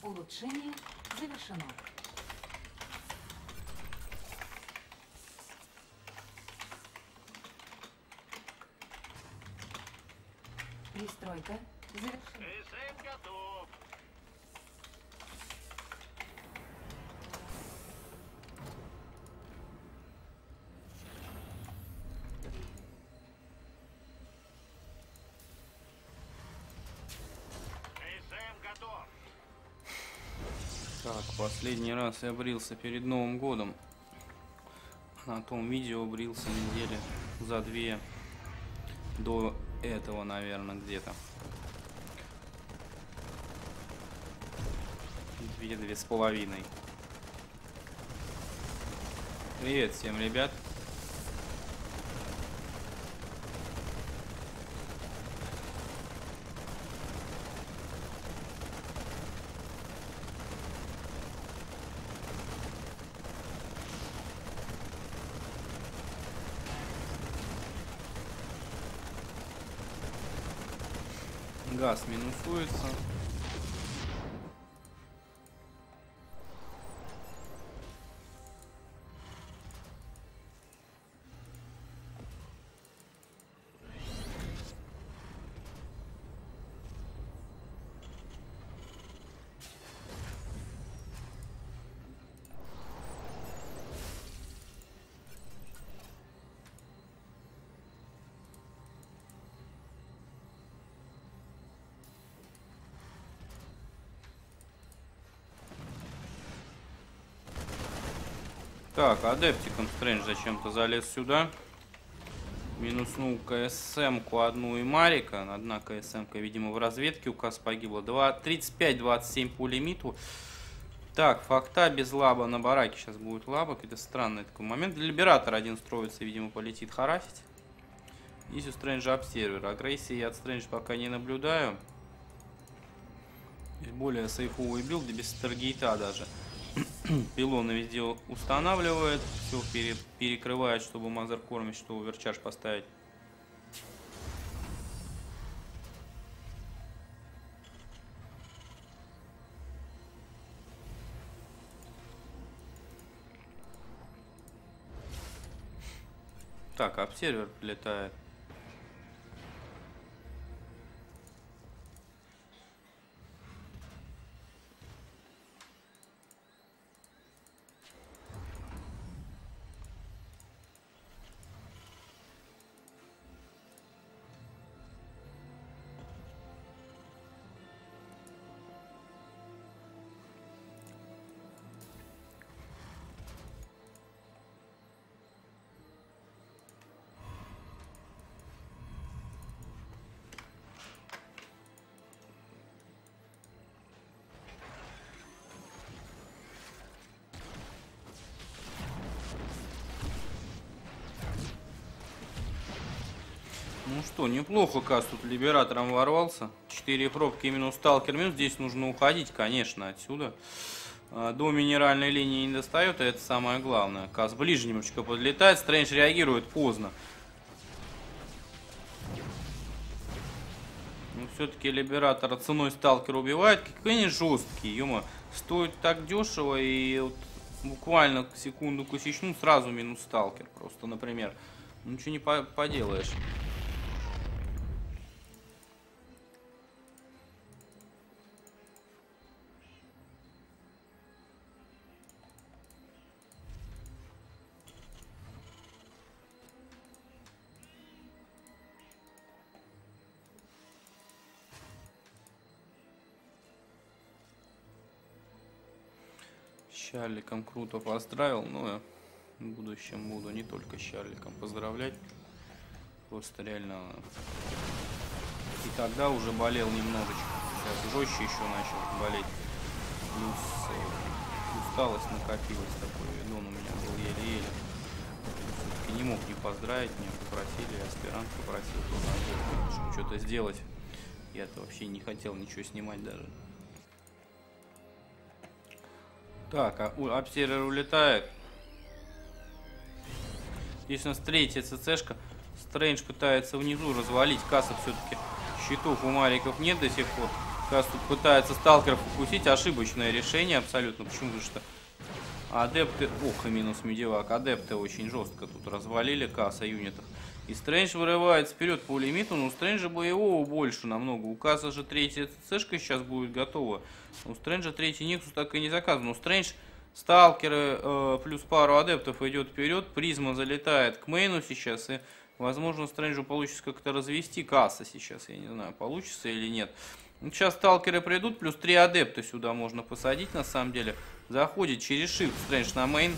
Улучшение завершено. Пристройка завершена. КСМ готов. КСМ готов. Так, последний раз я брился перед Новым годом. На том видео брился недели за две до этого, наверное, где-то. Две, две с половиной. Привет всем, ребят. Газ минусуется. Так, адептиком Стрэндж зачем-то залез сюда. Минуснул КСМ-ку одну и Марика. Одна КСМ-ка, видимо, в разведке указ погибла. 35-27 по лимиту. Так, факта без лаба на бараке. Сейчас будет лаба. Это странный такой момент. Liberator один строится, видимо, полетит harass ить. Есть у Стрэнджа observer. Агрессии я от Стрэнджа пока не наблюдаю. Более сейфовый build, без stargate а даже. Пилоны везде устанавливает, все пере, перекрывает, чтобы мазер кормить, чтобы оверчарж поставить. Так, обсервер прилетает. Неплохо Кас тут либератором ворвался. Четыре пробки минус сталкер минус. Здесь нужно уходить, конечно, отсюда. А, До минеральной линии не достает, и это самое главное. Кас ближе немножечко подлетает. Стрэндж реагирует поздно. Ну, все-таки либератора ценой сталкер убивает. Какие они жесткие, ё Стоит так дешево и вот буквально секунду косичну, сразу минус сталкер. Просто, например. Ну, ничего не по поделаешь. Чарликом круто поздравил, но в будущем буду не только с Чарликом поздравлять. Просто реально... И тогда уже болел немножечко. Сейчас жестче еще начал болеть. Плюс э, усталость накопилась такой. Видон у меня был еле-еле. Все-таки не мог не поздравить, меня попросили, аспирант попросил чтобы что-то сделать. Я-то вообще не хотел ничего снимать даже. Так, а обсервер улетает. Здесь у нас третья ЦЦшка. Стрэндж пытается внизу развалить. Касса все-таки щитов у Мариков нет до сих пор. Касс тут пытается сталкеров укусить. Ошибочное решение абсолютно. Почему же что? Адепты... Ох, и минус медивак. Адепты очень жестко тут развалили касса юнитов. И Стрэндж вырывается вперед по лимиту, но у Стрэнджа боевого больше намного. У Касса же третья ЦЦшка сейчас будет готова. У Стрэнджа третий Nexus так и не заказан. Но Стрэндж, сталкеры э, плюс пару адептов идет вперед. Призма залетает к main у сейчас. И, возможно, Стрэнджу получится как-то развести Касса сейчас. Я не знаю, получится или нет. Сейчас сталкеры придут, плюс три адепта сюда можно посадить, на самом деле. Заходит через shift Стрэндж на main.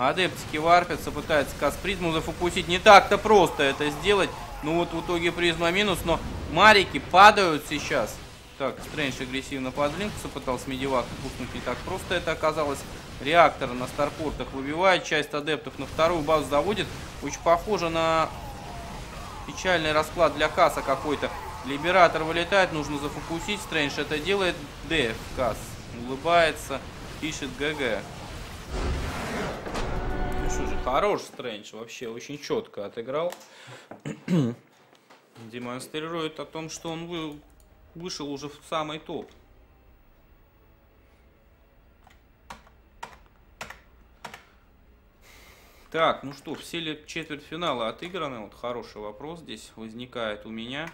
Адептики warp ятся, пытаются Касс призму зафокусить. Не так-то просто это сделать. Ну вот в итоге призма минус, но марики падают сейчас. Так, Стрэндж агрессивно под пытался медивак пухнуть не так просто это оказалось. Реактор на старпортах выбивает, часть адептов на вторую базу заводит. Очень похоже на печальный расклад для касса какой-то. Либератор вылетает, нужно зафокусить. Стрэндж это делает. Д. Касс улыбается, пишет ГГ. Же, хорош Стрэндж, вообще очень четко отыграл. Демонстрирует о том, что он вы- вышел уже в самый топ. Так, ну что, все ли четвертьфинала отыграны? Вот хороший вопрос здесь возникает у меня.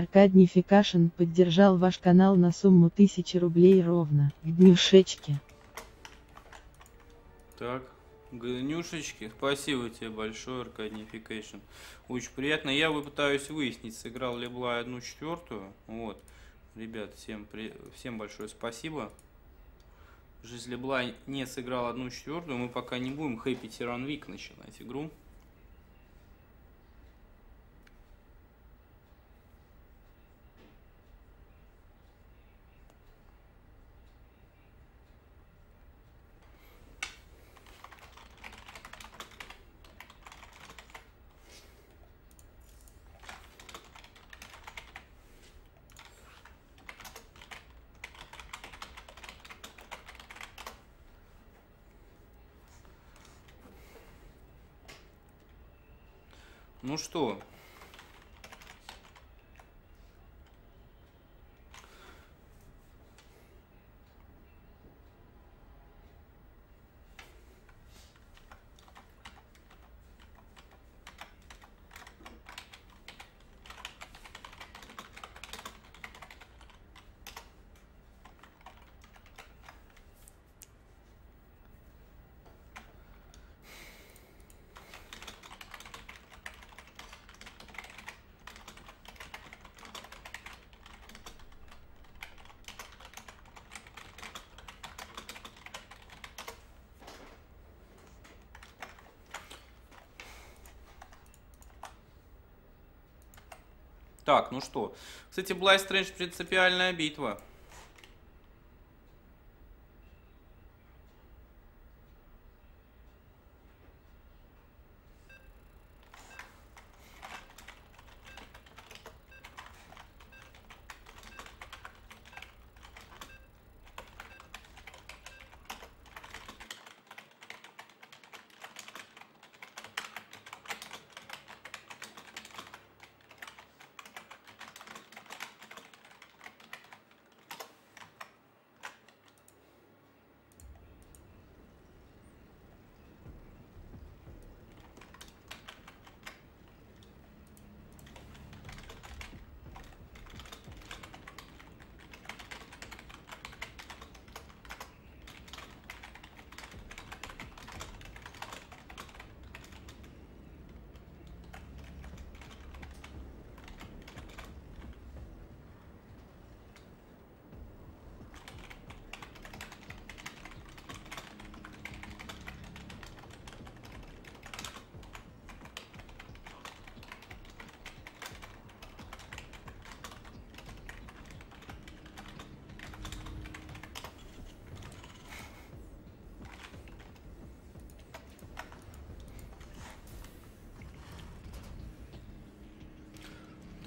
Аркадий Фикашин поддержал ваш канал на сумму 1000 рублей ровно, к днюшечке. Так, к днюшечке, спасибо тебе большое, Аркаднификейшн. Очень приятно. Я пытаюсь выяснить, сыграл ли Блай одну четвертую. Вот. Ребят, всем, при... всем большое спасибо. Если Блай не сыграл одну четвертую, мы пока не будем Тиранвик начинать игру. Ну что? Так, ну что? Кстати, Блай Стрэндж принципиальная битва.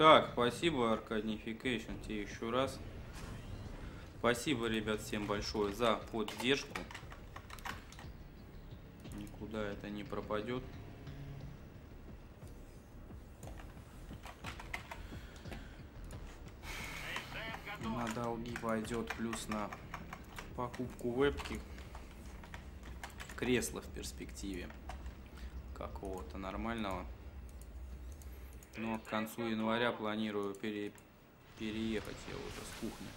Так, спасибо, Аркаднификейшн, тебе еще раз. Спасибо, ребят, всем большое за поддержку. Никуда это не пропадет. На долги пойдет плюс на покупку вебки кресла в перспективе какого-то нормального. Но к концу января планирую пере... переехать я уже с кухни.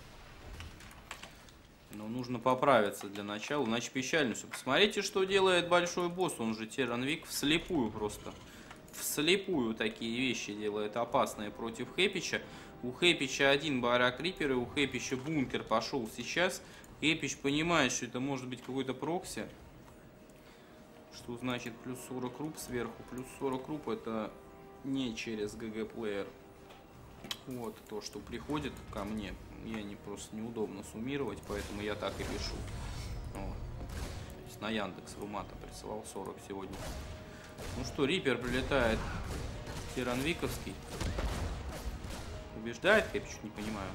Но нужно поправиться для начала, иначе печально все. Посмотрите, что делает большой босс, он же Теранвик вслепую просто. Вслепую такие вещи делает опасные против Хэпича. У Хэпича один барак Риппер, и у Хэпича бункер пошел сейчас. Хэпич понимает, что это может быть какой-то прокси. Что значит плюс 40 руп сверху. Плюс 40 руп это не через GG Player. Вот то, что приходит ко мне. Я не просто неудобно суммировать, поэтому я так и пишу. Вот. На Яндекс Румата присылал 40 сегодня. Ну что, Риппер прилетает. Тиранвиковский. Убеждает Хэпич, не понимаю.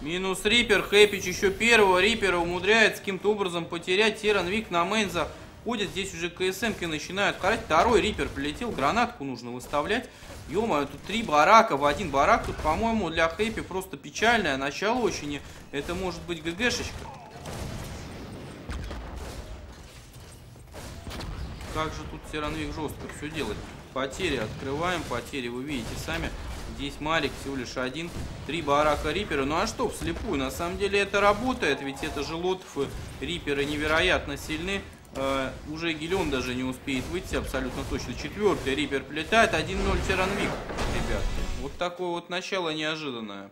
Минус Риппер. Хэпич еще первого Риппера умудряется каким-то образом потерять. Тиранвик на мейнза ходят, здесь уже КСМки начинают харать. Второй Риппер прилетел, гранатку нужно выставлять. ё тут три барака в один барак. Тут, по-моему, для Хэппи просто печальное начало очень. Это может быть ГГшечка. Как же тут Сиранвик жестко все делает. Потери открываем, потери вы видите сами. Здесь Марик всего лишь один. Три барака Риппера. Ну а что, вслепую? На самом деле это работает, ведь это же лотов и Рипперы невероятно сильны. Uh, уже Гелион даже не успеет выйти, абсолютно точно. Четвертый Риппер прилетает, 1-0 Тиранвик, ребят. Вот такое вот начало неожиданное.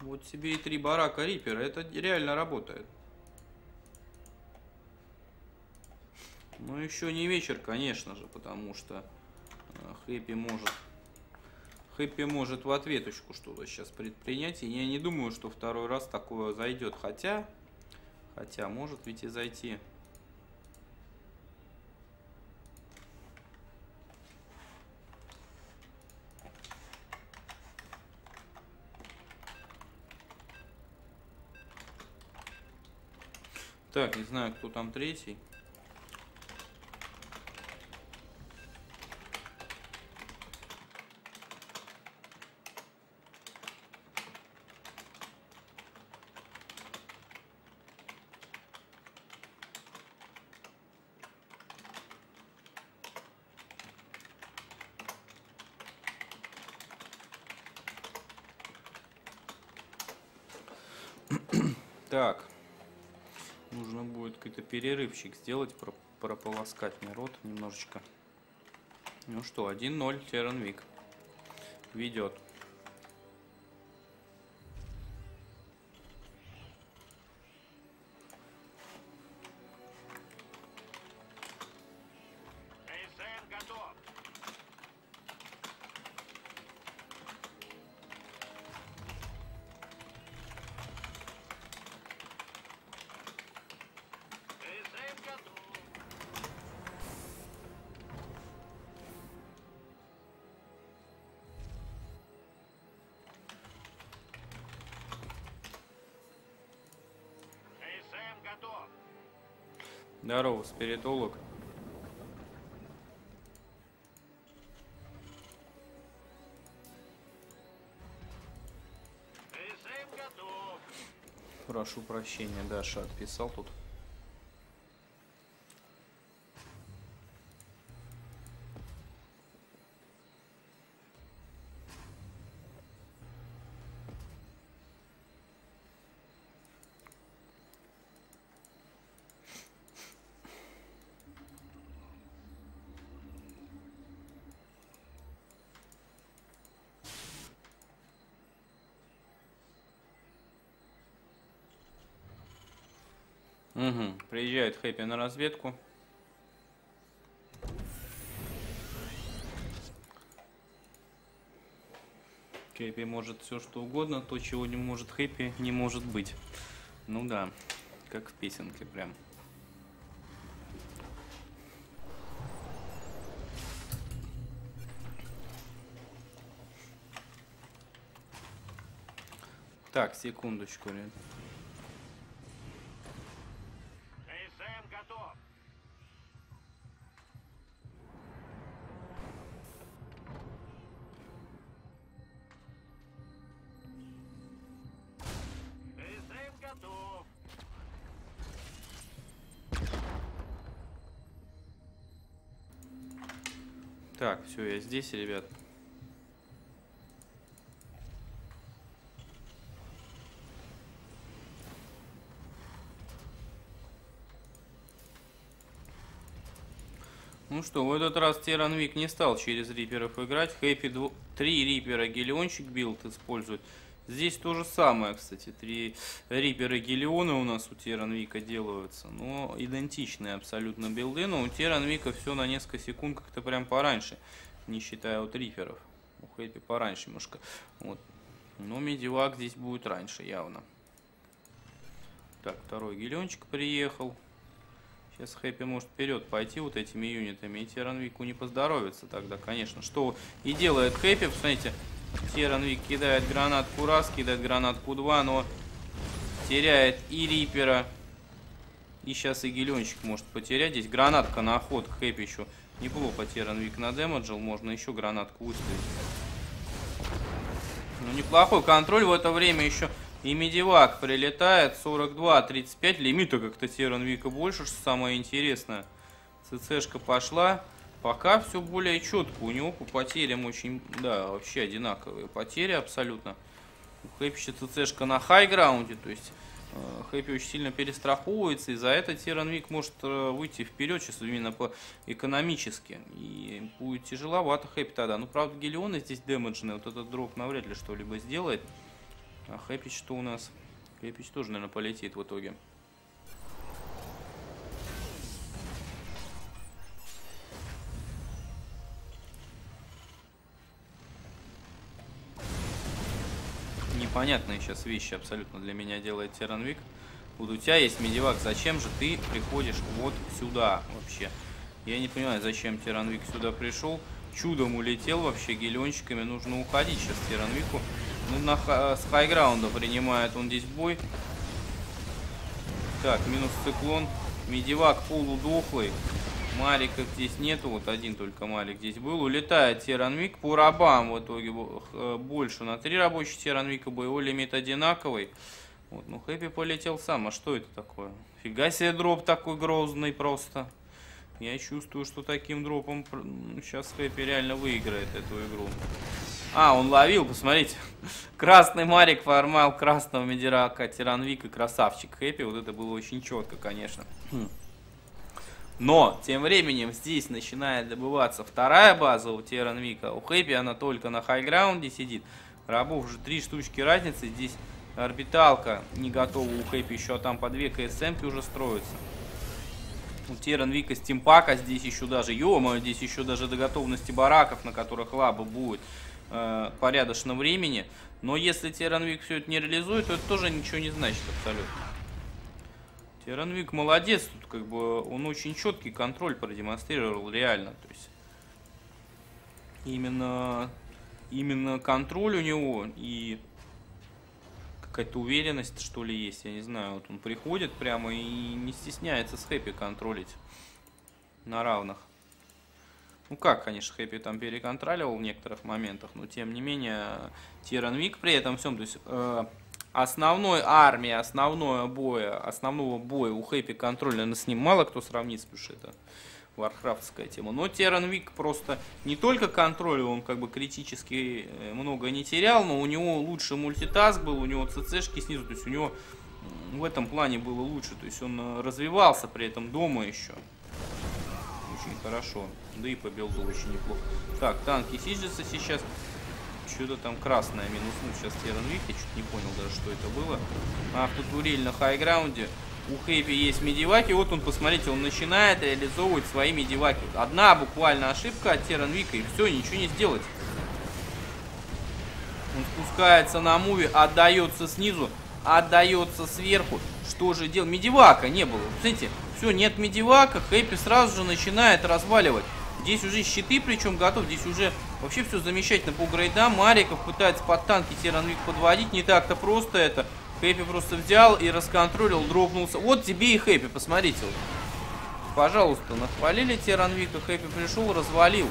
Вот себе и три барака Риппера, это реально работает. Ну еще не вечер, конечно же, потому что э, Хэппи может Хэппи может в ответочку что-то сейчас предпринять. И я не думаю, что второй раз такое зайдет. Хотя, хотя может ведь и зайти. Так, не знаю, кто там третий. Так. Нужно будет какой-то перерывчик сделать, прополоскать мне рот немножечко. Ну что, 1-0 Теренвик. Ведет. Здорово, спиритолог. Прошу прощения, Даша отписал тут. отправляет Хэппи на разведку. Хэппи может все что угодно, то, чего не может Хэппи, не может быть. Ну да, как в песенке прям. Так, секундочку, ребят. Здесь, ребят. Ну что, в этот раз Тиранвик не стал через reaper ов играть. Хэппи дво- три reaper а гелиончик build использует. Здесь то же самое, кстати. Три reaper а гелиона у нас у Тиранвика делаются. Но идентичные абсолютно build ы. Но у Тиранвика все на несколько секунд как-то прям пораньше. Не считая вот reaper ов. У Хэппи пораньше немножко. Вот. Но medivac здесь будет раньше явно. Так, второй гелиончик приехал. Сейчас Хэппи может вперед пойти вот этими юнитами, и Тиранвику не поздоровится тогда, конечно. Что и делает Хэппи, посмотрите, Тиранвик кидает гранатку раз, кидает гранатку два, но теряет и Рипера, и сейчас и Геленчик может потерять. Здесь гранатка на ход Хэппи еще неплохо Тиранвик надемаджил, можно еще гранатку выставить. Ну, неплохой контроль в это время еще и медивак прилетает. 42-35. Лимита как-то Тиранвика больше, что самое интересное. ЦЦшка пошла. Пока все более четко. У него по потерям очень, да, вообще одинаковые потери абсолютно. У Хэппи ЦЦшка на хайграунде, то есть Хэппи очень сильно перестраховывается, и за это Тиранвик может э, выйти вперед сейчас именно по экономически. И будет тяжеловато Хэппи тогда. Ну, правда, Гелионы здесь дэмэджный, вот этот дроп навряд ли что-либо сделает. А Хэппич что у нас? Хэппич тоже, наверное, полетит в итоге. Непонятные сейчас вещи абсолютно для меня делает Тиранвик. Вот у тебя есть медивак, зачем же ты приходишь вот сюда вообще? Я не понимаю, зачем Тиранвик сюда пришел. Чудом улетел вообще, гелиончиками нужно уходить сейчас Тиранвику. Ну, на, ха- с хайграунда принимает он здесь бой. Так, минус циклон. Медивак полудохлый. Мариков здесь нету, вот один только Марик здесь был. Улетает Тиранвик по рабам в итоге э, больше. На три рабочих Тиранвика боевой лимит одинаковый. Вот, ну Хэппи полетел сам. А что это такое? Фига себе дроп такой грозный просто. Я чувствую, что таким дропом сейчас Хэппи реально выиграет эту игру. А, он ловил, посмотрите. Красный Марик формал красного медирака, Тиранвик и красавчик Хэппи. Вот это было очень четко, конечно. Но, тем временем, здесь начинает добываться вторая база у Тиранвика. У Хэппи она только на хайграунде сидит. Рабов уже три штучки разницы. Здесь орбиталка не готова у Хэппи еще, там по две КСМки уже строятся. У Тиранвика стимпака здесь еще даже, ё здесь еще даже до готовности бараков, на которых лаба будет э, порядочно времени. Но если Тиранвик все это не реализует, то это тоже ничего не значит абсолютно. Тиранвик молодец, тут как бы он очень четкий контроль продемонстрировал реально. То есть именно, именно контроль у него и какая-то уверенность, что ли, есть, я не знаю. Вот он приходит прямо и не стесняется с Хэппи контролить на равных. Ну как, конечно, Хэппи там переконтролировал в некоторых моментах, но тем не менее Тиранвик при этом всем, то есть э, основной армии, основного боя, основного боя у Хэппи контроль, наверное, с ним мало кто сравнится, потому что это варкрафтская тема. Но Тиранвик просто не только контроль, он как бы критически э, много не терял, но у него лучше мультитаск был, у него ЦЦшки снизу, то есть у него в этом плане было лучше, то есть он э, развивался при этом дома еще. Очень хорошо. Да и по билду очень неплохо. Так, танки сиджатся сейчас. Что-то там красное минуснул сейчас Тиранвик. Я чуть не понял даже, что это было. Автотурель на хайграунде. У Хэппи есть медиваки. Вот он, посмотрите, он начинает реализовывать свои медиваки. Одна буквально ошибка от Тиранвика, и все, ничего не сделать. Он спускается на муве, отдается снизу, отдается сверху. Что же делать? Медивака не было. Смотрите, все, нет медивака, Хэппи сразу же начинает разваливать. Здесь уже щиты причем готов, здесь уже вообще все замечательно по грейдам. Мариков пытается под танки Тиранвик подводить, не так-то просто это. Хэппи просто взял и расконтролил, дропнулся. Вот тебе и Хэппи, посмотрите. Пожалуйста, нахвалили Тиранвика, Хэппи пришел, развалил.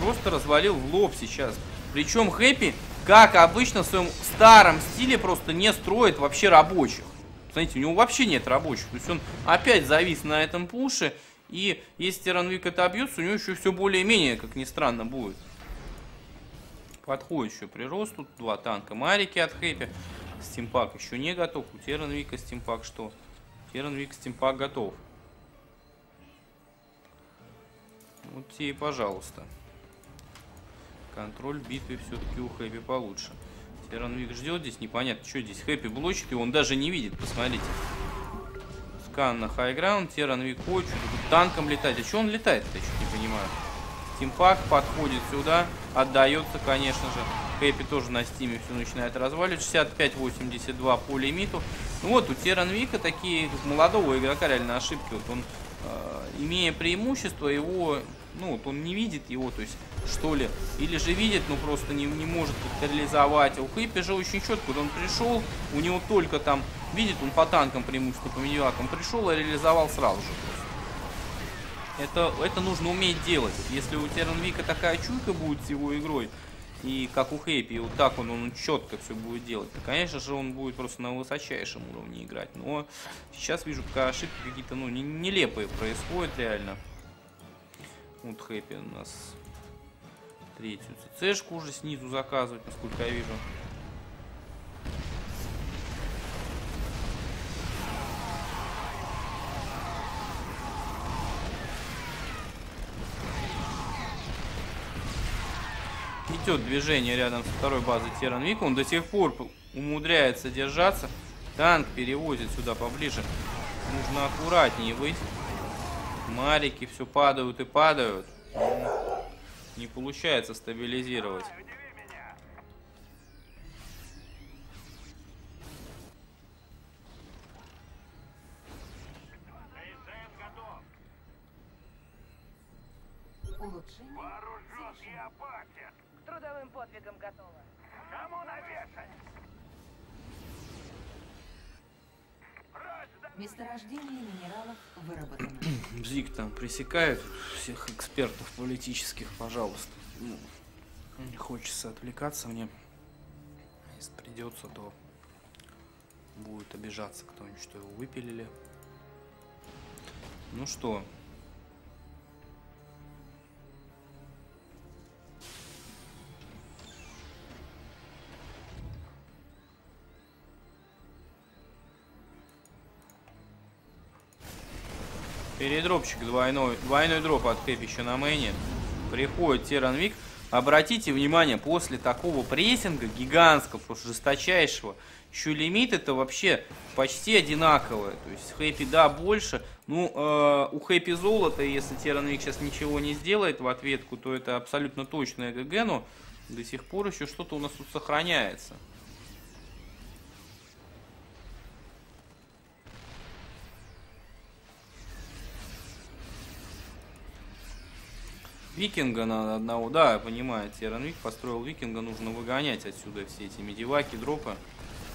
Просто развалил в лоб сейчас. Причем Хэппи, как обычно, в своем старом стиле просто не строит вообще рабочих. Знаете, у него вообще нет рабочих. То есть он опять завис на этом пуше. И если Тиранвик это обьется, у него еще все более-менее, как ни странно, будет. Подходит еще прирост. Тут два танка Марики от Хэппи. Стимпак еще не готов. У Теранвика Стимпак что? Теранвик Стимпак готов. Вот тебе и пожалуйста. Контроль битвы все-таки у Хэппи получше. Теранвик ждет здесь, непонятно, что здесь. Хэппи блочит, и он даже не видит, посмотрите. Скан на high ground, Теранвик хочет, тут танком летать. А что он летает я чуть не понимаю. Stimpack подходит сюда, отдается, конечно же. Хэппи тоже на stim е все начинает разваливать. 65-82 по лимиту. Ну вот, у Теранвика такие, молодого игрока реально ошибки. Вот он, э, имея преимущество, его ну, вот он не видит его, то есть, что ли, или же видит, но просто не, не может это реализовать. А у Хэппи же очень четко, он пришел, у него только там, видит, он по танкам преимущественно, по медиакам пришел и реализовал сразу же Это, это нужно уметь делать. Если у Тернвика такая чуйка будет с его игрой, и как у Хэппи, вот так он, он четко все будет делать, то, конечно же, он будет просто на высочайшем уровне играть. Но сейчас вижу, пока ошибки какие-то, ну, нелепые происходят реально. Вот Хэппи у нас третью ЦЦшку уже снизу заказывать, насколько я вижу. Идет движение рядом со второй базой Теранвика. Он до сих пор умудряется держаться. Танк перевозит сюда поближе. Нужно аккуратнее выйти. Марики все падают и падают. Не получается стабилизировать. Улучшение. Вооружен и опасен. К трудовым подвигам готова. Кому навешать? Месторождение минералов выработано. Бзик там пресекает всех экспертов политических, пожалуйста. Ну, не хочется отвлекаться мне. Если придется, то будет обижаться кто-нибудь, что его выпилили. Ну что, Передропчик двойной, двойной дроп от Хэппи еще на мэне. Приходит Теранвик. Обратите внимание, после такого прессинга гигантского, просто жесточайшего, еще лимит это вообще почти одинаковое. То есть Хэппи, да, больше. Ну, э, у Хэппи золото, если Теранвик сейчас ничего не сделает в ответку, то это абсолютно точное ГГ, но до сих пор еще что-то у нас тут сохраняется. Викинга на одного, да, я понимаю, Тиранвик построил викинга, нужно выгонять отсюда все эти медиваки, дропы.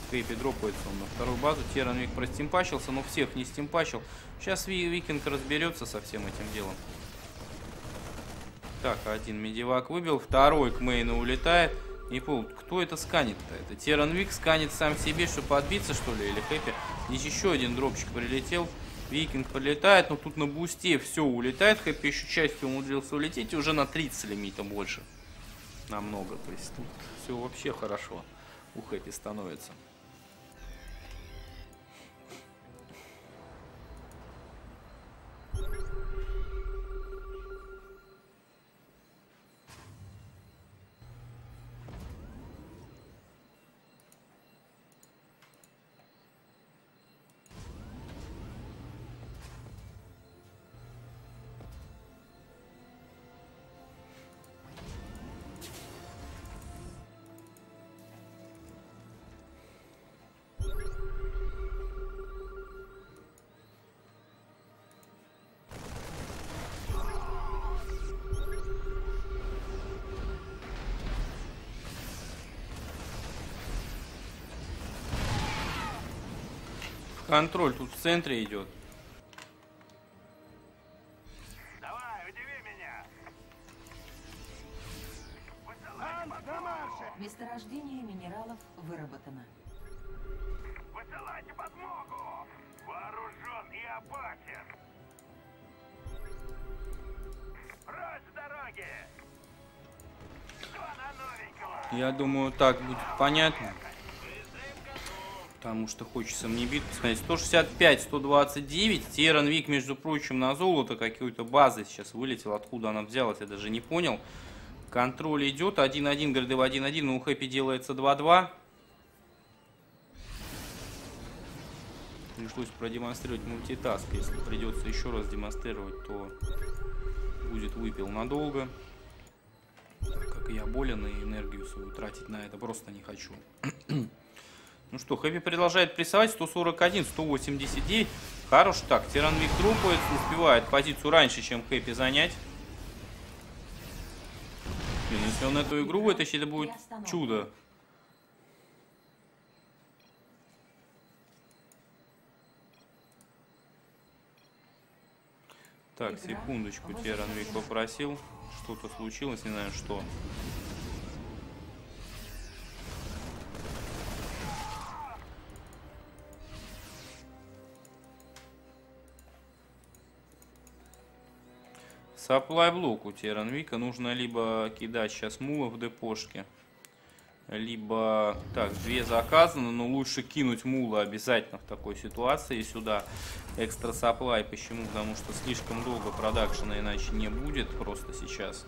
Крепи дропается он на вторую базу. Тиранвик простимпачился, но всех не стимпачил. Сейчас викинг разберется со всем этим делом. Так, один медивак выбил, второй к мейну улетает. Не понял, кто это сканит-то? Это Теранвик сканит сам себе, чтобы отбиться, что ли, или Хэппи? Здесь еще один дропчик прилетел. Викинг полетает, но тут на бусте все улетает. Хэппи еще частью умудрился улететь и уже на 30 лимитом больше. Намного. То есть тут все вообще хорошо у Хэппи становится. Контроль тут в центре идет. Давай, удиви меня. Месторождение минералов выработано. Высылайте подмогу. Вооружен и опасен. Прочь дороги. Что на новенького? Я думаю, так будет понятно. Потому что хочется мне бит посмотреть. 165, 129. Теран Вик, между прочим, на золото какой-то базы сейчас вылетел. Откуда она взялась, я даже не понял. Контроль идет. 1-1, грады в 1-1. Но у Хэппи делается 2-2. Пришлось продемонстрировать мультитаск. Если придется еще раз демонстрировать, то будет выпил надолго. Так как я болен и энергию свою тратить на это просто не хочу. Ну что, Хэппи продолжает прессовать. 141, 189. Хорош так. Тиран Вик трупается, успевает позицию раньше, чем Хэппи занять. Блин, если он эту игру вытащит, это будет чудо. Так, секундочку, Тиран Вик попросил. Что-то случилось, не знаю что. Саплай блок у Теранвика. Нужно либо кидать сейчас мула в депошке, либо... Так, две заказаны, но лучше кинуть мула обязательно в такой ситуации сюда. Экстра саплай. Почему? Потому что слишком долго продакшена иначе не будет просто сейчас.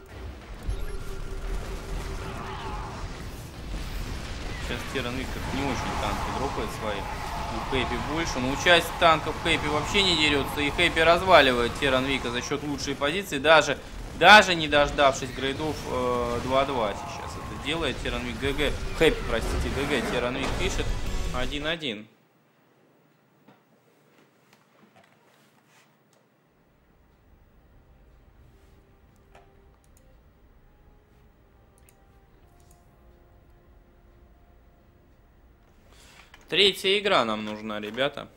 Сейчас Теранвик как не очень танки дропает свои. Хэппи больше. Но часть танков Хэппи вообще не дерется. И Хэппи разваливает Теран Вика за счет лучшей позиции. Даже, даже не дождавшись грейдов э, 2-2 сейчас это делает. Теран Вик ГГ. Хэппи, простите, ГГ. Теран Вик пишет 1-1. Третья игра нам нужна, ребята.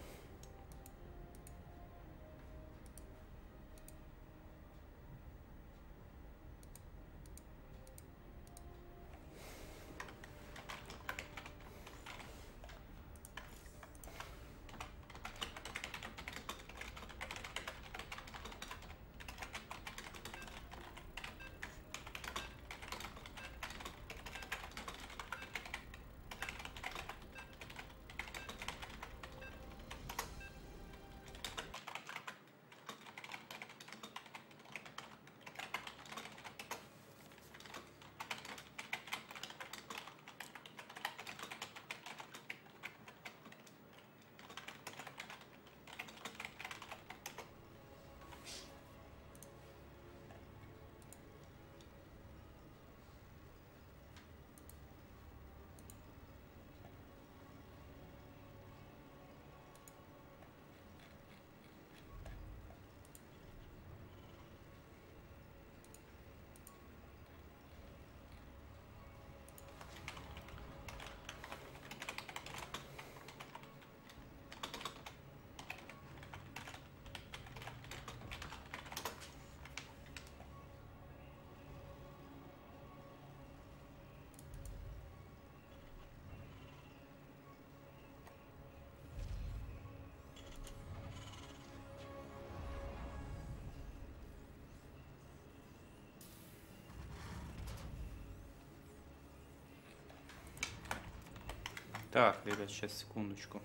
Так, ребят, сейчас секундочку.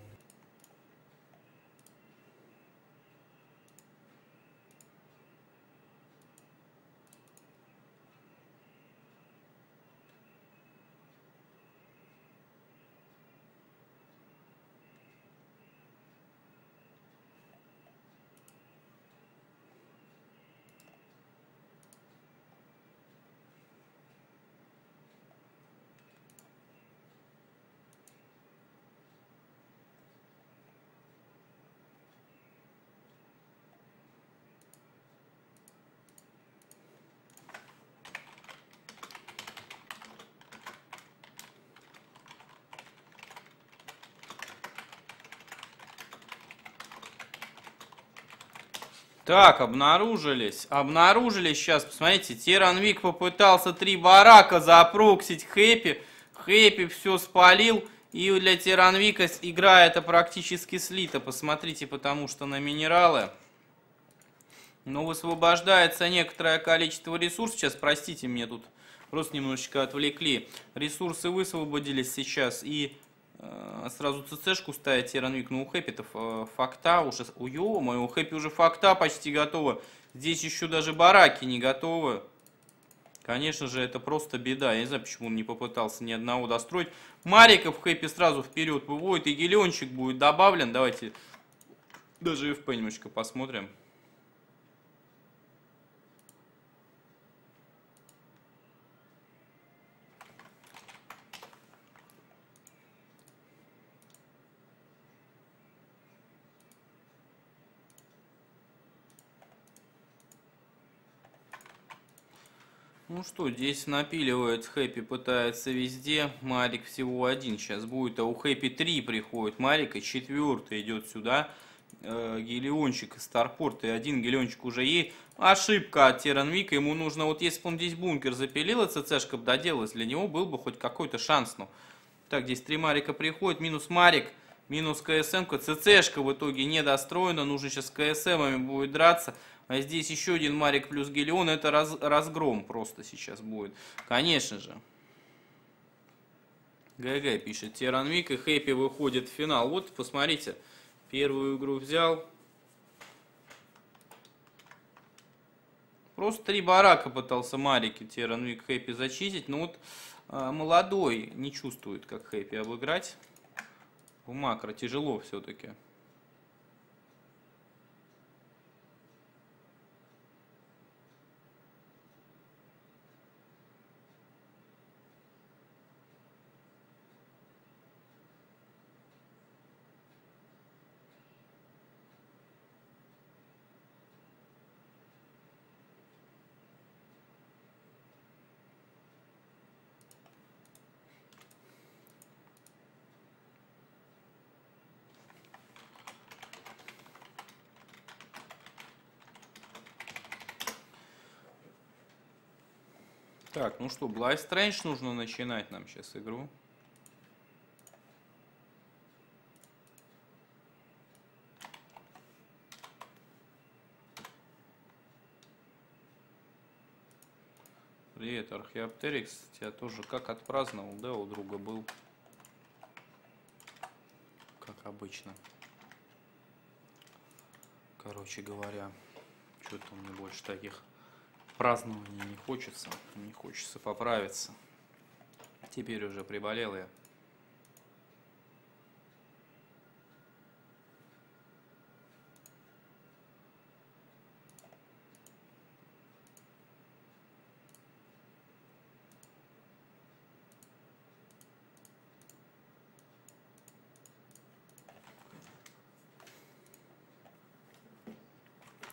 Так, обнаружились. Обнаружились сейчас, посмотрите, Тиранвик попытался три барака запроксить Хэппи. Хэппи все спалил. И для Тиранвика игра это практически слита. Посмотрите, потому что на минералы. Но высвобождается некоторое количество ресурсов. Сейчас, простите, мне тут просто немножечко отвлекли. Ресурсы высвободились сейчас. И э, сразу ЦЦшку ставить Тиранвик. Ну, у Хэппи-то э, факта уже... Ой, ё-моё, у Хэппи уже факта почти готова. Здесь еще даже бараки не готовы. Конечно же, это просто беда. Я не знаю, почему он не попытался ни одного достроить. Мариков Хэппи сразу вперед выводит, и гелиончик будет добавлен. Давайте даже FP немножечко посмотрим. Ну что, здесь напиливает Хэппи, пытается везде. Марик всего один сейчас будет, а у Хэппи три приходит. Марик и четвертый идет сюда. Э, гелиончик из Старпорта, и один гелиончик уже есть. Ошибка от Теранвика, ему нужно, вот если бы он здесь бункер запилил, и ЦЦшка бы доделалась, для него был бы хоть какой-то шанс. Ну. Так, здесь три Марика приходит, минус Марик, минус КСМ, ЦЦшка в итоге не достроена, нужно сейчас с КСМами будет драться. А здесь еще один Марик плюс Гелион. Это раз, разгром просто сейчас будет. Конечно же. ГГ пишет. Тиранвик и Хэппи выходит в финал. Вот, посмотрите. Первую игру взял. Просто три барака пытался Марики Тиранвик Хэппи зачистить. Но вот э, молодой не чувствует, как Хэппи обыграть. В макро тяжело все-таки. Так, ну что, Blind Strange нужно начинать нам сейчас игру. Привет, Археоптерикс. Тебя тоже как отпраздновал, да, у друга был? Как обычно. Короче говоря, что-то мне больше таких празднования не хочется, не хочется поправиться. Теперь уже приболел я.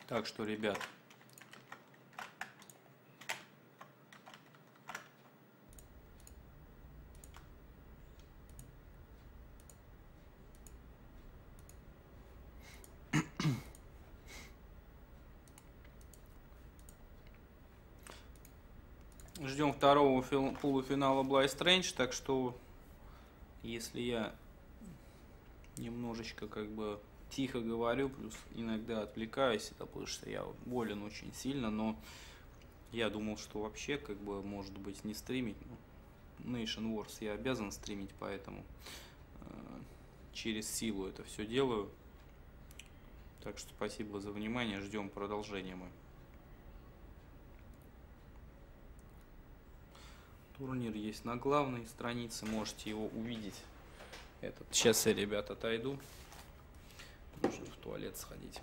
Так что, ребят, Ждем второго полуфинала Blind Strange, так что если я немножечко как бы тихо говорю, плюс иногда отвлекаюсь, это потому что я болен очень сильно, но я думал, что вообще как бы может быть не стримить. Nation Wars я обязан стримить, поэтому э, через силу это все делаю. Так что спасибо за внимание, ждем продолжения мы. Турнир есть на главной странице, можете его увидеть. Этот. Сейчас я, ребят, отойду. Нужно в туалет сходить.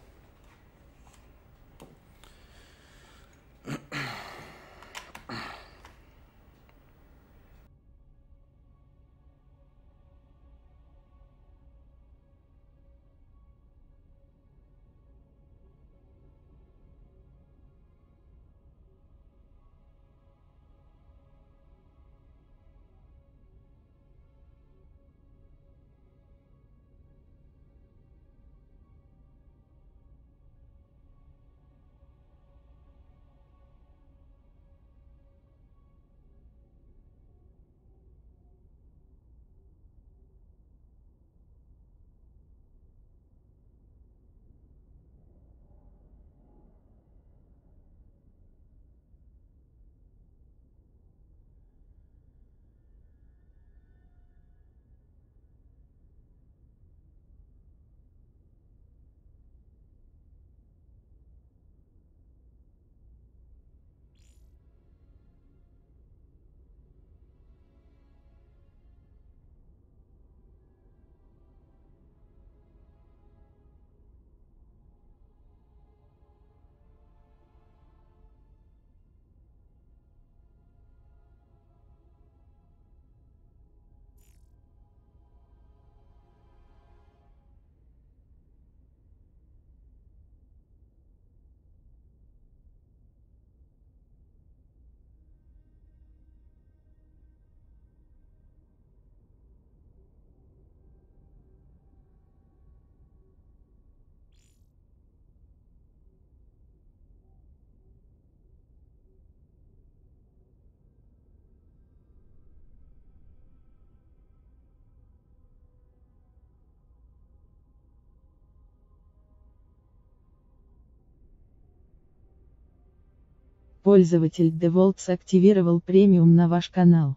Пользователь DeVolts активировал премиум на ваш канал.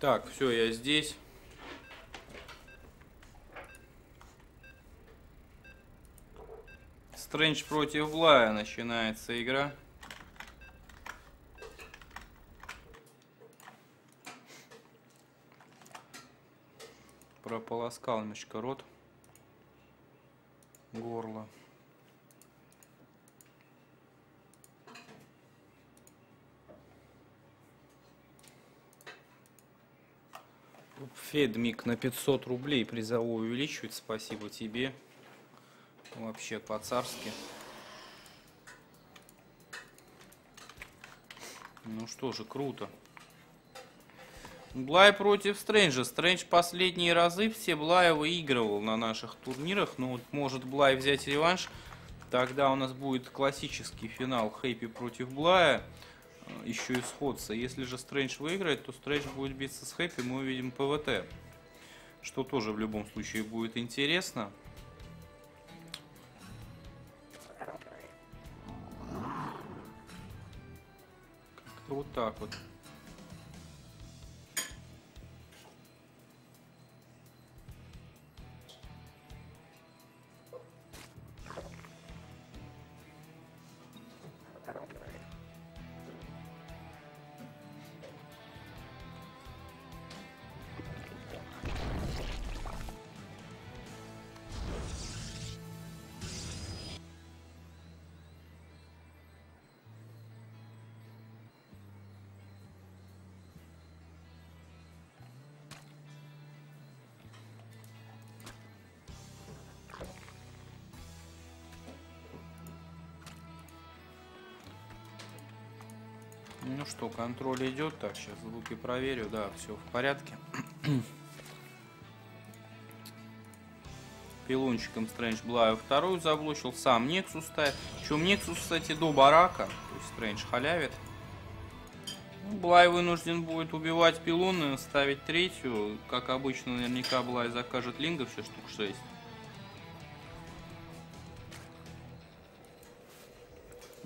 Так, все, я здесь. Стрэндж против Блая начинается игра. Прополоскал немножко рот. Горло. Федмик на 500 рублей призовой увеличивает. Спасибо тебе. Вообще по-царски. Ну что же, круто. Блай против Стрэнджа. Стрэндж последние разы все Блая выигрывал на наших турнирах. Но вот может Блай взять реванш. Тогда у нас будет классический финал Хэппи против Блая. Еще и сходца. Если же Стрэндж выиграет, то Стрэндж будет биться с Хэппи. Мы увидим ПВТ. Что тоже в любом случае будет интересно. Как-то вот так вот. Контроль идет. Так, сейчас звуки проверю. Да, все в порядке. Пилончиком Стрэндж Блаю вторую заблочил. Сам Нексус ставит. Причем Нексус, кстати, до барака. То есть Стрэндж халявит. Ну, Блай вынужден будет убивать пилоны, ставить третью. Как обычно, наверняка Блай закажет лингов, все штук 6.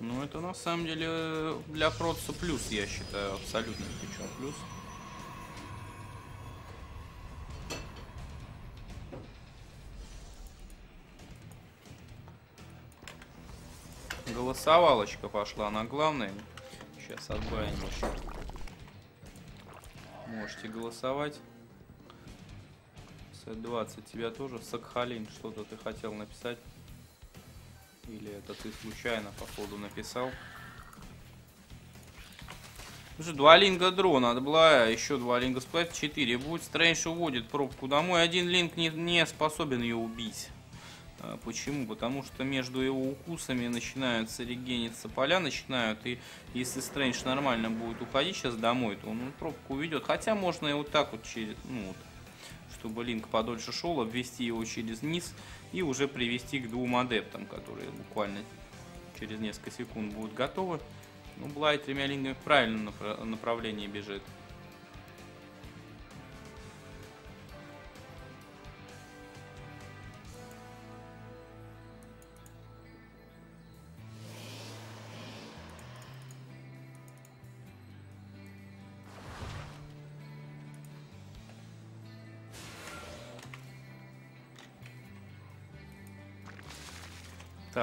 Ну, это на самом деле для Протса плюс, я считаю, абсолютно причем плюс. Голосовалочка пошла на главной. Сейчас отбавим еще. Можете голосовать. С20 тебя тоже. Сакхалин, что-то ты хотел написать. Или это ты случайно, походу, написал? Слушай, два линга дрона Блая, еще два линга сплэт, 4. Будет Стрэндж уводит пробку домой. Один линк не, не способен ее убить. А, почему? Потому что между его укусами начинаются регениться поля, начинают. И если Стрэндж нормально будет уходить сейчас домой, то он пробку уведет. Хотя можно и вот так вот через... Ну вот, чтобы линк подольше шел, обвести его через низ и уже привести к двум адептам, которые буквально через несколько секунд будут готовы. Ну, Блай тремя линиями в правильном направлении бежит.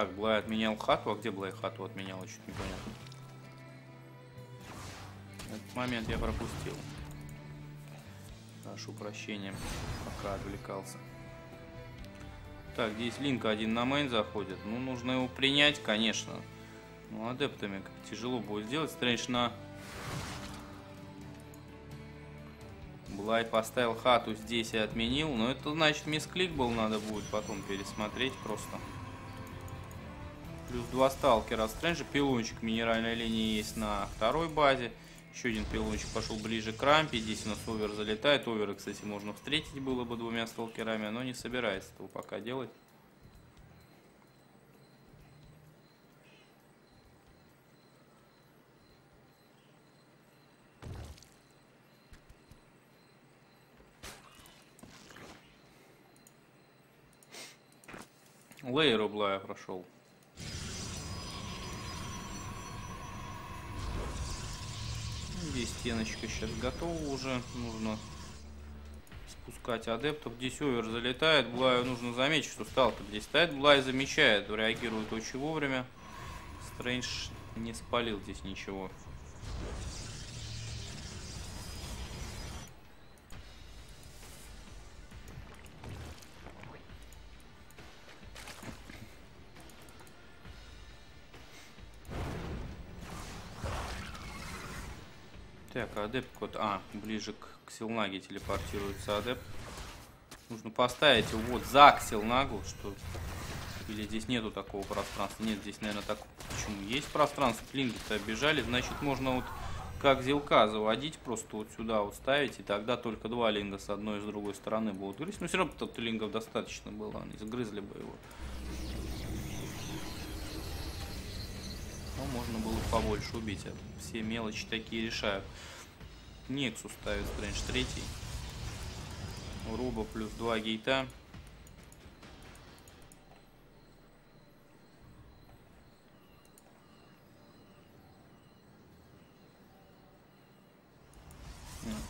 Так, Блай отменял хату. А где Блай хату отменял? Чуть не понял. Этот момент я пропустил. Прошу прощения, пока отвлекался. Так, здесь Линк один на мейн заходит. Ну, нужно его принять, конечно. Ну, адептами тяжело будет сделать. Стрэндж на... Блай поставил хату здесь и отменил. Но это значит мисклик был, надо будет потом пересмотреть просто. Плюс два сталкера Стрэнджа. Пилончик минеральной линии есть на второй базе. Еще один пилончик пошел ближе к рампе. Здесь у нас овер залетает. Овера, кстати, можно встретить было бы двумя сталкерами, но не собирается этого пока делать. Лейер Блая прошел. Здесь стеночка сейчас готова уже. Нужно спускать адептов. Здесь овер залетает. Блаю нужно заметить, что сталкер здесь стоит. Блай замечает, реагирует очень вовремя. Стрэндж не спалил здесь ничего. Адепт код. А, ближе к, к Силнаге телепортируется адепт. Нужно поставить его вот за Ксилнагу, что... Или здесь нету такого пространства. Нет, здесь, наверное, так... Почему? Есть пространство, клинги-то обижали, значит, можно вот как зелка заводить, просто вот сюда вот ставить, и тогда только два линга с одной и с другой стороны будут грызть. Но все равно тут лингов достаточно было, они сгрызли бы его. Но можно было побольше убить. Все мелочи такие решают. Нексус ставит Стрэндж третий. Руба плюс два гейта.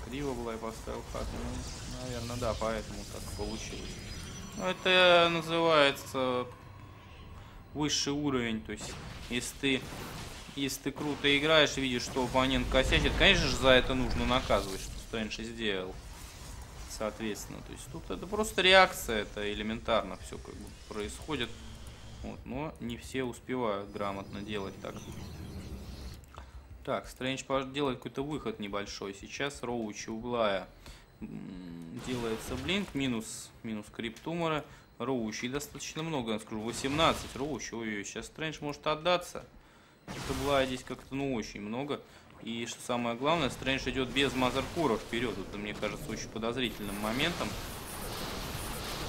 Криво была и поставил хату. Ну, наверное, да, поэтому так получилось. Ну, это называется высший уровень. То есть, если ты, если ты круто играешь, видишь, что оппонент косячит, конечно же, за это нужно наказывать, что Стрэндж и сделал. Соответственно, то есть тут это просто реакция, это элементарно все как бы происходит. Вот, но не все успевают грамотно делать так. Так, Стрэндж делает какой-то выход небольшой. Сейчас Роуч углая делается блинк, минус, минус криптумора. Роучи достаточно много, я скажу, 18 Роучи. Ой, сейчас Стрэндж может отдаться. Это была здесь как-то, ну, очень много. И что самое главное, Стрэндж идет без Мазеркора вперед. Это, мне кажется, очень подозрительным моментом.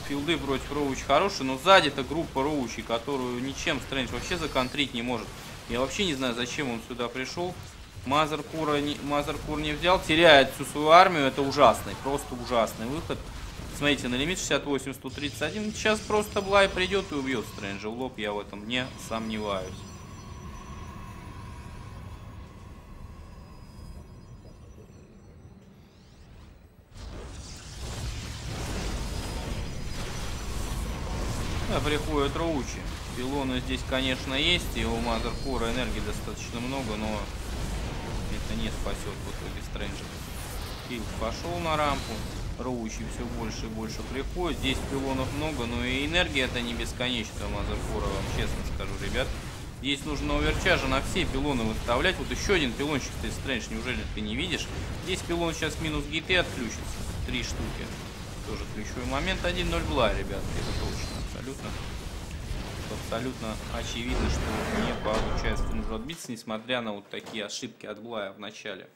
Филды против Роучи хорошие, но сзади-то группа Роучи, которую ничем Стрэндж вообще законтрить не может. Я вообще не знаю, зачем он сюда пришел. Мазеркура не, Мазеркур не взял, теряет всю свою армию. Это ужасный, просто ужасный выход. Смотрите, на лимит 68, 131. Сейчас просто Блай придет и убьет Стрэнджа в лоб, я в этом не сомневаюсь. Да, приходит Роучи. Пилоны здесь, конечно, есть, и у Мазеркора энергии достаточно много, но это не спасет в итоге Стрэнджа. Килл пошел на рампу. Роучи все больше и больше приходит. Здесь пилонов много, но и энергия это не бесконечная Мазеркора, вам честно скажу, ребят. Здесь нужно оверчажа на все пилоны выставлять. Вот еще один пилончик ты, Стрэндж, неужели ты не видишь? Здесь пилон сейчас минус гиты отключится. Три штуки. Тоже ключевой момент. 1-0 была, ребят, это точно абсолютно очевидно, что не получается нужно отбиться, несмотря на вот такие ошибки от Блая в начале.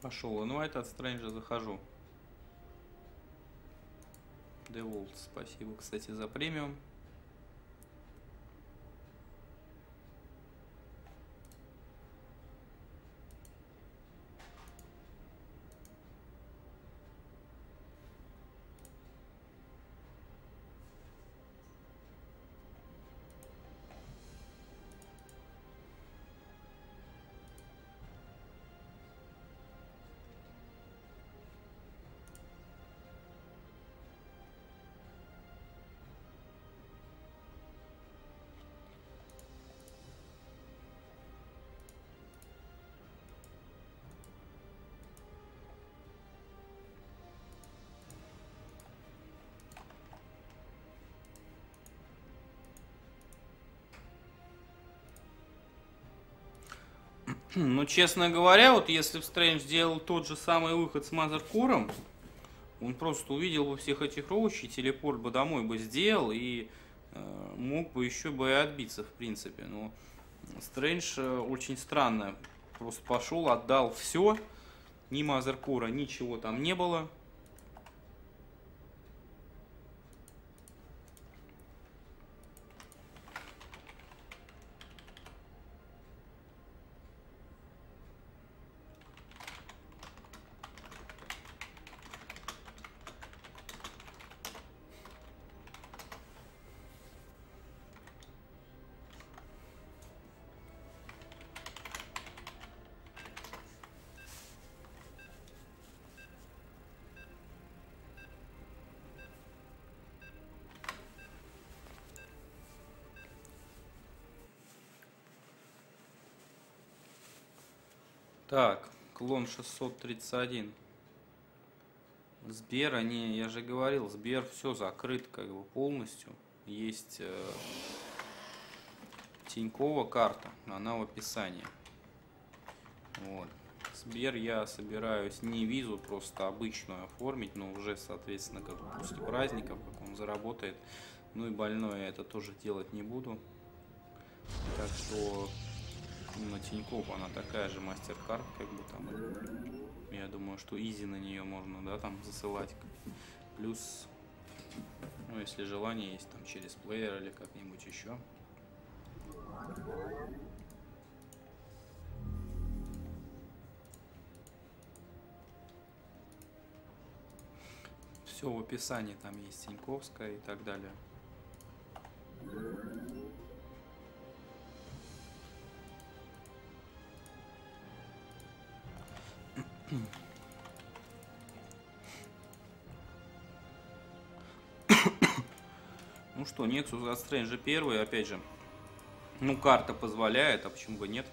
Пошел инвайт от Стрэнджа, захожу. Деволт, спасибо, кстати, за премиум. Ну, честно говоря, вот если бы Стрэндж сделал тот же самый выход с Мазеркуром, он просто увидел бы всех этих роучей, телепорт бы домой бы сделал и э, мог бы еще бы и отбиться, в принципе. Но Стрэндж э, очень странно просто пошел, отдал все, ни Мазеркура, ничего там не было. Так, клон 631. Сбер, они, я же говорил, Сбер все закрыт как бы полностью. Есть э, Тинькова карта, она в описании. Вот. Сбер я собираюсь не визу, просто обычную оформить, но уже, соответственно, как после праздников, как он заработает. Ну и больное это тоже делать не буду. Так что на Тинькофф она такая же мастер-карт, как бы там. Я думаю, что изи на нее можно, да, там засылать. Плюс, ну, если желание есть, там через плеер или как-нибудь еще. Все в описании там есть Тиньковская и так далее. Ну что, Nexus от Strange первый, опять же. Ну, карта позволяет, а почему бы нет?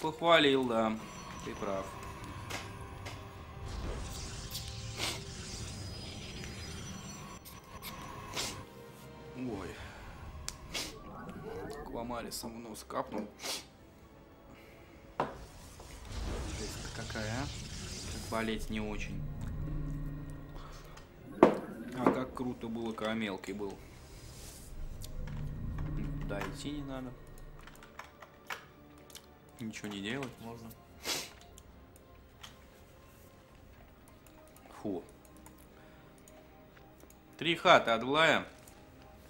Похвалил, да. Ты прав. Квамарисом в нос капнул. Жесть какая, а? Как болеть не очень. А как круто было, когда мелкий был. Да, идти не надо. Ничего не делать можно. Фу. Три хата от Блая.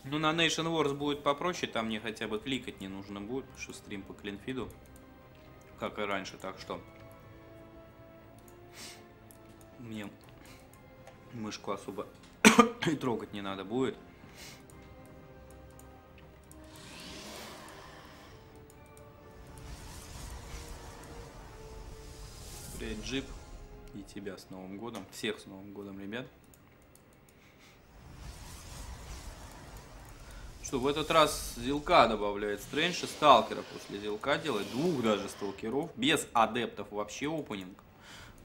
Ну, на Nation Wars будет попроще, там мне хотя бы кликать не нужно будет, потому что стрим по клинфиду, как и раньше, так что мне мышку особо и трогать не надо будет. Привет, Джип. И тебя с Новым годом. Всех с Новым годом, ребят. Что, в этот раз Зилка добавляет Стрэндж и Сталкера после Зилка делает. Двух даже сталкеров. Без адептов вообще opening.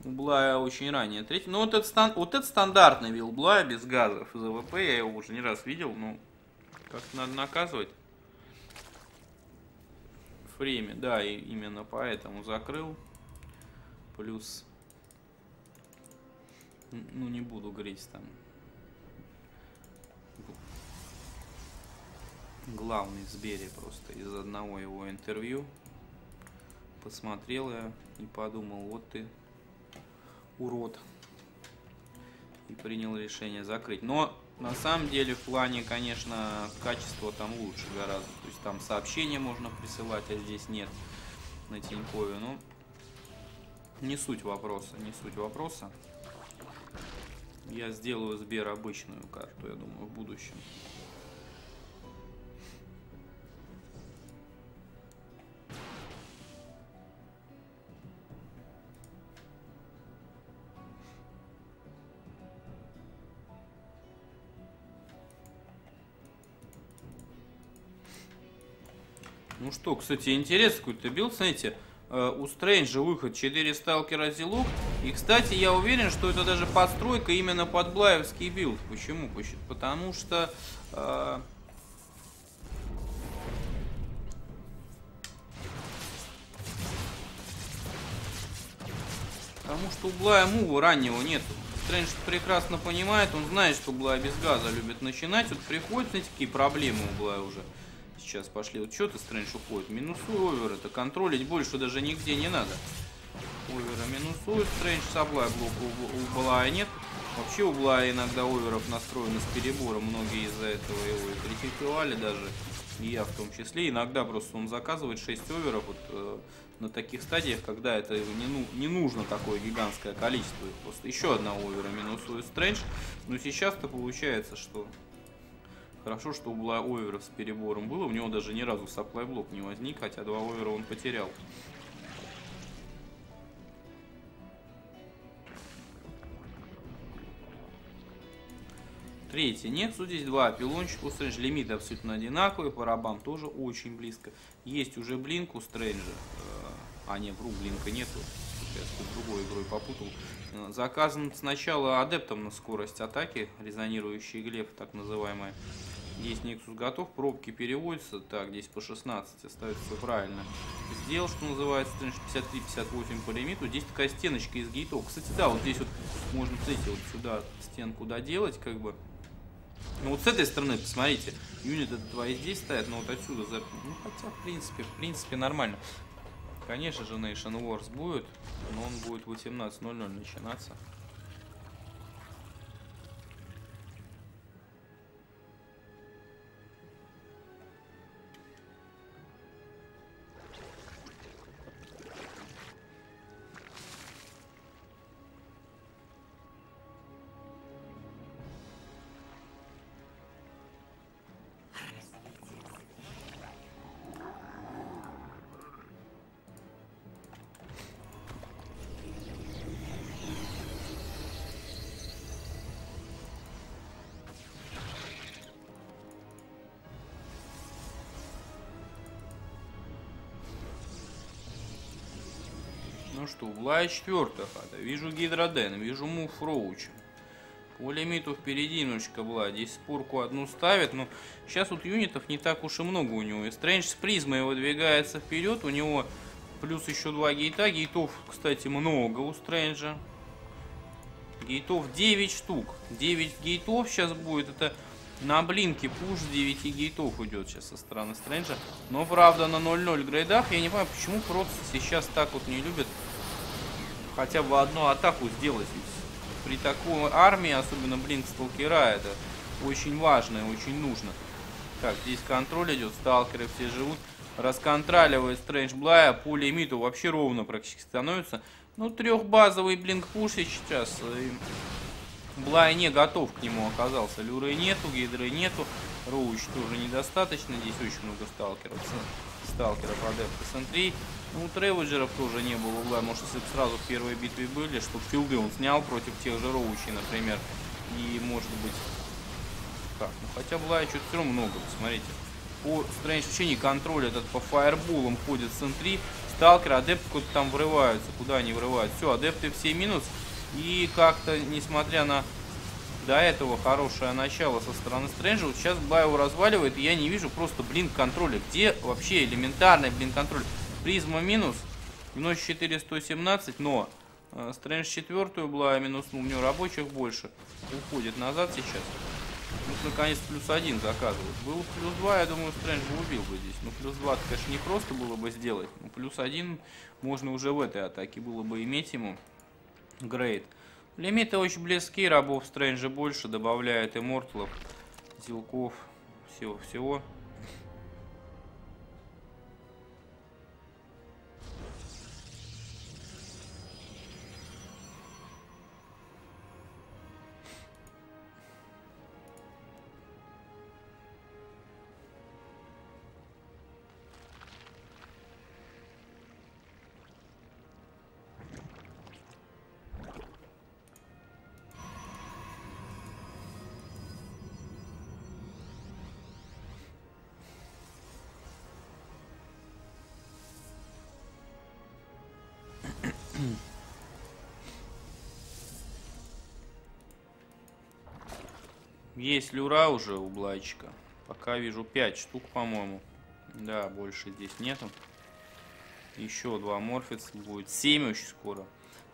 У Блая очень ранее. Третий. Ну, вот это, стан... вот это стандартный build Блая без газов из АВП. Я его уже не раз видел. Ну, как-то надо наказывать. Фрейме, да, и именно поэтому закрыл. Плюс, ну не буду говорить там, главный Сбери просто из одного его интервью. Посмотрел я и подумал, вот ты урод. И принял решение закрыть. Но на самом деле в плане, конечно, качество там лучше гораздо. То есть там сообщения можно присылать, а здесь нет на Тинькове. Ну, не суть вопроса, не суть вопроса. Я сделаю Сбер обычную карту, я думаю, в будущем. Что, кстати, интересный какой-то build, знаете, э, у Стрэнджа выход 4 сталкера Зилот. И, кстати, я уверен, что это даже подстройка именно под Блаевский build. Почему? Потому что... Э, Потому что у Блая мува раннего нету. Стрэндж прекрасно понимает, он знает, что Блай без газа любит начинать. Вот приходят, знаете, какие проблемы у Блая уже сейчас пошли. Вот что ты, Стрэндж, уходит? Минусуй овер, это контролить больше даже нигде не надо. Овера минусует, Стрэндж саблай блока у, у Блая нет. Вообще у Блая иногда оверов настроены с перебором, многие из-за этого его и критиковали даже, и я в том числе. Иногда просто он заказывает 6 оверов, вот э, на таких стадиях, когда это не, ну, не нужно такое гигантское количество. Просто еще одна овера минусует Стрэндж. Но сейчас-то получается, что хорошо, что у Бла оверов с перебором было. У него даже ни разу саплай блок не возник, хотя два овера он потерял. Третий. Нет, здесь два пилончика у Стрэнджа. Лимит абсолютно одинаковый. Барабан тоже очень близко. Есть уже блинк у Стрэнджа. А, нет, вру, блинка нету. Я с другой игрой попутал. Заказан сначала адептом на скорость атаки, резонирующий глеб, так называемая. Здесь Nexus готов, пробки переводятся. Так, здесь по 16 ставится все правильно. Сделал, что называется, 53-58 по лимиту. Здесь такая стеночка из гейтов. Кстати, да, вот здесь вот можно, смотрите, вот сюда стенку доделать, как бы. Ну вот с этой стороны, посмотрите, юнит это твои здесь стоят, но вот отсюда, за... ну хотя, в принципе, в принципе, нормально. Конечно же, Nation Wars будет, но он будет в 18.00 начинаться. Что, угла четвертая хата. Вижу Гидроден, вижу Муф Роуч. По лимиту впереди немножечко была. Здесь спорку одну ставит. Но сейчас вот юнитов не так уж и много у него. И Стрэндж с призмой выдвигается вперед. У него плюс еще два гейта. Гейтов, кстати, много у Стрэнджа. Гейтов 9 штук. 9 гейтов сейчас будет. Это на блинке пуш 9 гейтов идет сейчас со стороны Стрэнджа. Но правда на 0-0 грейдах. Я не понимаю, почему просто сейчас так вот не любят хотя бы одну атаку сделать. При такой армии, особенно Блинк Сталкера, это очень важно и очень нужно. Так, здесь контроль идет, сталкеры все живут. Расконтроливает Стрэндж Блая, по лимиту вообще ровно практически становится. Ну, трехбазовый Блинк пуш сейчас. И Блай не готов к нему оказался. Люры нету, Гидры нету. Роуч тоже недостаточно. Здесь очень много сталкеров. Сталкеров адепта Сентрей. Ну, Треводжеров тоже не было угла. Может, если бы сразу в первой битве были, чтобы филды он снял против тех же Роучей, например. И, может быть... Как? Ну, хотя Блая что-то все равно много, посмотрите. По Стрэндж вообще не контроль этот по фаерболам ходит в центре. Сталкеры, адепты куда-то там врываются. Куда они врываются? Все, адепты все минус. И как-то, несмотря на до этого хорошее начало со стороны Стрэнджа, вот сейчас Блайу разваливает, и я не вижу просто блин контроля. Где вообще элементарный блин контроль? Призма минус, минус 4, 117, но э, Стрэндж четвертую Блая минус, ну, у него рабочих больше. Уходит назад сейчас. Ну, наконец, плюс один заказывает. Был плюс два, я думаю, Стрэндж бы убил бы здесь. Ну, плюс два, конечно, не просто было бы сделать. Но плюс один можно уже в этой атаке было бы иметь ему. Грейд. Лимиты очень близки, рабов Стрэнджа больше, добавляет иммортлов, зилков, всего-всего. Есть люра уже у Блайчика. Пока вижу 5 штук, по-моему. Да, больше здесь нету. Еще два морфиц будет. 7 очень скоро.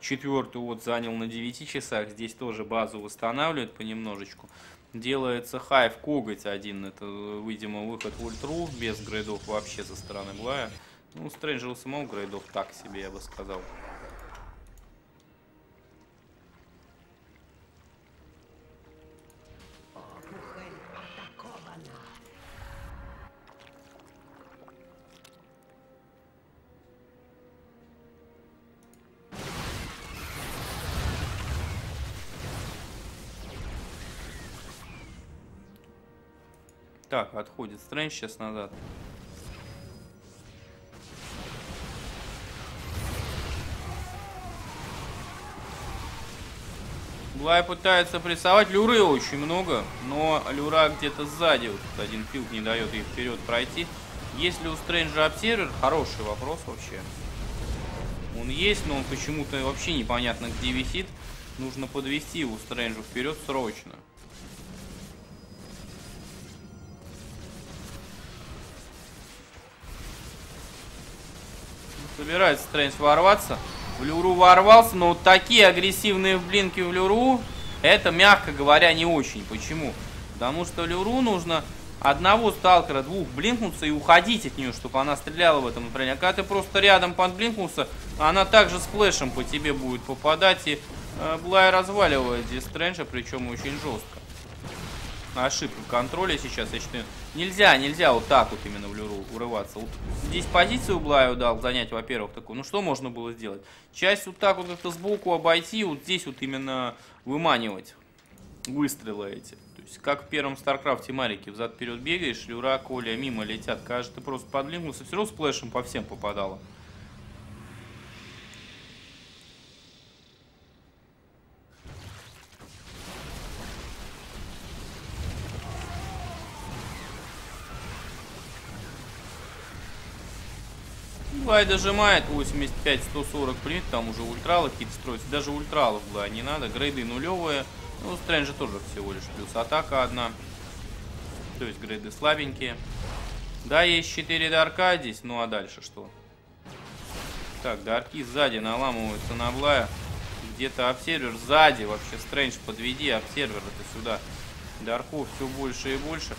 Четвертый вот занял на 9 часах. Здесь тоже базу восстанавливает понемножечку. Делается хайв коготь один. Это, видимо, выход в ультру. Без грейдов вообще со стороны Блая. Ну, у самого грейдов так себе, я бы сказал. Так, отходит Стрэндж сейчас назад. Блай пытается прессовать. Люры очень много, но люра где-то сзади. Вот один филд не дает ей вперед пройти. Есть ли у Стрэнджа обсервер? Хороший вопрос вообще. Он есть, но он почему-то вообще непонятно где висит. Нужно подвести его Стрэнджу вперед срочно. Собирается Стрэндж ворваться. В люру ворвался, но вот такие агрессивные блинки в люру, это, мягко говоря, не очень. Почему? Потому что люру нужно одного сталкера, двух блинкнуться и уходить от нее, чтобы она стреляла в этом направлении. А когда ты просто рядом подблинкнулся, она также с флешем по тебе будет попадать и э, Блай разваливает здесь Стрэнджа, причем очень жестко ошибка контроля сейчас, я считаю. Нельзя, нельзя вот так вот именно в люру врываться. Вот здесь позицию Блаю дал занять, во-первых, такую. Ну что можно было сделать? Часть вот так вот как-то сбоку обойти, вот здесь вот именно выманивать выстрелы эти. То есть как в первом Старкрафте Марике, взад-вперед бегаешь, люра, колья мимо летят. Кажется, ты просто подвинулся, все равно сплэшем по всем попадало. Блай дожимает 85-140 примет, там уже ультралы какие-то строятся. Даже ультралов Блай не надо. Грейды нулевые. Ну, Стрэнджа тоже всего лишь плюс атака одна. То есть грейды слабенькие. Да, есть 4 дарка здесь. Ну, а дальше что? Так, дарки сзади наламываются на Блая. Где-то обсервер сзади. Вообще, Стрэндж, подведи обсервер это сюда. Дарков все больше и больше.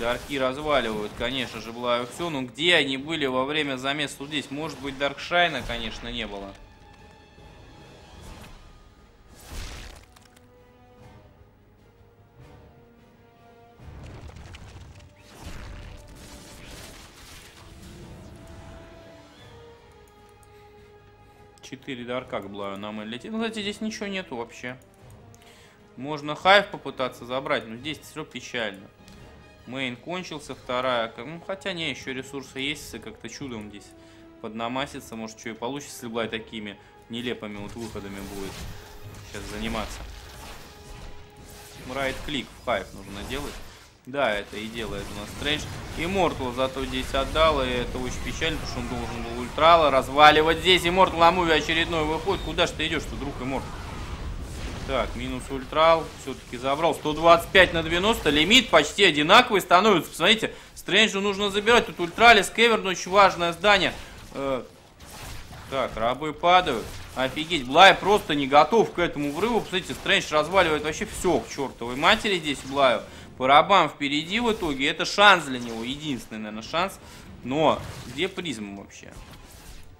Дарки разваливают, конечно же, Блаю все. Но где они были во время замеса вот здесь? Может быть, Даркшайна, конечно, не было. Четыре дарка к Блаю нам летит. Ну, кстати, здесь ничего нету вообще. Можно hive попытаться забрать, но здесь все печально. Main кончился, вторая. Ну, хотя не, еще ресурсы есть, если как-то чудом здесь поднамаситься. Может, что и получится, если Блай такими нелепыми вот выходами будет сейчас заниматься. Right-click в hive нужно делать. Да, это и делает у нас Стрэндж. Immortal зато здесь отдал, и это очень печально, потому что он должен был ультрала разваливать здесь. Immortal на муве очередной выходит. Куда же ты идешь, что, друг Immortal? Так, минус ультрал. Все-таки забрал. 125 на 90. Лимит почти одинаковый становится. Посмотрите, Стрэнджу нужно забирать. Тут ультралис, кеверн, очень важное здание. Э, так, рабы падают. Офигеть, Блай просто не готов к этому врыву. Посмотрите, Стрэндж разваливает вообще все к чертовой матери здесь Блаю. По рабам впереди в итоге. Это шанс для него. Единственный, наверное, шанс. Но где призм вообще?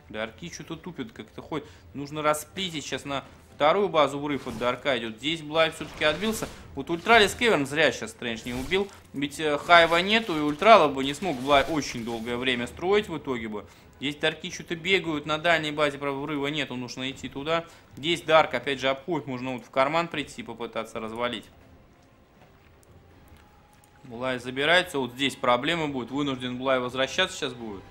Дарки что-то тупят, как-то ходит. Нужно расплитить сейчас на Вторую базу врыв от Дарка идет. Здесь Блай все-таки отбился. Вот Ultralisk Cavern зря сейчас Стрэндж не убил. Ведь э, Хайва нету, и Ультрала бы не смог Блай очень долгое время строить в итоге бы. Здесь Дарки что-то бегают, на дальней базе, правда, врыва нету, нужно идти туда. Здесь Дарк, опять же, обходит, можно вот в карман прийти попытаться развалить. Блай забирается, вот здесь проблема будет, вынужден Блай возвращаться сейчас будет.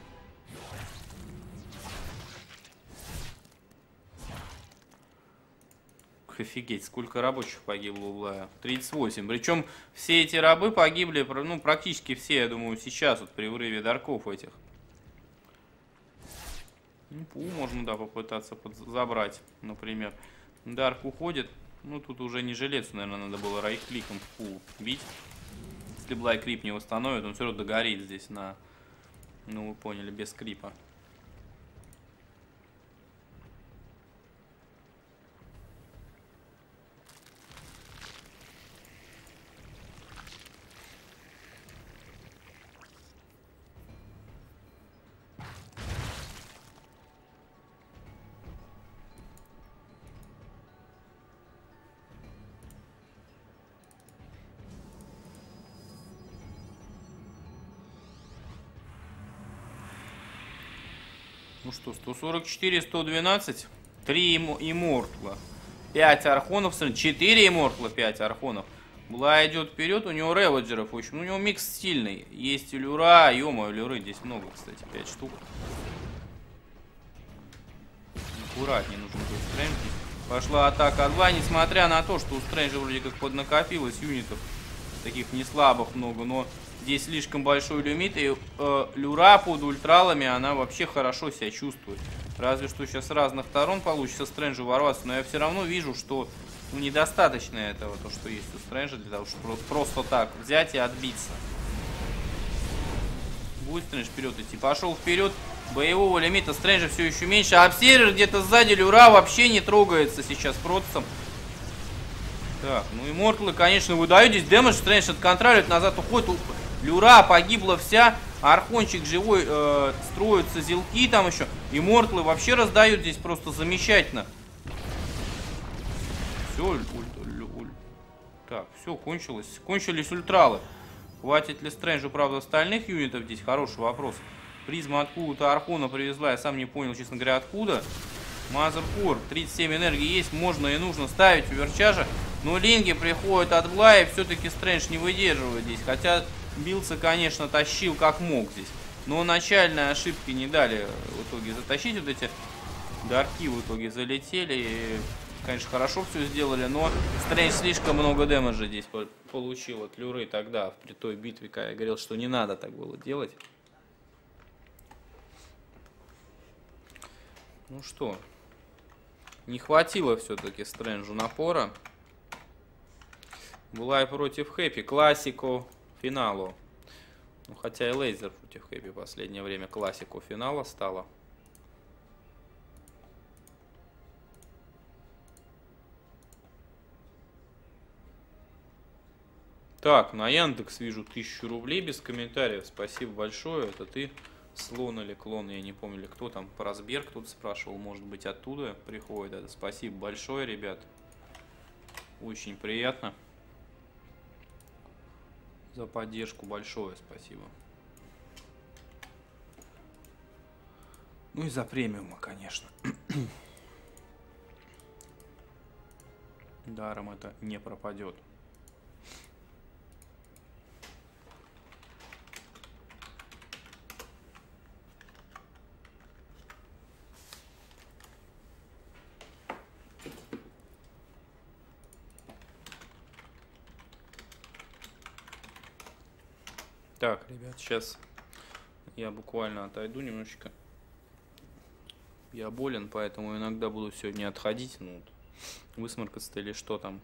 Офигеть, сколько рабочих погибло у Блая. 38. Причем все эти рабы погибли, ну, практически все, я думаю, сейчас, вот при врыве дарков этих. Ну, пул можно, да, попытаться забрать, например. Дарк уходит. Ну, тут уже не жилец, наверное, надо было райкликом в пул бить. Если Блай крип не восстановит, он все равно догорит здесь на... Ну, вы поняли, без крипа. Что, 144, 112, 3 иммортла, 5 архонов, 4 иммортла, 5 архонов. Бла идет вперед, у него реводжеров очень, у него микс сильный. Есть люра, ё люры здесь много, кстати, 5 штук. Аккуратнее нужно будет стрэндж. Пошла атака 2, несмотря на то, что у стрэнджа вроде как поднакопилось юнитов. Таких не слабых много, но Здесь слишком большой лимит, и э, люра под ультралами, она вообще хорошо себя чувствует. Разве что сейчас с разных сторон получится Стрэнджу ворваться, но я все равно вижу, что недостаточно этого, то, что есть у Стрэнджа, для того, чтобы просто так взять и отбиться. Будет Стрэндж вперед идти. Пошел вперед. Боевого лимита Стрэнджа все еще меньше. Обсервер где-то сзади Люра вообще не трогается сейчас процессом. Так, ну и Мортлы, конечно, выдают здесь. Дэмэдж Стрэндж отконтролирует, назад уходит. Люра погибла вся. Архончик живой, э, строятся зелки там еще. И мортлы вообще раздают здесь просто замечательно. Все, уль, уль, уль. Так, все, кончилось. Кончились ультралы. Хватит ли Стрэнджу, правда, остальных юнитов здесь? Хороший вопрос. Призма откуда-то Архона привезла, я сам не понял, честно говоря, откуда. Мазеркор, 37 энергии есть, можно и нужно ставить у Верчажа. Но линги приходят от Блая, все-таки Стрэндж не выдерживает здесь. Хотя Бился, конечно, тащил как мог здесь. Но начальные ошибки не дали в итоге затащить. Вот эти дарки в итоге залетели. И, конечно, хорошо все сделали, но Стрэндж слишком много дэмэджа здесь получил от Люры тогда, при той битве, когда я говорил, что не надо так было делать. Ну что, не хватило все-таки Стрэнджу напора. Была и против Хэппи. Классику финалу. Ну, хотя и лейзер против Хэппи в последнее время классику финала стала. Так, на Яндекс вижу тысячу рублей без комментариев. Спасибо большое. Это ты, слон или клон, я не помню, кто там, по разбер кто-то спрашивал. Может быть, оттуда приходит. Это спасибо большое, ребят. Очень приятно за поддержку большое спасибо. Ну и за премиума, конечно. Даром это не пропадет. Так, ребят, сейчас я буквально отойду немножечко. Я болен, поэтому иногда буду сегодня отходить, ну, высморкаться или что там.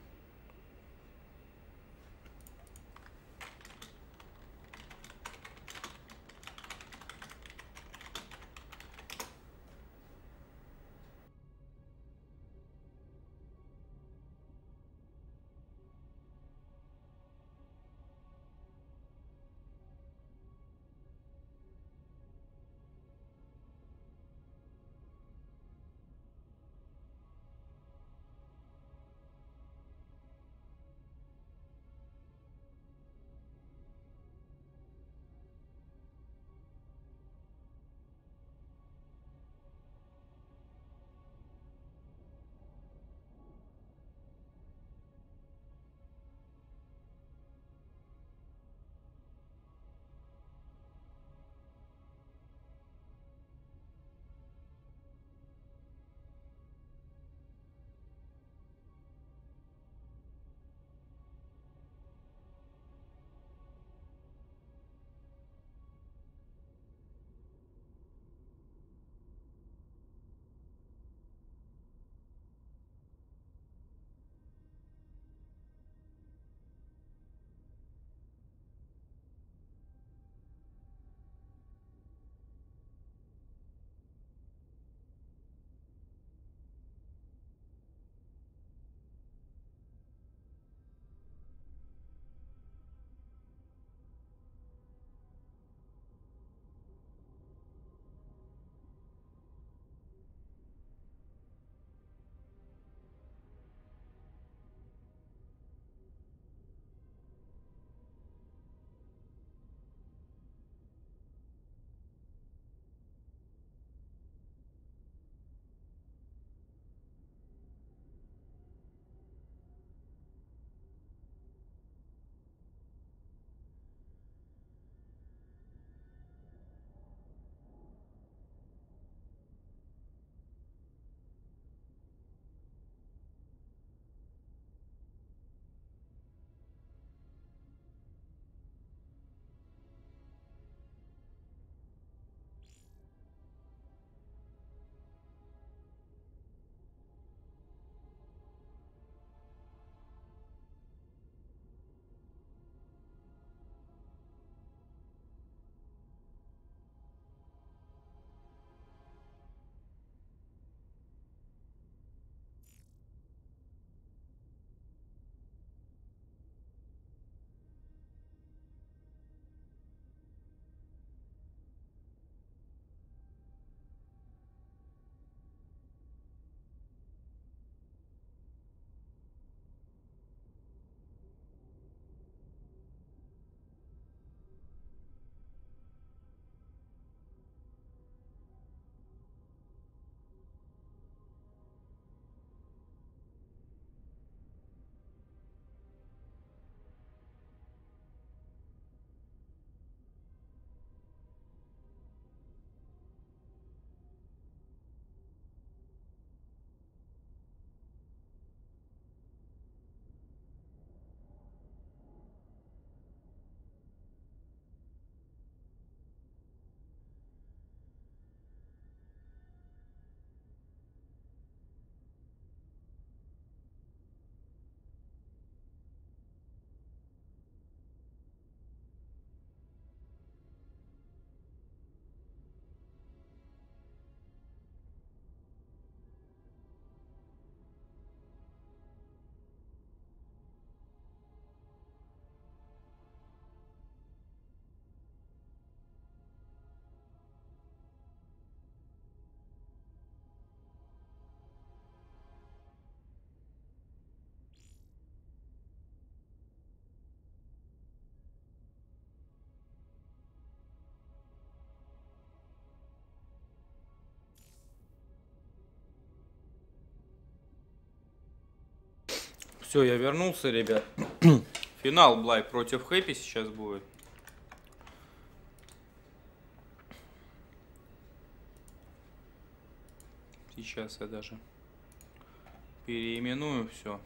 Все, я вернулся, ребят. Финал Блай против Хэппи сейчас будет. Сейчас я даже переименую все.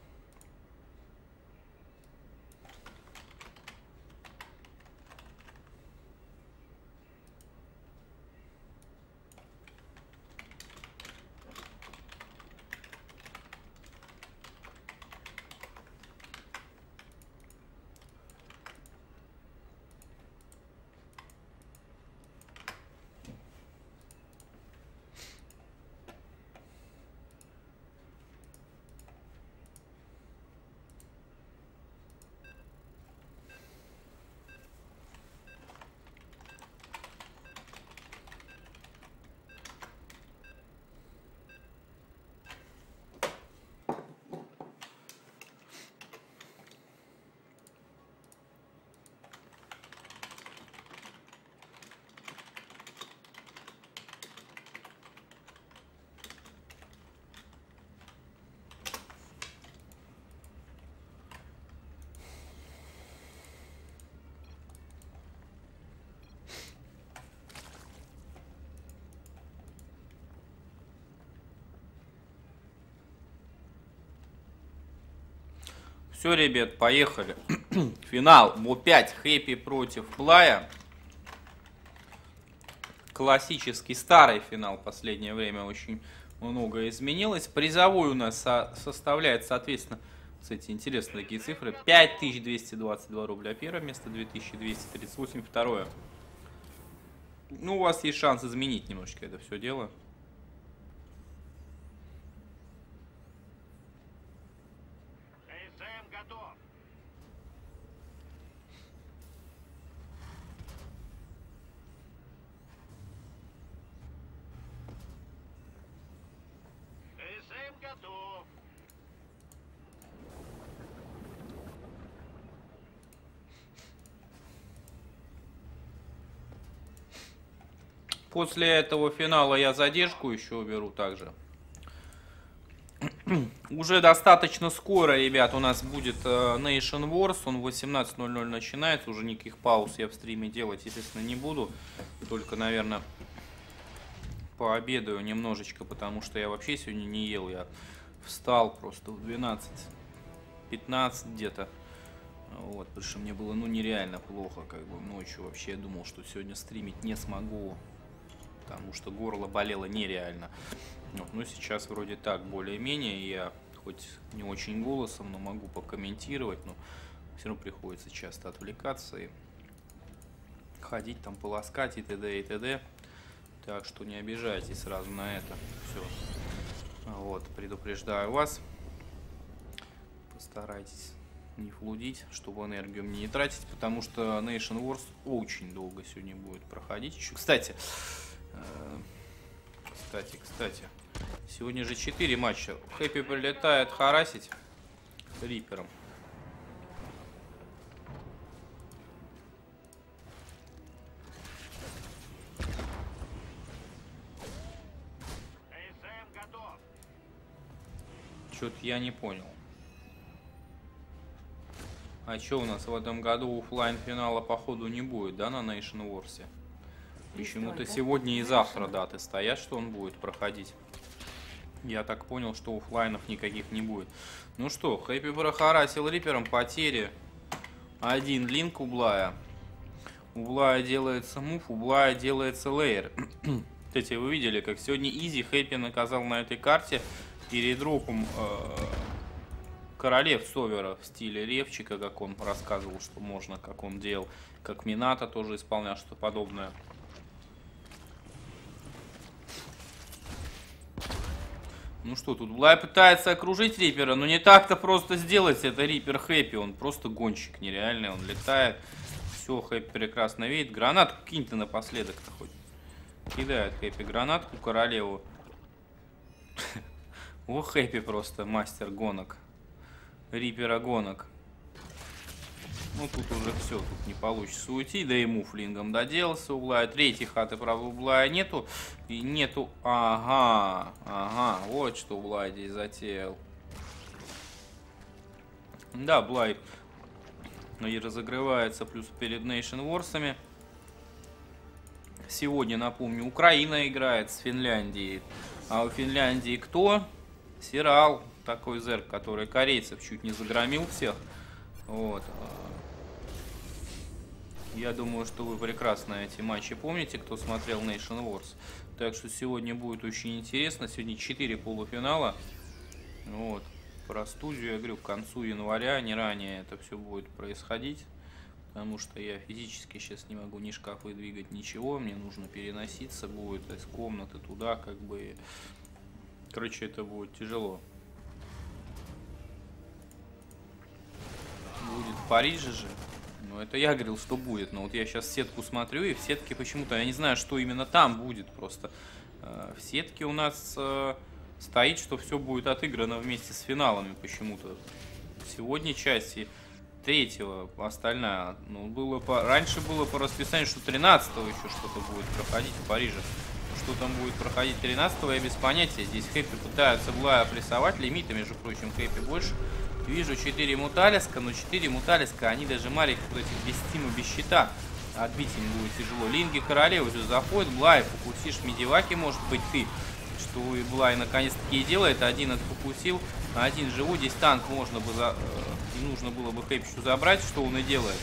Все, ребят, поехали. Финал. Мо5 Хэппи против Плая. Классический старый финал. Последнее время очень много изменилось. Призовой у нас со составляет, соответственно, кстати, интересные такие цифры. 5222 рубля первое место, 2238 второе. Ну, у вас есть шанс изменить немножечко это все дело. КСМ готов. КСМ готов. После этого финала я задержку еще уберу также. Уже достаточно скоро, ребят, у нас будет э, Nation Wars. Он в 18.00 начинается. Уже никаких пауз я в стриме делать, естественно, не буду. Только, наверное, пообедаю немножечко, потому что я вообще сегодня не ел. Я встал просто в 12-15 где-то. Вот, потому что мне было, ну, нереально плохо, как бы, ночью вообще я думал, что сегодня стримить не смогу, потому что горло болело нереально. Вот, ну, сейчас вроде так, более-менее, я хоть не очень голосом, но могу покомментировать, но все равно приходится часто отвлекаться и ходить там, полоскать и т.д. и т.д. Так что не обижайтесь сразу на это. Все. Вот, предупреждаю вас. Постарайтесь не флудить, чтобы энергию мне не тратить, потому что Nation Wars очень долго сегодня будет проходить. Еще, кстати, кстати, кстати, сегодня же 4 матча. Хэппи прилетает харасить Рипером. Что-то я не понял. А что у нас в этом году оффлайн финала походу не будет, да, на Nation Wars? Почему-то сегодня и завтра даты стоят, что он будет проходить. Я так понял, что оффлайнов никаких не будет. Ну что, Хэппи прохарасил Рипером потери. Один линк у Блая. У Блая делается мув, у Блая делается лейер. Кстати, вы видели, как сегодня Изи Хэппи наказал на этой карте передропом э, королев Совера в стиле Ревчика, как он рассказывал, что можно, как он делал. Как Мината тоже исполнял что-то подобное. Ну что, тут Блай пытается окружить Рипера, но не так-то просто сделать это Рипер Хэппи. Он просто гонщик нереальный, он летает. Все, Хэппи прекрасно видит. Гранатку кинь ты напоследок-то хоть. Кидает Хэппи гранатку королеву. О, Хэппи просто мастер гонок. Рипера гонок. Ну, тут уже все, тут не получится уйти. Да ему флингом доделался угла. Третьей хаты, правда, угла нету. И нету... Ага, ага, вот что угла здесь затеял. Да, Блай и разыгрывается плюс перед Nation Wars. Сегодня, напомню, Украина играет с Финляндией. А у Финляндии кто? Сирал, такой зерк, который корейцев чуть не загромил всех. Вот. Я думаю, что вы прекрасно эти матчи помните, кто смотрел Nation Wars. Так что сегодня будет очень интересно. Сегодня 4 полуфинала. Вот. Про студию, я говорю, к концу января, не ранее это все будет происходить. Потому что я физически сейчас не могу ни шкафы двигать, ничего. Мне нужно переноситься будет из комнаты туда, как бы. Короче, это будет тяжело. Будет в Париже же. Ну, это я говорил, что будет. Но вот я сейчас сетку смотрю, и в сетке почему-то, я не знаю, что именно там будет просто. Э, в сетке у нас э, стоит, что все будет отыграно вместе с финалами почему-то. Сегодня части третьего, остальная. Ну, было по... Раньше было по расписанию, что 13 еще что-то будет проходить в Париже. Что там будет проходить 13 я без понятия. Здесь Хэппи пытаются Блая прессовать. Лимита, между прочим, Хэппи больше. Вижу 4 муталиска, но 4 муталиска, они даже маленьких вот этих без стима, без щита. Отбить им будет тяжело. Линги королевы уже заходит, Блай, фокусишь медиваки, может быть, ты. Что и Блай наконец-таки и делает. Один отфокусил, один живу. Здесь танк можно бы за... Э, нужно было бы Хэпчу забрать, что он и делает.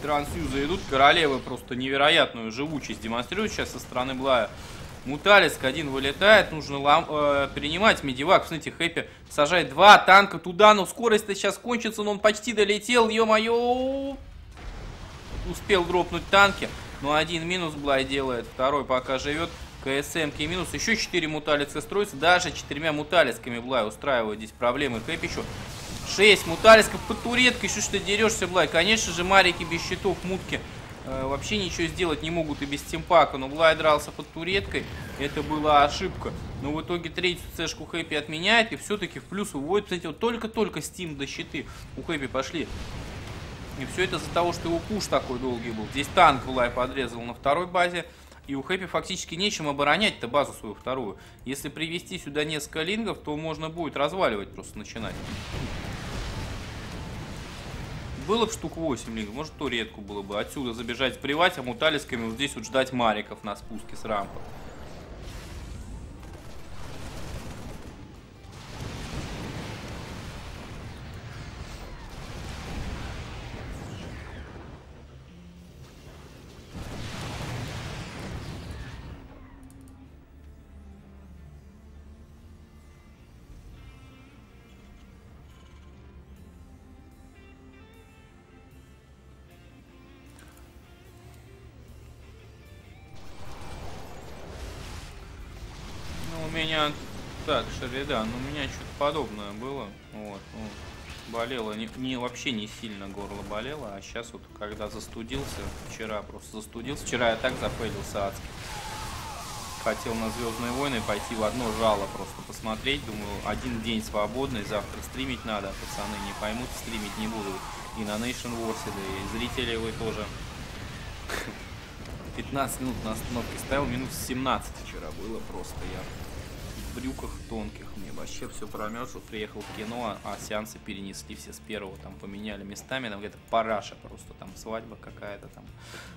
Трансюзы идут, королевы просто невероятную живучесть демонстрируют сейчас со стороны Блая. Муталиск один вылетает, нужно лам, э, принимать медивак. Смотрите, Хэппи сажает два танка туда, но скорость-то сейчас кончится, но он почти долетел, ё-моё. Успел дропнуть танки, но один минус Блай делает, второй пока живет. КСМки минус, еще четыре муталиска строятся, даже четырьмя муталисками Блай устраивает здесь проблемы. Хэппи еще 6 муталисков под туреткой, что ж ты дерешься, Блай? Конечно же, марики без щитов, мутки вообще ничего сделать не могут и без тимпака. Но Блай дрался под туреткой. Это была ошибка. Но в итоге третью цешку Хэппи отменяет. И все-таки в плюс выводит. Кстати, вот только-только Steam до щиты у Хэппи пошли. И все это из-за того, что его пуш такой долгий был. Здесь танк Блай подрезал на второй базе. И у Хэппи фактически нечем оборонять-то базу свою вторую. Если привести сюда несколько лингов, то можно будет разваливать просто начинать. Было бы штук 8 лиг, может туретку было бы. Отсюда забежать привать, а муталисками вот здесь вот ждать мариков на спуске с рампы. Так, Шеридан, ну, у меня что-то подобное было. Вот, ну, болело, не, не, вообще не сильно горло болело, а сейчас вот, когда застудился, вчера просто застудился, вчера я так запылился адски. Хотел на Звездные войны пойти в одно жало просто посмотреть, думаю, один день свободный, завтра стримить надо, пацаны не поймут, стримить не буду. И на Nation Wars, да и зрители вы тоже. 15 минут на остановке ставил, минут 17 вчера было просто, я брюках тонких. Мне вообще все промерзло. Приехал в кино, а сеансы перенесли все с первого. Там поменяли местами. Там где-то параша просто. Там свадьба какая-то там.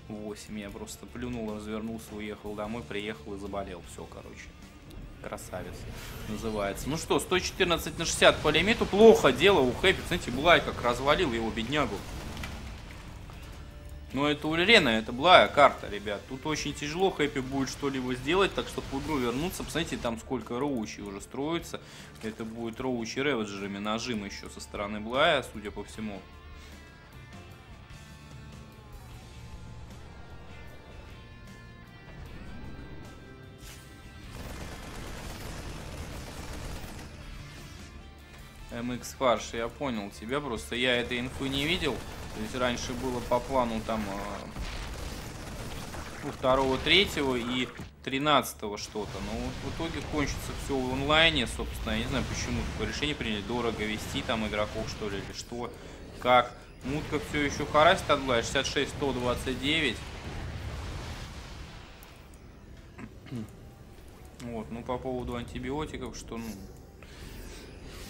8. Я просто плюнул, развернулся, уехал домой, приехал и заболел. Все, короче. Красавец называется. Ну что, 114 на 60 по лимиту. Плохо дело у Хэппи. Знаете, Блай как развалил его беднягу. Но это у Лерена, это благая карта, ребят. Тут очень тяжело Хэппи будет что-либо сделать, так что в игру вернуться. Посмотрите, там сколько роучей уже строится. Это будет роучи реведжерами, нажим еще со стороны Блая, судя по всему. MX фарш, я понял тебя, просто я этой инфы не видел. То есть раньше было по плану там э, второго, третьего и тринадцатого что-то. Но вот в итоге кончится все в онлайне, собственно. Я не знаю, почему такое решение приняли. Дорого вести там игроков, что ли, или что. Как? Мутка все еще харасит от 66, 129. Вот, ну по поводу антибиотиков, что, ну,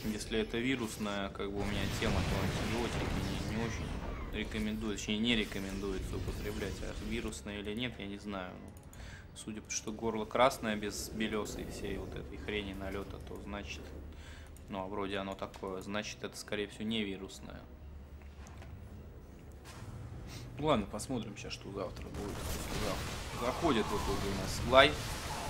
Если это вирусная, как бы у меня тема, то антибиотики не, не очень рекомендуется, точнее не рекомендуется употреблять. А вирусная или нет, я не знаю. Ну, судя по что горло красное без белесой всей вот этой хрени налета, то значит, ну а вроде оно такое, значит это скорее всего не вирусное. Ладно, посмотрим сейчас, что завтра будет. Заходит в итоге у нас Лай.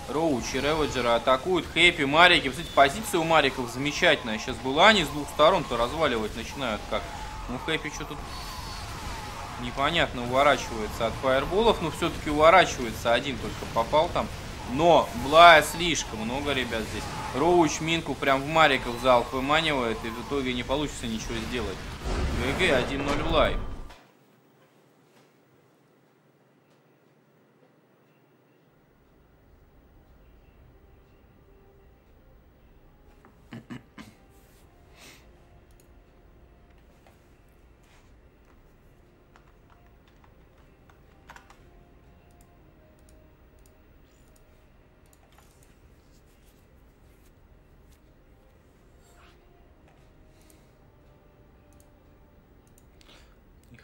Роуч и Реводжера атакуют. Хэппи, Марики. Кстати, позиция у Мариков замечательная. Сейчас была они с двух сторон-то разваливать начинают как. Ну, Хэппи что тут непонятно уворачивается от фаерболов, но все-таки уворачивается. Один только попал там. Но Блая слишком много, ребят, здесь. Роуч Минку прям в Мариков залп выманивает, и в итоге не получится ничего сделать. ГГ 1-0 Блай.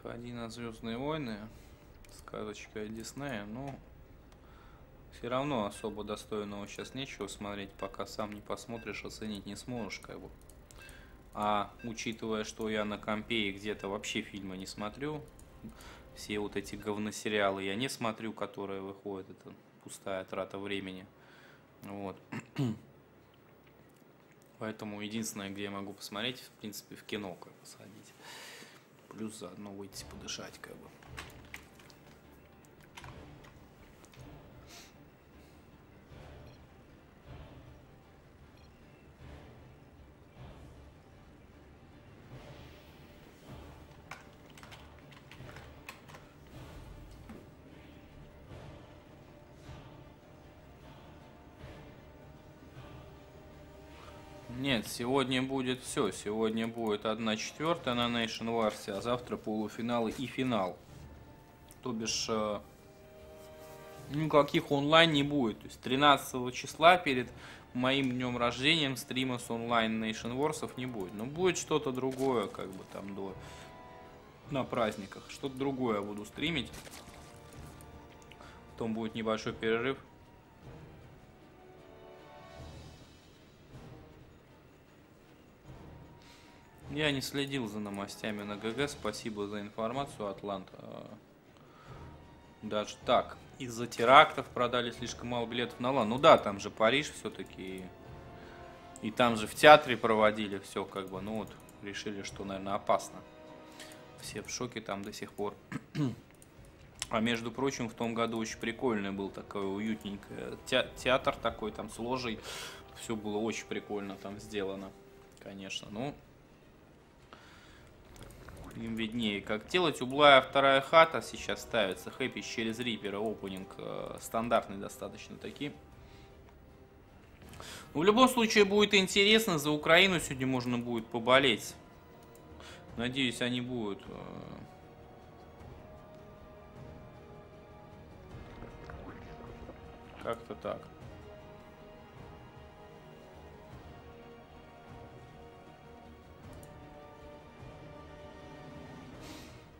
Один от Звездные войны, сказочка Диснея, но все равно особо достойного сейчас нечего смотреть, пока сам не посмотришь, оценить не сможешь, как бы. А учитывая, что я на компе и где-то вообще фильмы не смотрю, все вот эти говносериалы я не смотрю, которые выходят, это пустая трата времени. Вот. Поэтому единственное, где я могу посмотреть, в принципе, в кино как бы сходить. Плюс заодно выйти подышать, как бы. Сегодня будет все. Сегодня будет 1 четвертая на Nation Wars, а завтра полуфиналы и финал. То бишь, э, никаких онлайн не будет. То есть 13 числа перед моим днем рождения стрима с онлайн Nation Wars не будет. Но будет что-то другое, как бы там до на праздниках. Что-то другое буду стримить. Потом будет небольшой перерыв. Я не следил за новостями на GG. Спасибо за информацию, Атлант. А, Даже так. Из-за терактов продали слишком мало билетов на LAN. Ну да, там же Париж все-таки. И там же в театре проводили все как бы. Ну вот, решили, что, наверное, опасно. Все в шоке там до сих пор. А между прочим, в том году очень прикольный был такой уютненький те- театр такой там с ложей. Все было очень прикольно там сделано, конечно. Ну, им виднее, как делать. Углая вторая хата сейчас ставится. Хэппи через Рипера. Опенинг э, стандартный достаточно таки. Ну, в любом случае будет интересно. За Украину сегодня можно будет поболеть. Надеюсь, они будут. э, Как-то так.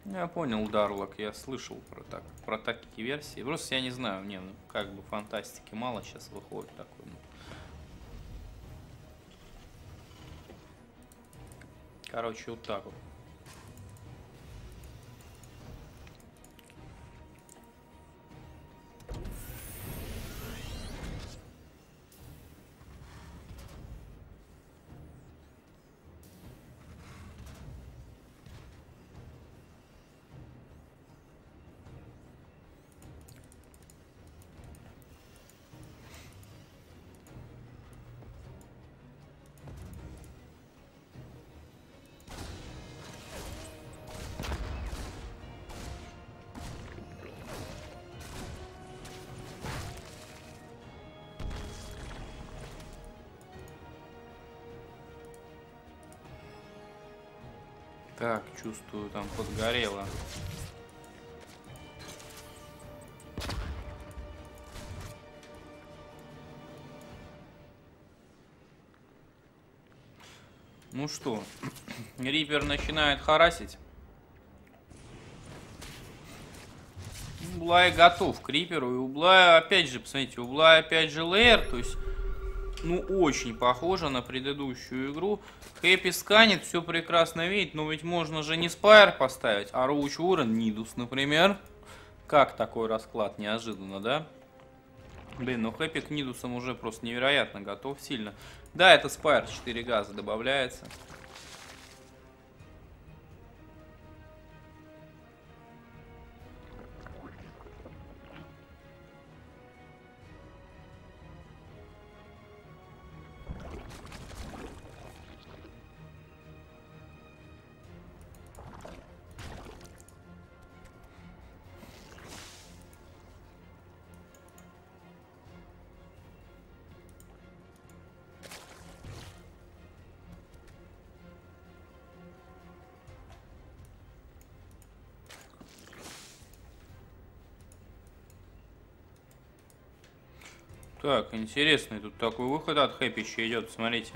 Я понял, Дарлок, я слышал про, так, про такие версии. Просто я не знаю, мне ну, как бы фантастики мало сейчас выходит такой. ну. Короче, вот так вот. Чувствую, там подгорело. Ну что, Рипер начинает харасить. Блай готов к Риперу. И у Блая, опять же, посмотрите, у Блая опять же лейер. То есть, ну, очень похоже на предыдущую игру. Хэппи сканет, все прекрасно видит. Но ведь можно же не Spire поставить, а Roach Warren, Nydus, например. Как такой расклад? Неожиданно, да? Блин, ну Хэппи к Нидусам уже просто невероятно готов сильно. Да, это Spire 4 газа добавляется. Так, интересный тут такой выход от Хэппича идет, смотрите.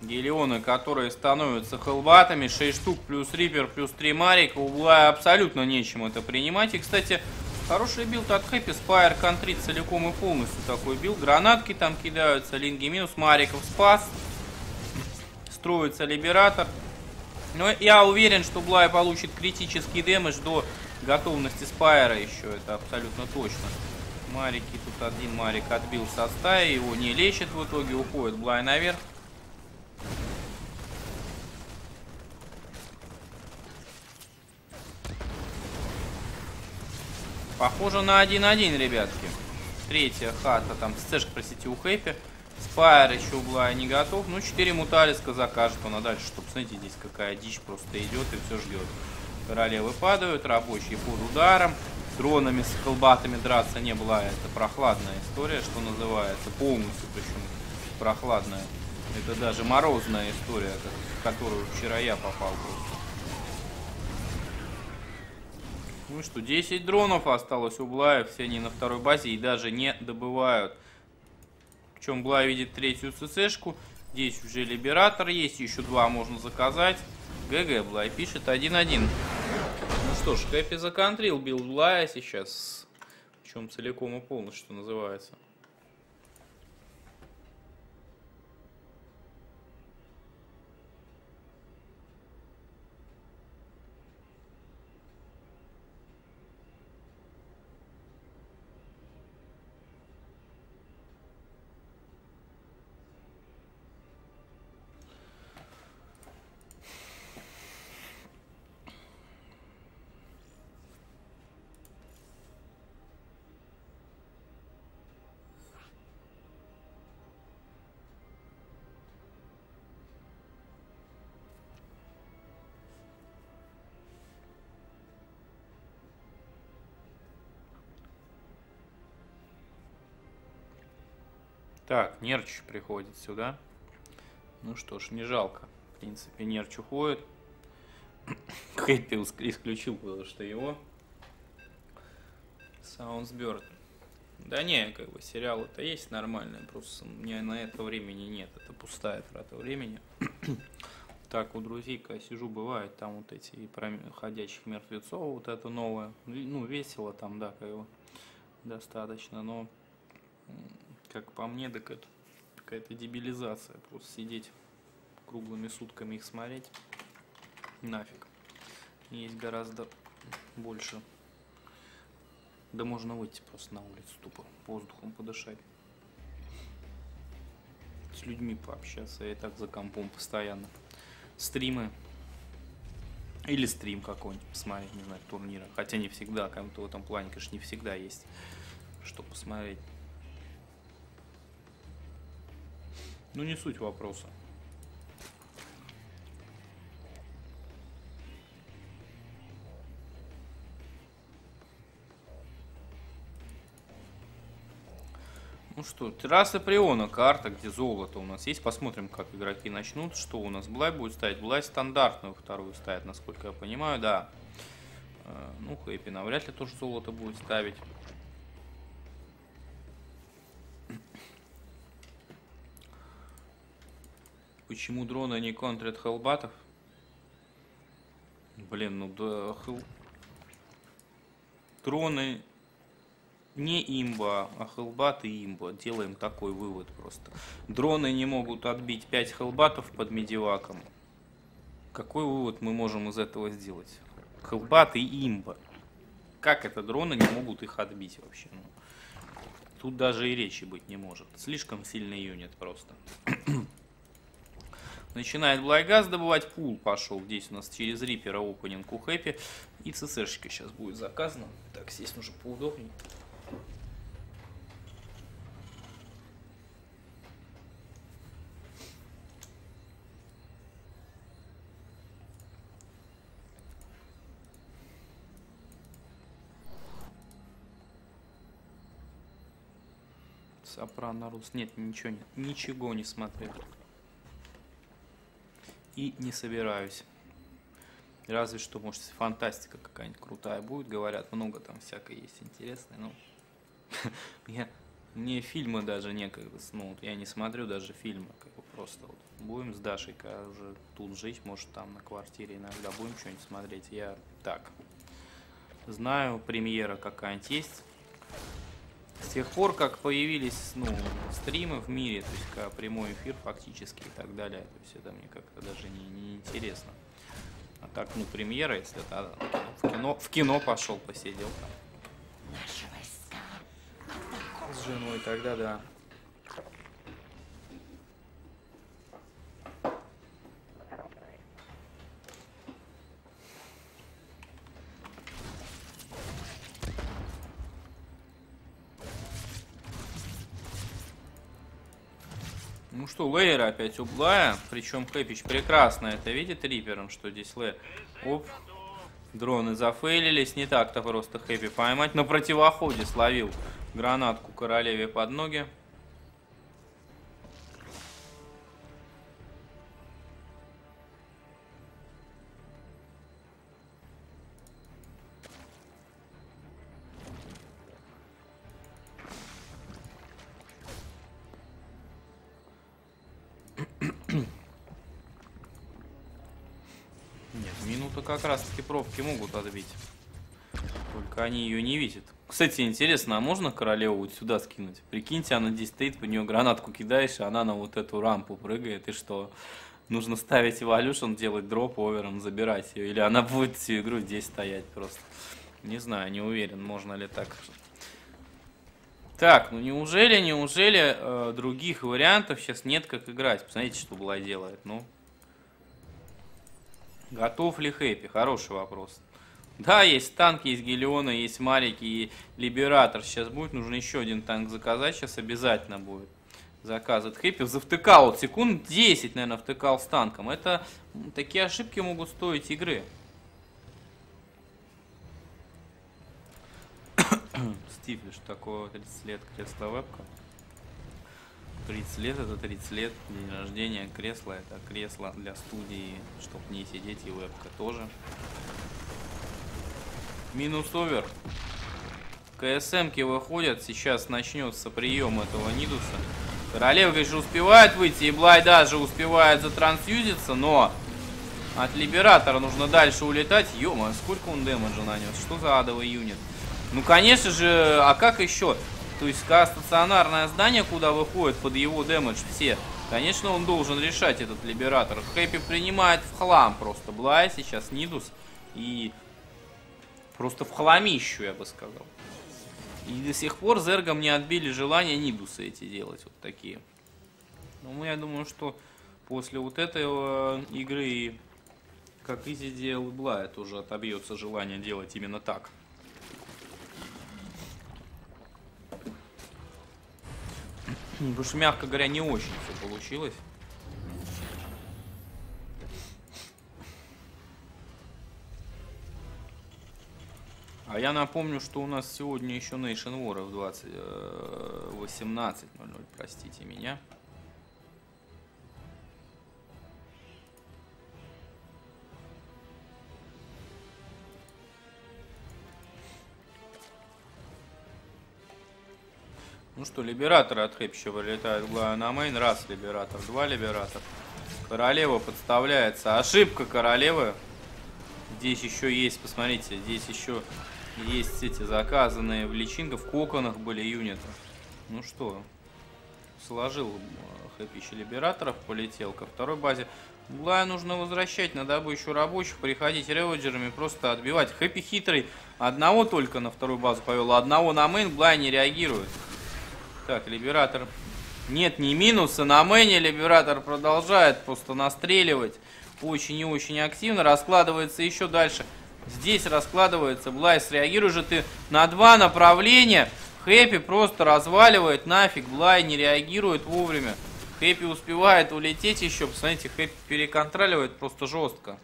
Гелионы, которые становятся хелбатами, 6 штук, плюс Reaper, плюс 3 Марика. У Блая абсолютно нечем это принимать. И, кстати, хороший build от Хэппи, Spire контрит целиком и полностью такой build. Гранатки там кидаются, линги минус, Мариков спас. Строится Либератор. Но я уверен, что Блай получит критический damage до готовности Спайра еще, это абсолютно точно. Марики, тут один Марик отбил со стаи, его не лечит в итоге, уходит Блай наверх. Похоже на 1-1, ребятки. Третья хата, там, сцешка, простите, у Хэппи. Спайр еще Блая не готов. Ну, 4 муталиска закажет он, а дальше, чтобы, смотрите, здесь какая дичь просто идет и все ждет. Королевы падают, рабочие под ударом дронами с колбатами драться не была. Это прохладная история, что называется. Полностью причем прохладная. Это даже морозная история, в которую вчера я попал. Ну что, 10 дронов осталось у Блая, все они на второй базе и даже не добывают. Причем Блай видит третью ЦЦшку. Здесь уже Либератор есть, еще два можно заказать. GG, Блай пишет 1-1 что ж, Хэппи законтрил build Блая сейчас. Причем целиком и полностью, что называется. Так, Нерч приходит сюда. Ну что ж, не жалко. В принципе, Нерч уходит. Хэппи исключил, потому что его. Саунсберт. Да не, как бы сериал это есть нормальный, просто у меня на это времени нет. Это пустая трата времени. так, у друзей, когда сижу, бывает, там вот эти про ходячих мертвецов, вот это новое. Ну, весело там, да, как бы достаточно, но как по мне, так это какая-то дебилизация. Просто сидеть круглыми сутками их смотреть. Нафиг. Есть гораздо больше. Да можно выйти просто на улицу тупо, воздухом подышать. С людьми пообщаться, я и так за компом постоянно. Стримы. Или стрим какой-нибудь посмотреть, не знаю, турнира. Хотя не всегда, кому-то в этом плане, конечно, не всегда есть что посмотреть. Ну не суть вопроса. Ну что, терраса Приона, карта, где золото у нас есть. Посмотрим, как игроки начнут. Что у нас? Блай будет ставить? Блай стандартную вторую ставит, насколько я понимаю, да. Э, ну, Хэппи навряд ли тоже золото будет ставить. Почему дроны не контрят хелбатов? Блин, ну да, хел... Дроны не имба, а хелбаты имба. Делаем такой вывод просто. Дроны не могут отбить 5 хелбатов под медиваком. Какой вывод мы можем из этого сделать? Хелбаты имба. Как это дроны не могут их отбить вообще? Ну, тут даже и речи быть не может. Слишком сильный юнит просто. Начинает Блайгаз добывать. Пул пошел. Здесь у нас через Рипера опенинг у Хэппи. И ЦСшечка сейчас будет заказана. Так, здесь нужно поудобнее. Сопрано Рус. Нет, ничего нет. Ничего не смотрел. И не собираюсь. Разве что, может, фантастика какая-нибудь крутая будет. Говорят, много там всякой есть интересной. Ну, я, мне фильмы даже некогда, ну, я не смотрю даже фильмы, как бы просто вот. Будем с Дашей, когда уже тут жить, может, там на квартире иногда будем что-нибудь смотреть. Я так, знаю, премьера какая-нибудь есть. С тех пор, как появились ну, стримы в мире, то есть как прямой эфир фактически и так далее, то есть это мне как-то даже не, не интересно. А так, ну, премьера, если это в кино, в кино пошел, посидел там. С женой тогда, да. Что, Лейер опять углая, причем Хэпич прекрасно это видит Рипером, что здесь Лейер. Оп, дроны зафейлились, не так-то просто Хэппи поймать. На противоходе словил гранатку королеве под ноги. Как раз таки пробки могут отбить. Только они ее не видят. Кстати, интересно, а можно королеву вот сюда скинуть? Прикиньте, она здесь стоит, по нее гранатку кидаешь, и она на вот эту рампу прыгает, и что? Нужно ставить эволюшн, делать дроп овером, забирать ее. Или она будет всю игру здесь стоять просто. Не знаю, не уверен, можно ли так. Так, ну неужели, неужели э, других вариантов сейчас нет, как играть? Посмотрите, что Блай делает, ну. Готов ли Хэппи? Хороший вопрос. Да, есть танки, есть Гелиона, есть Марики и Либератор. Сейчас будет, нужно еще один танк заказать, сейчас обязательно будет. Заказывает Хэппи. Завтыкал, вот секунд 10, наверное, втыкал с танком. Это, такие ошибки могут стоить игры. Что такое 30 лет кресло вебка? 30 лет это 30 лет, день рождения, кресло это кресло для студии, чтобы не сидеть и вебка тоже. Минус овер. КСМки выходят, сейчас начнется прием этого Нидуса. Королева, конечно, успевает выйти, и Блай даже успевает затрансюзиться, но от Либератора нужно дальше улетать. ё сколько он дэмэджа нанес, что за адовый юнит? Ну, конечно же, а как еще? То есть, стационарное здание, куда выходит под его дэмэдж все, конечно, он должен решать этот либератор. Хэппи принимает в хлам просто Блай сейчас, Нидус, и просто в хламищу, я бы сказал. И до сих пор Зергом не отбили желание Нидуса эти делать, вот такие. Ну, я думаю, что после вот этой э, игры, как Изи делал Блай, тоже отобьется желание делать именно так. Потому что, мягко говоря, не очень все получилось. А я напомню, что у нас сегодня еще Nation War в 20, 18.00, э, простите меня. Ну что, либераторы от Хэпча вылетают на main. Раз либератор, два либератор. Королева подставляется. Ошибка королевы. Здесь еще есть, посмотрите, здесь еще есть эти заказанные в личинках, в коконах были юниты. Ну что, сложил э, Хэппи еще либераторов, полетел ко второй базе. Блая нужно возвращать, надо бы еще рабочих приходить реводжерами, просто отбивать. Хэппи хитрый, одного только на вторую базу повел, одного на main, Блай не реагирует. Так, либератор нет ни минуса. На main'е Либератор продолжает просто настреливать очень и очень активно. Раскладывается еще дальше. Здесь раскладывается. Блай, реагируй же ты на два направления. Хэппи просто разваливает нафиг. Блай не реагирует вовремя. Хэппи успевает улететь еще. Посмотрите, Хэппи переконтроливает просто жестко.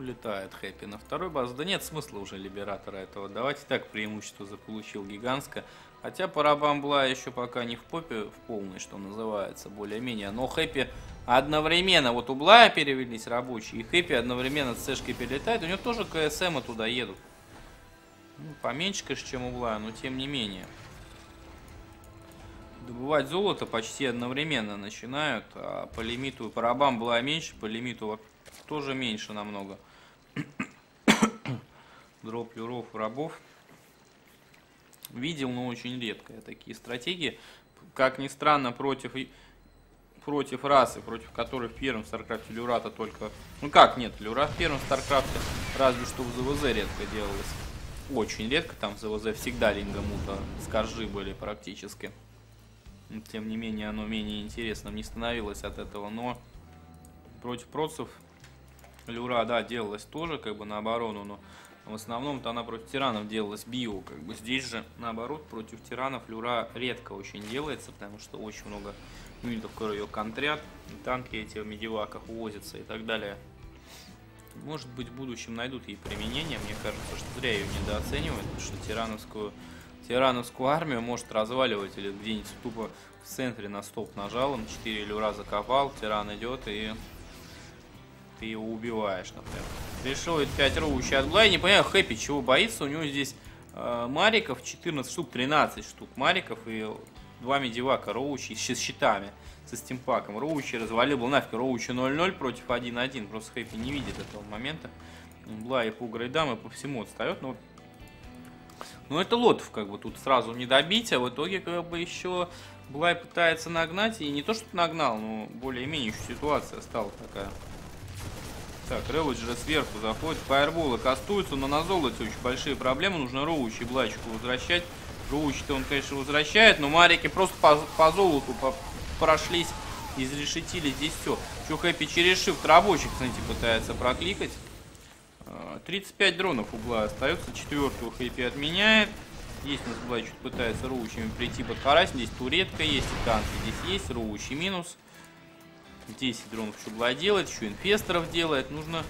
Улетает Хэппи на второй баз. Да нет смысла уже Либератора этого. Давайте так преимущество заполучил гигантское. Хотя Парабам была еще пока не в попе в полной, что называется, более-менее. Но Хэппи одновременно, вот у Блая перевелись рабочие, и Хэппи одновременно с Сэшкой перелетает. У него тоже КСМ туда едут. Ну, поменьше, конечно, чем у Блая, но тем не менее. Добывать золото почти одновременно начинают, а по лимиту Парабам была меньше, по лимиту тоже меньше намного. Дроп рабов. Видел, но очень редко такие стратегии. Как ни странно, против, против расы, против которой в первом Старкрафте люрата только... Ну как, нет, люра в первом Старкрафте разве что в ЗВЗ редко делалось. Очень редко, там в ЗВЗ всегда линга, мута, скоржи были практически. Тем не менее, оно менее интересным не становилось от этого, но против процев Люра, да, делалась тоже как бы на оборону, но в основном-то она против тиранов делалась био. Как бы здесь же, наоборот, против тиранов Люра редко очень делается, потому что очень много юнитов, которые ее контрят, танки эти в медиваках увозятся и так далее. Может быть, в будущем найдут ей применение. Мне кажется, что зря ее недооценивают, потому что тирановскую, тирановскую армию может разваливать или где-нибудь тупо в центре на стоп нажал, он 4 люра закопал, тиран идет и ты его убиваешь, например. Решил 5 роучи от Глай. Не понимаю, Хэппи чего боится. У него здесь э, мариков 14 штук, 13 штук мариков и два медивака роучи с щитами, со стимпаком. Роучи развалил был нафиг. Роучи 0-0 против 1-1. Просто Хэппи не видит этого момента. Блай по грейдам и по всему отстает. Но ну, это лотов, как бы, тут сразу не добить, а в итоге, как бы, еще Блай пытается нагнать, и не то, что нагнал, но более-менее ситуация стала такая. Так, же сверху заходит. Фаерболы кастуются, но на золоте очень большие проблемы. Нужно Роуч и Блачку возвращать. Роуч-то он, конечно, возвращает, но Марики просто по, по золоту по, прошлись, изрешетили здесь все. Что Хэппи через шифт рабочих, кстати, пытается прокликать. 35 а, дронов угла остается. Четвертую Хэппи отменяет. Здесь у нас Блай чуть пытается роучами прийти под Карась. Здесь туретка есть, и танки здесь есть. Роучи минус. 10 дронов еще Блай делает, еще инфесторов делает. Нужно...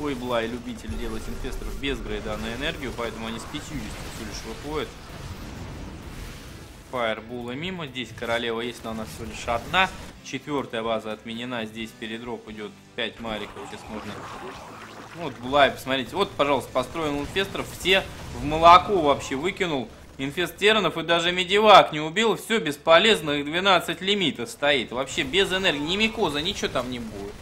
Ой, Блай любитель делать инфесторов без грейда на энергию, поэтому они с 50 всего лишь выходят. Фаербула мимо. Здесь королева есть, но она всего лишь одна. Четвертая база отменена. Здесь передроп идет 5 мариков. Сейчас можно... Вот Блай, посмотрите. Вот, пожалуйста, построил инфесторов. Все в молоко вообще выкинул. Инфестернов и даже медивак не убил, все бесполезно, их 12 лимитов стоит. Вообще без энергии, ни микоза, ничего там не будет.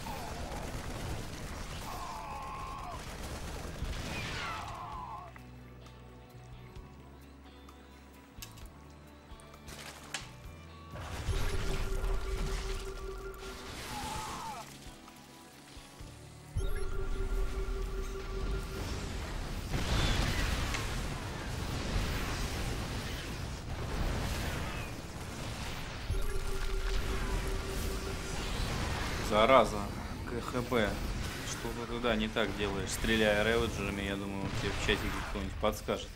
Не так делаешь, стреляя реведжерами, я думаю, тебе в чатике кто-нибудь подскажет.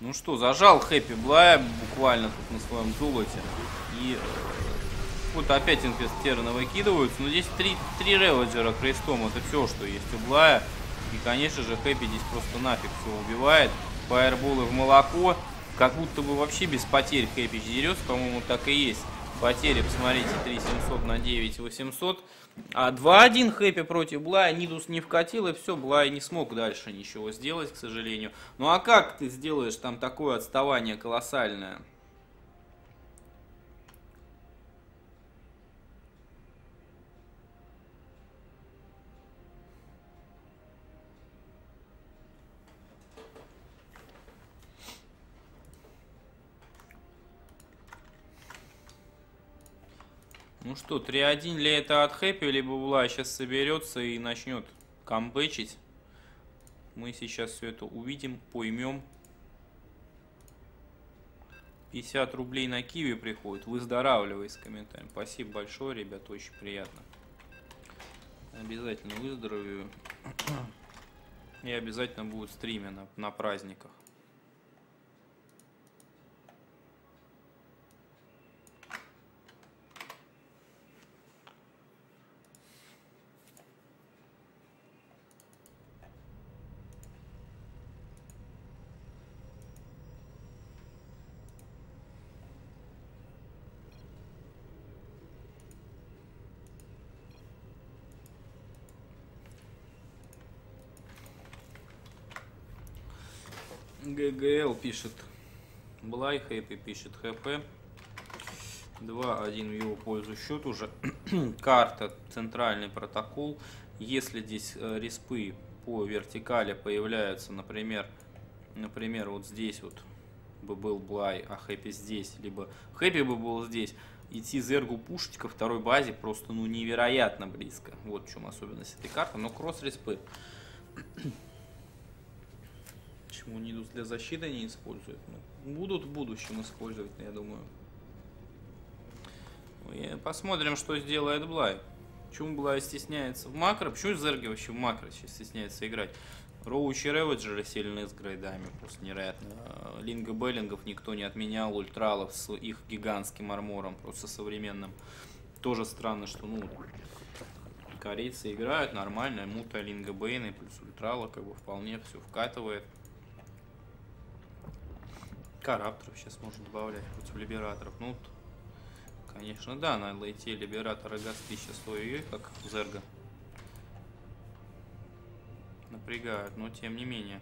Ну что, зажал Хэппи Блая буквально тут на своем золоте. И э, вот опять инфестерны выкидываются. Но здесь три, три реведжера крестом. Это все, что есть у Блая. И, конечно же, Хэппи здесь просто нафиг все убивает. Фаерболы в молоко. Как будто бы вообще без потерь Хэппи дерется. По-моему, так и есть. Потери, посмотрите, 3700 на 9800. А 2-1 Хэппи против Блая. Нидус не вкатил, и все, Блай не смог дальше ничего сделать, к сожалению. Ну а как ты сделаешь там такое отставание колоссальное? Ну что, 3-1 ли это от Хэппи, либо Була сейчас соберется и начнет камбэчить. Мы сейчас все это увидим, поймем. 50 рублей на Киви приходит. Выздоравливай с комментарием. Спасибо большое, ребят, очень приятно. Обязательно выздоровею. И обязательно будет стриме на, на праздниках. ГГЛ пишет Блай, Хэппи пишет ХП. 2-1 в его пользу счет уже. Карта, центральный протокол. Если здесь э, респы по вертикали появляются, например, например, вот здесь вот бы был Блай, а Хэппи здесь, либо Хэппи бы был здесь, идти Зергу пушить ко второй базе просто ну невероятно близко. Вот в чем особенность этой карты. Но кросс-респы Почему Нидус для защиты не используют? Ну, будут в будущем использовать, я думаю. И посмотрим, что сделает Блай. Почему Блай стесняется в макро? Почему Зерги вообще в макро сейчас стесняется играть? Роучи Реведжеры сильны с грейдами, просто невероятно. Линга Беллингов никто не отменял, ультралов с их гигантским армором, просто современным. Тоже странно, что, ну, корейцы играют нормально, мута Линга Бейна плюс ультрала, как бы вполне все вкатывает. Карапторов сейчас можно добавлять против либераторов. Ну, конечно, да, на лейте либератора гасты сейчас ой как Зерга. Напрягают, но тем не менее.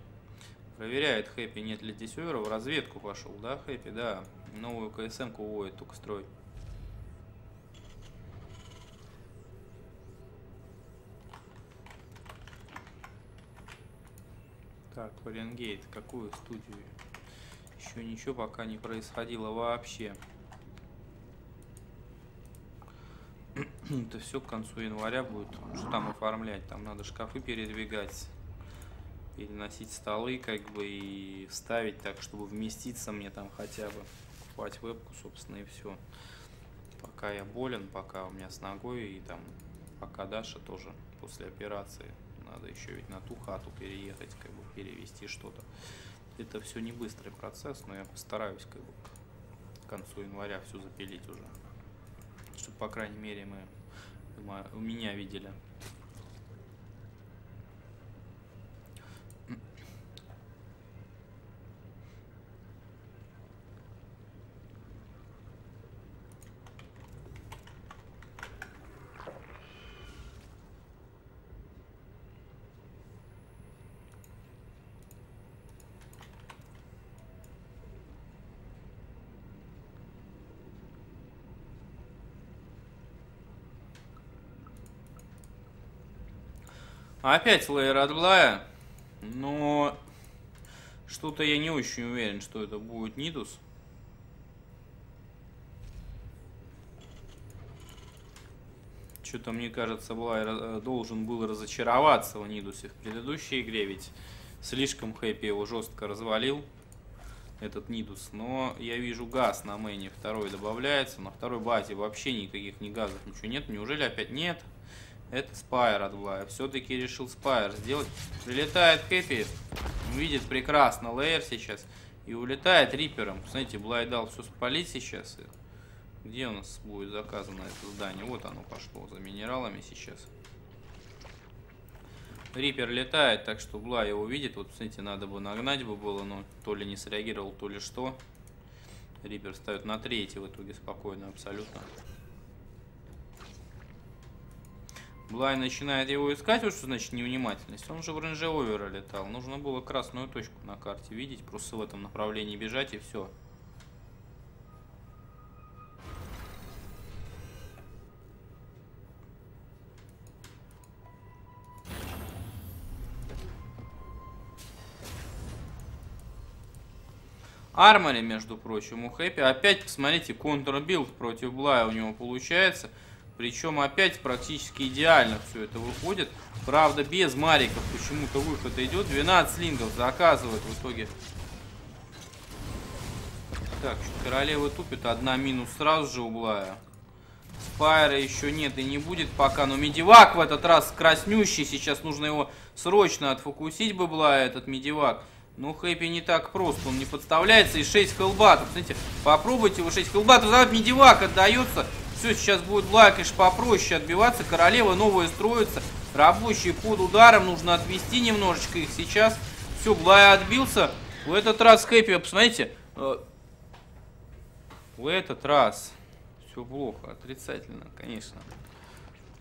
Проверяет Хэппи, нет ли здесь овера. В разведку пошел, да, Хэппи, да. Новую КСМ-ку уводит только строить. Так, Варенгейт, какую студию? Еще ничего пока не происходило вообще. Это все к концу января будет. Что там оформлять? Там надо шкафы передвигать, переносить столы, как бы, и ставить так, чтобы вместиться мне там хотя бы. Покупать вебку, собственно, и все. Пока я болен, пока у меня с ногой, и там, пока Даша тоже после операции. Надо еще ведь на ту хату переехать, как бы перевести что-то. Это все не быстрый процесс, но я постараюсь как бы к концу января все запилить уже. Чтобы, по крайней мере, мы, у меня видели Опять лейер от Блая. Но что-то я не очень уверен, что это будет Нидус. Что-то, мне кажется, Блай э, должен был разочароваться в Нидусе в предыдущей игре, ведь слишком Хэппи его жестко развалил, этот Нидус. Но я вижу газ на мэне второй добавляется, на второй базе вообще никаких ни газов, ничего нет. Неужели опять нет? Это Спайр от Блая. Все-таки решил Спайр сделать. Прилетает Хэппи. Видит прекрасно лейер сейчас. И улетает Рипером. Смотрите, Блай дал все спалить сейчас. Где у нас будет заказано это здание? Вот оно пошло за минералами сейчас. Рипер летает, так что Блай его видит. Вот, смотрите, надо бы нагнать бы было, но то ли не среагировал, то ли что. Риппер встает на третий в итоге спокойно, абсолютно. Блай начинает его искать, вот что значит невнимательность. Он же в рейнже овера летал. Нужно было красную точку на карте видеть, просто в этом направлении бежать и все. Армори, между прочим, у Хэппи. Опять, посмотрите, контрбилд против Блая у него получается. Причем опять практически идеально все это выходит. Правда, без мариков почему-то выход идет. 12 лингов заказывает в итоге. Так, королева тупит. Одна минус сразу же у Блая. Спайра еще нет и не будет пока. Но медивак в этот раз краснющий. Сейчас нужно его срочно отфокусить бы Блая, этот медивак. Ну, Хэппи не так просто, он не подставляется. И 6 хелбатов. Смотрите, попробуйте вы 6 хелбатов. Задать медивак отдается. Все, сейчас будет конечно, попроще отбиваться. Королева новая строится. Рабочие под ударом. Нужно отвести немножечко их сейчас. Все, Блай отбился. В этот раз Хэппи, посмотрите. Э, в этот раз все плохо. Отрицательно, конечно.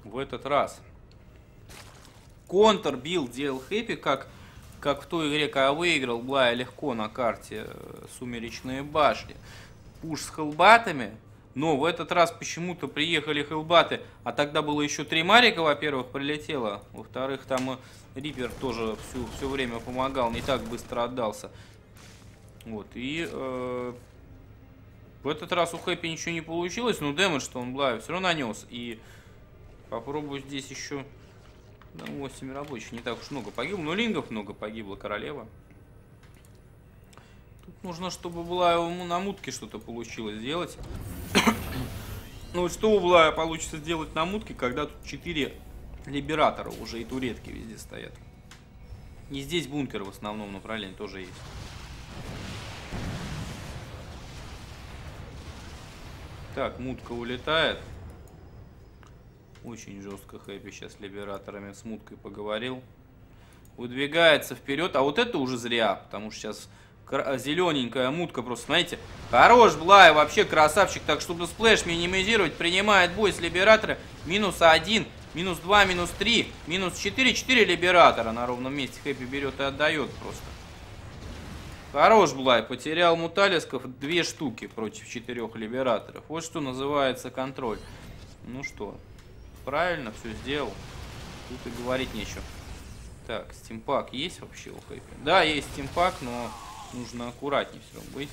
В этот раз. Контр бил, делал Хэппи, как как в той игре, когда выиграл Блая легко на карте э, Сумеречные башни. Пуш с хелбатами, но в этот раз почему-то приехали хелбаты, а тогда было еще три Марика, во-первых, прилетело, во-вторых, там Риппер тоже всю, все время помогал, не так быстро отдался. Вот, и э, в этот раз у Хэппи ничего не получилось, но дэмэдж, что он Блаю все равно нанес. И попробую здесь еще да, 8 рабочих, не так уж много погибло. Но лингов много погибло, королева. Тут нужно, чтобы была ему на мутке что-то получилось сделать. Ну что у Блая получится сделать на мутке, когда тут 4 либератора уже и туретки везде стоят. И здесь бункер в основном направлении тоже есть. Так, мутка улетает. Очень жестко Хэппи сейчас с либераторами с муткой поговорил. Выдвигается вперед. А вот это уже зря, потому что сейчас зелененькая мутка просто, смотрите. Хорош Блай, вообще красавчик. Так, чтобы splash минимизировать, принимает бой с либератора. Минус один, минус два, минус три, минус четыре. Четыре либератора на ровном месте. Хэппи берет и отдает просто. Хорош Блай, потерял муталисков две штуки против четырех либераторов. Вот что называется контроль. Ну что, правильно все сделал. Тут и говорить нечего. Так, стимпак есть вообще у Хэппи? Да, есть стимпак, но нужно аккуратнее все быть.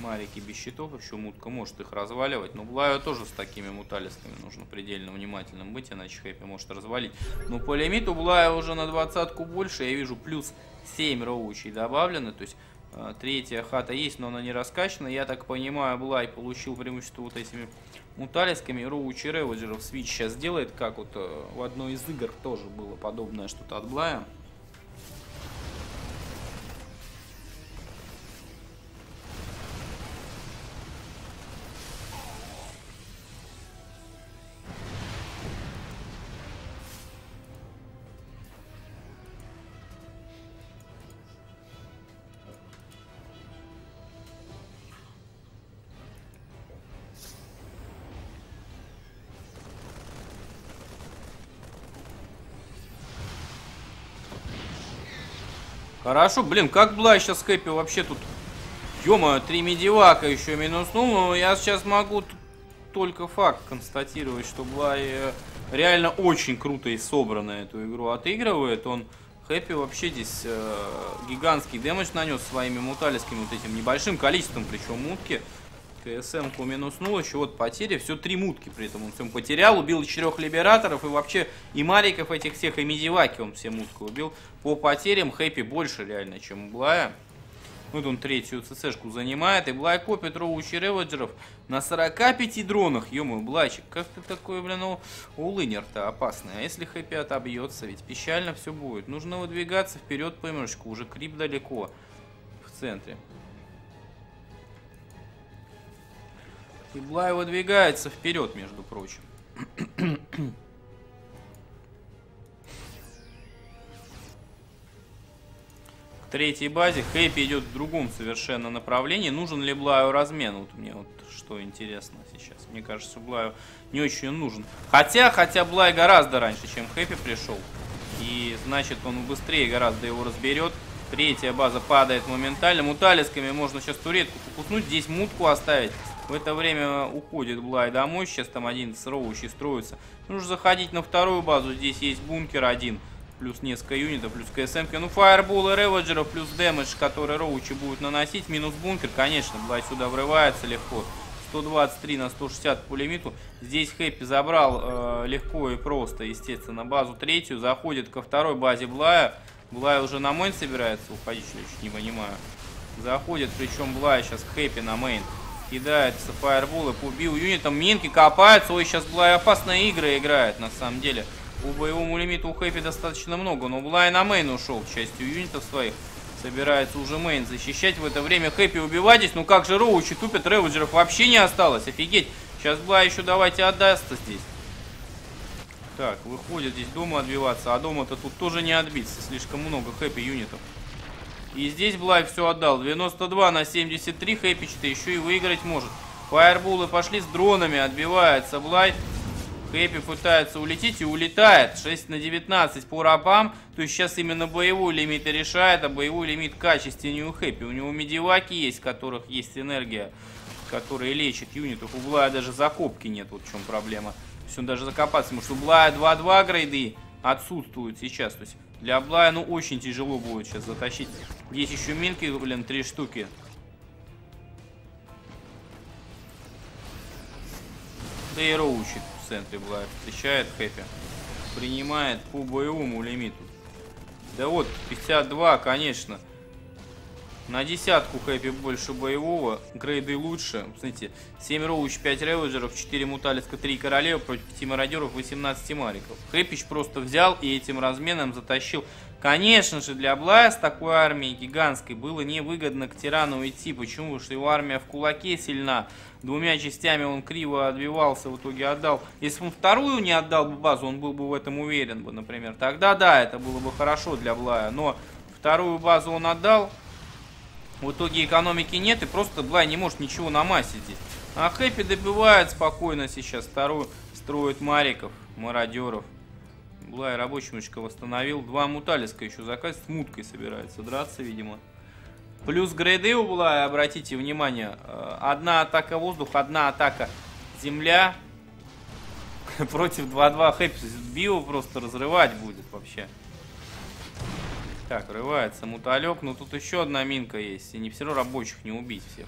Марики без щитов, еще мутка может их разваливать. Но Блаю тоже с такими муталистами нужно предельно внимательным быть, иначе Хэппи может развалить. Но по лимиту Блая уже на двадцатку больше. Я вижу плюс 7 роучей добавлено. То есть э, третья хата есть, но она не раскачана. Я так понимаю, Блай получил преимущество вот этими муталисками. Роучи Реводжеров Свич сейчас делает, как вот э, в одной из игр тоже было подобное что-то от Блая. Хорошо, блин, как Блай сейчас Хэппи вообще тут... ё три медивака еще минуснул, но я сейчас могу только факт констатировать, что Блай э, реально очень круто и собранно эту игру отыгрывает. Он Хэппи вообще здесь э, гигантский дэмэдж нанес своими муталискими вот этим небольшим количеством, причем мутки. КСМ-ку минуснул, еще вот потери, все три мутки при этом он всем потерял, убил четырех либераторов и вообще и мариков этих всех, и медиваки он все мутку убил. По потерям Хэппи больше реально, чем Блая. Вот он третью ЦЦшку занимает, и Блай копит роучи реводжеров на 45 дронах. ё Блайчик, как ты такой, блин, у, улынер-то опасный. А если Хэппи отобьется, ведь печально все будет. Нужно выдвигаться вперед по уже крип далеко, в центре. И Блай выдвигается вперед, между прочим. К третьей базе. Хэппи идет в другом совершенно направлении. Нужен ли Блаю размен? Вот мне вот что интересно сейчас. Мне кажется, Блаю не очень нужен. Хотя, хотя Блай гораздо раньше, чем Хэппи пришел. И значит, он быстрее гораздо его разберет. Третья база падает моментально. Муталисками можно сейчас туретку покуснуть. Здесь мутку оставить. В это время уходит Блай домой. Сейчас там один роучи строится. Нужно заходить на вторую базу. Здесь есть бункер один. Плюс несколько юнитов, плюс КСМ. Ну, фаерболы реводжеров, плюс damage, который роучи будут наносить. Минус бункер, конечно. Блай сюда врывается легко. 123 на 160 по лимиту. Здесь Хэппи забрал э, легко и просто, естественно, базу третью. Заходит ко второй базе Блая. Блай уже на main собирается уходить, я чуть не понимаю. Заходит, причем Блай сейчас Хэппи на main. Кидается фаерболы по био-юнитам. Минки копаются. Ой, сейчас Блай опасные игры играет, на самом деле. По боевому лимиту у Хэппи достаточно много, но Блай на main ушел частью юнитов своих. Собирается уже main защищать. В это время Хэппи убивает здесь. Ну как же roach и тупят, ravager ов вообще не осталось. Офигеть. Сейчас Блай еще давайте отдастся здесь. Так, выходит здесь дома отбиваться, а дома-то тут тоже не отбиться. Слишком много хэппи юнитов. И здесь Блай все отдал. 92 на 73 хэппи-то еще и выиграть может. Fireball ы пошли с дронами, отбивается Блай. Хэппи пытается улететь и улетает. 6 на 19 по рабам. То есть сейчас именно боевой лимит и решает, а боевой лимит качественнее у Хэппи. У него медиваки есть, в которых есть энергия, которые лечат юнитов. У Блая даже закопки нет, вот в чем проблема есть он даже закопаться может. У Блая 2-2 грейды отсутствуют сейчас. То есть для Блая, ну, очень тяжело будет сейчас затащить. Есть еще минки, блин, три штуки. Да и Роучик в центре Блая встречает Хэппи. Принимает по боевому лимиту. Да вот, 52, конечно. На десятку хэппи больше боевого, грейды лучше. Смотрите, 7 роуч, 5 реводжеров, 4 муталиска, 3 королева против 5 мародеров, 18 мариков. Хэппич просто взял и этим разменом затащил. Конечно же, для Блая с такой армией гигантской было невыгодно к тирану идти. Почему? Потому что его армия в кулаке сильна. Двумя частями он криво отбивался, в итоге отдал. Если бы он вторую не отдал бы базу, он был бы в этом уверен бы, например. Тогда да, это было бы хорошо для Блая. Но вторую базу он отдал, в итоге экономики нет, и просто Блай не может ничего намасить здесь. А Хэппи добивает спокойно сейчас. Вторую строит Мариков, мародеров. Блай рабочимочка восстановил. Два муталиска еще заказ с муткой собирается драться, видимо. Плюс грейды у Блая, обратите внимание. Э, одна атака воздух, одна атака земля. Против 2-2 Хэппи. Био просто разрывать будет вообще. Так, врывается муталек. Но тут еще одна минка есть. И не все равно рабочих не убить всех.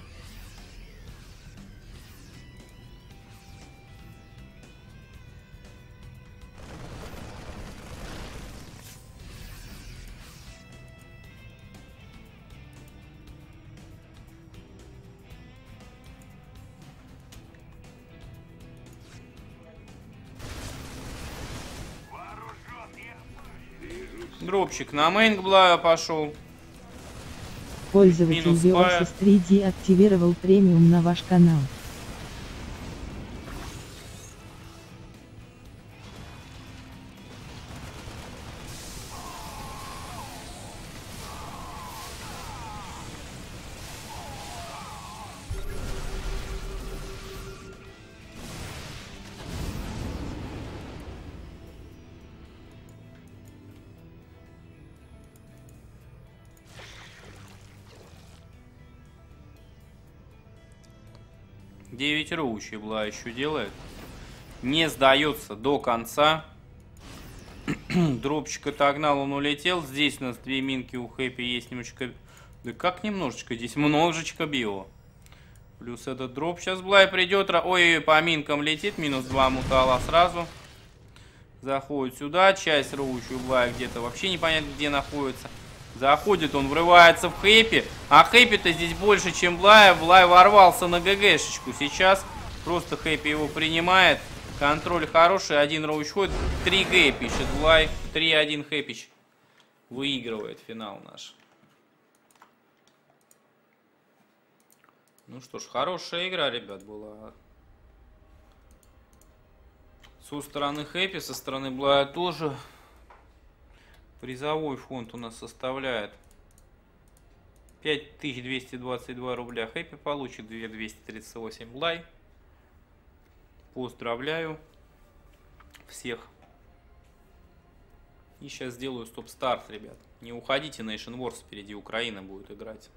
Дропчик на мейн пошел. Пользователь Биосис 3D активировал премиум на ваш канал. 9 роучей была еще делает. Не сдается до конца. Дропчик отогнал, он улетел. Здесь у нас две минки у Хэппи есть немножечко... Да как немножечко? Здесь множечко био. Плюс этот дроп. Сейчас Блай придет. Ой, по минкам летит. Минус 2 мутала сразу. Заходит сюда. Часть роучи у Блая где-то вообще непонятно где находится. Заходит он, врывается в хэппи. А хэппи-то здесь больше, чем Блая. Блай ворвался на ГГшечку. Сейчас просто хэппи его принимает. Контроль хороший. Один роуч ходит. 3 Г пишет Блай. 3-1 хэппич. Выигрывает финал наш. Ну что ж, хорошая игра, ребят, была. Со стороны Хэппи, со стороны Блая тоже. Призовой фонд у нас составляет 5222 рубля Хэппи получит, 2238 лай. Поздравляю всех. И сейчас сделаю стоп-старт, ребят. Не уходите, Nation Wars впереди Украина будет играть.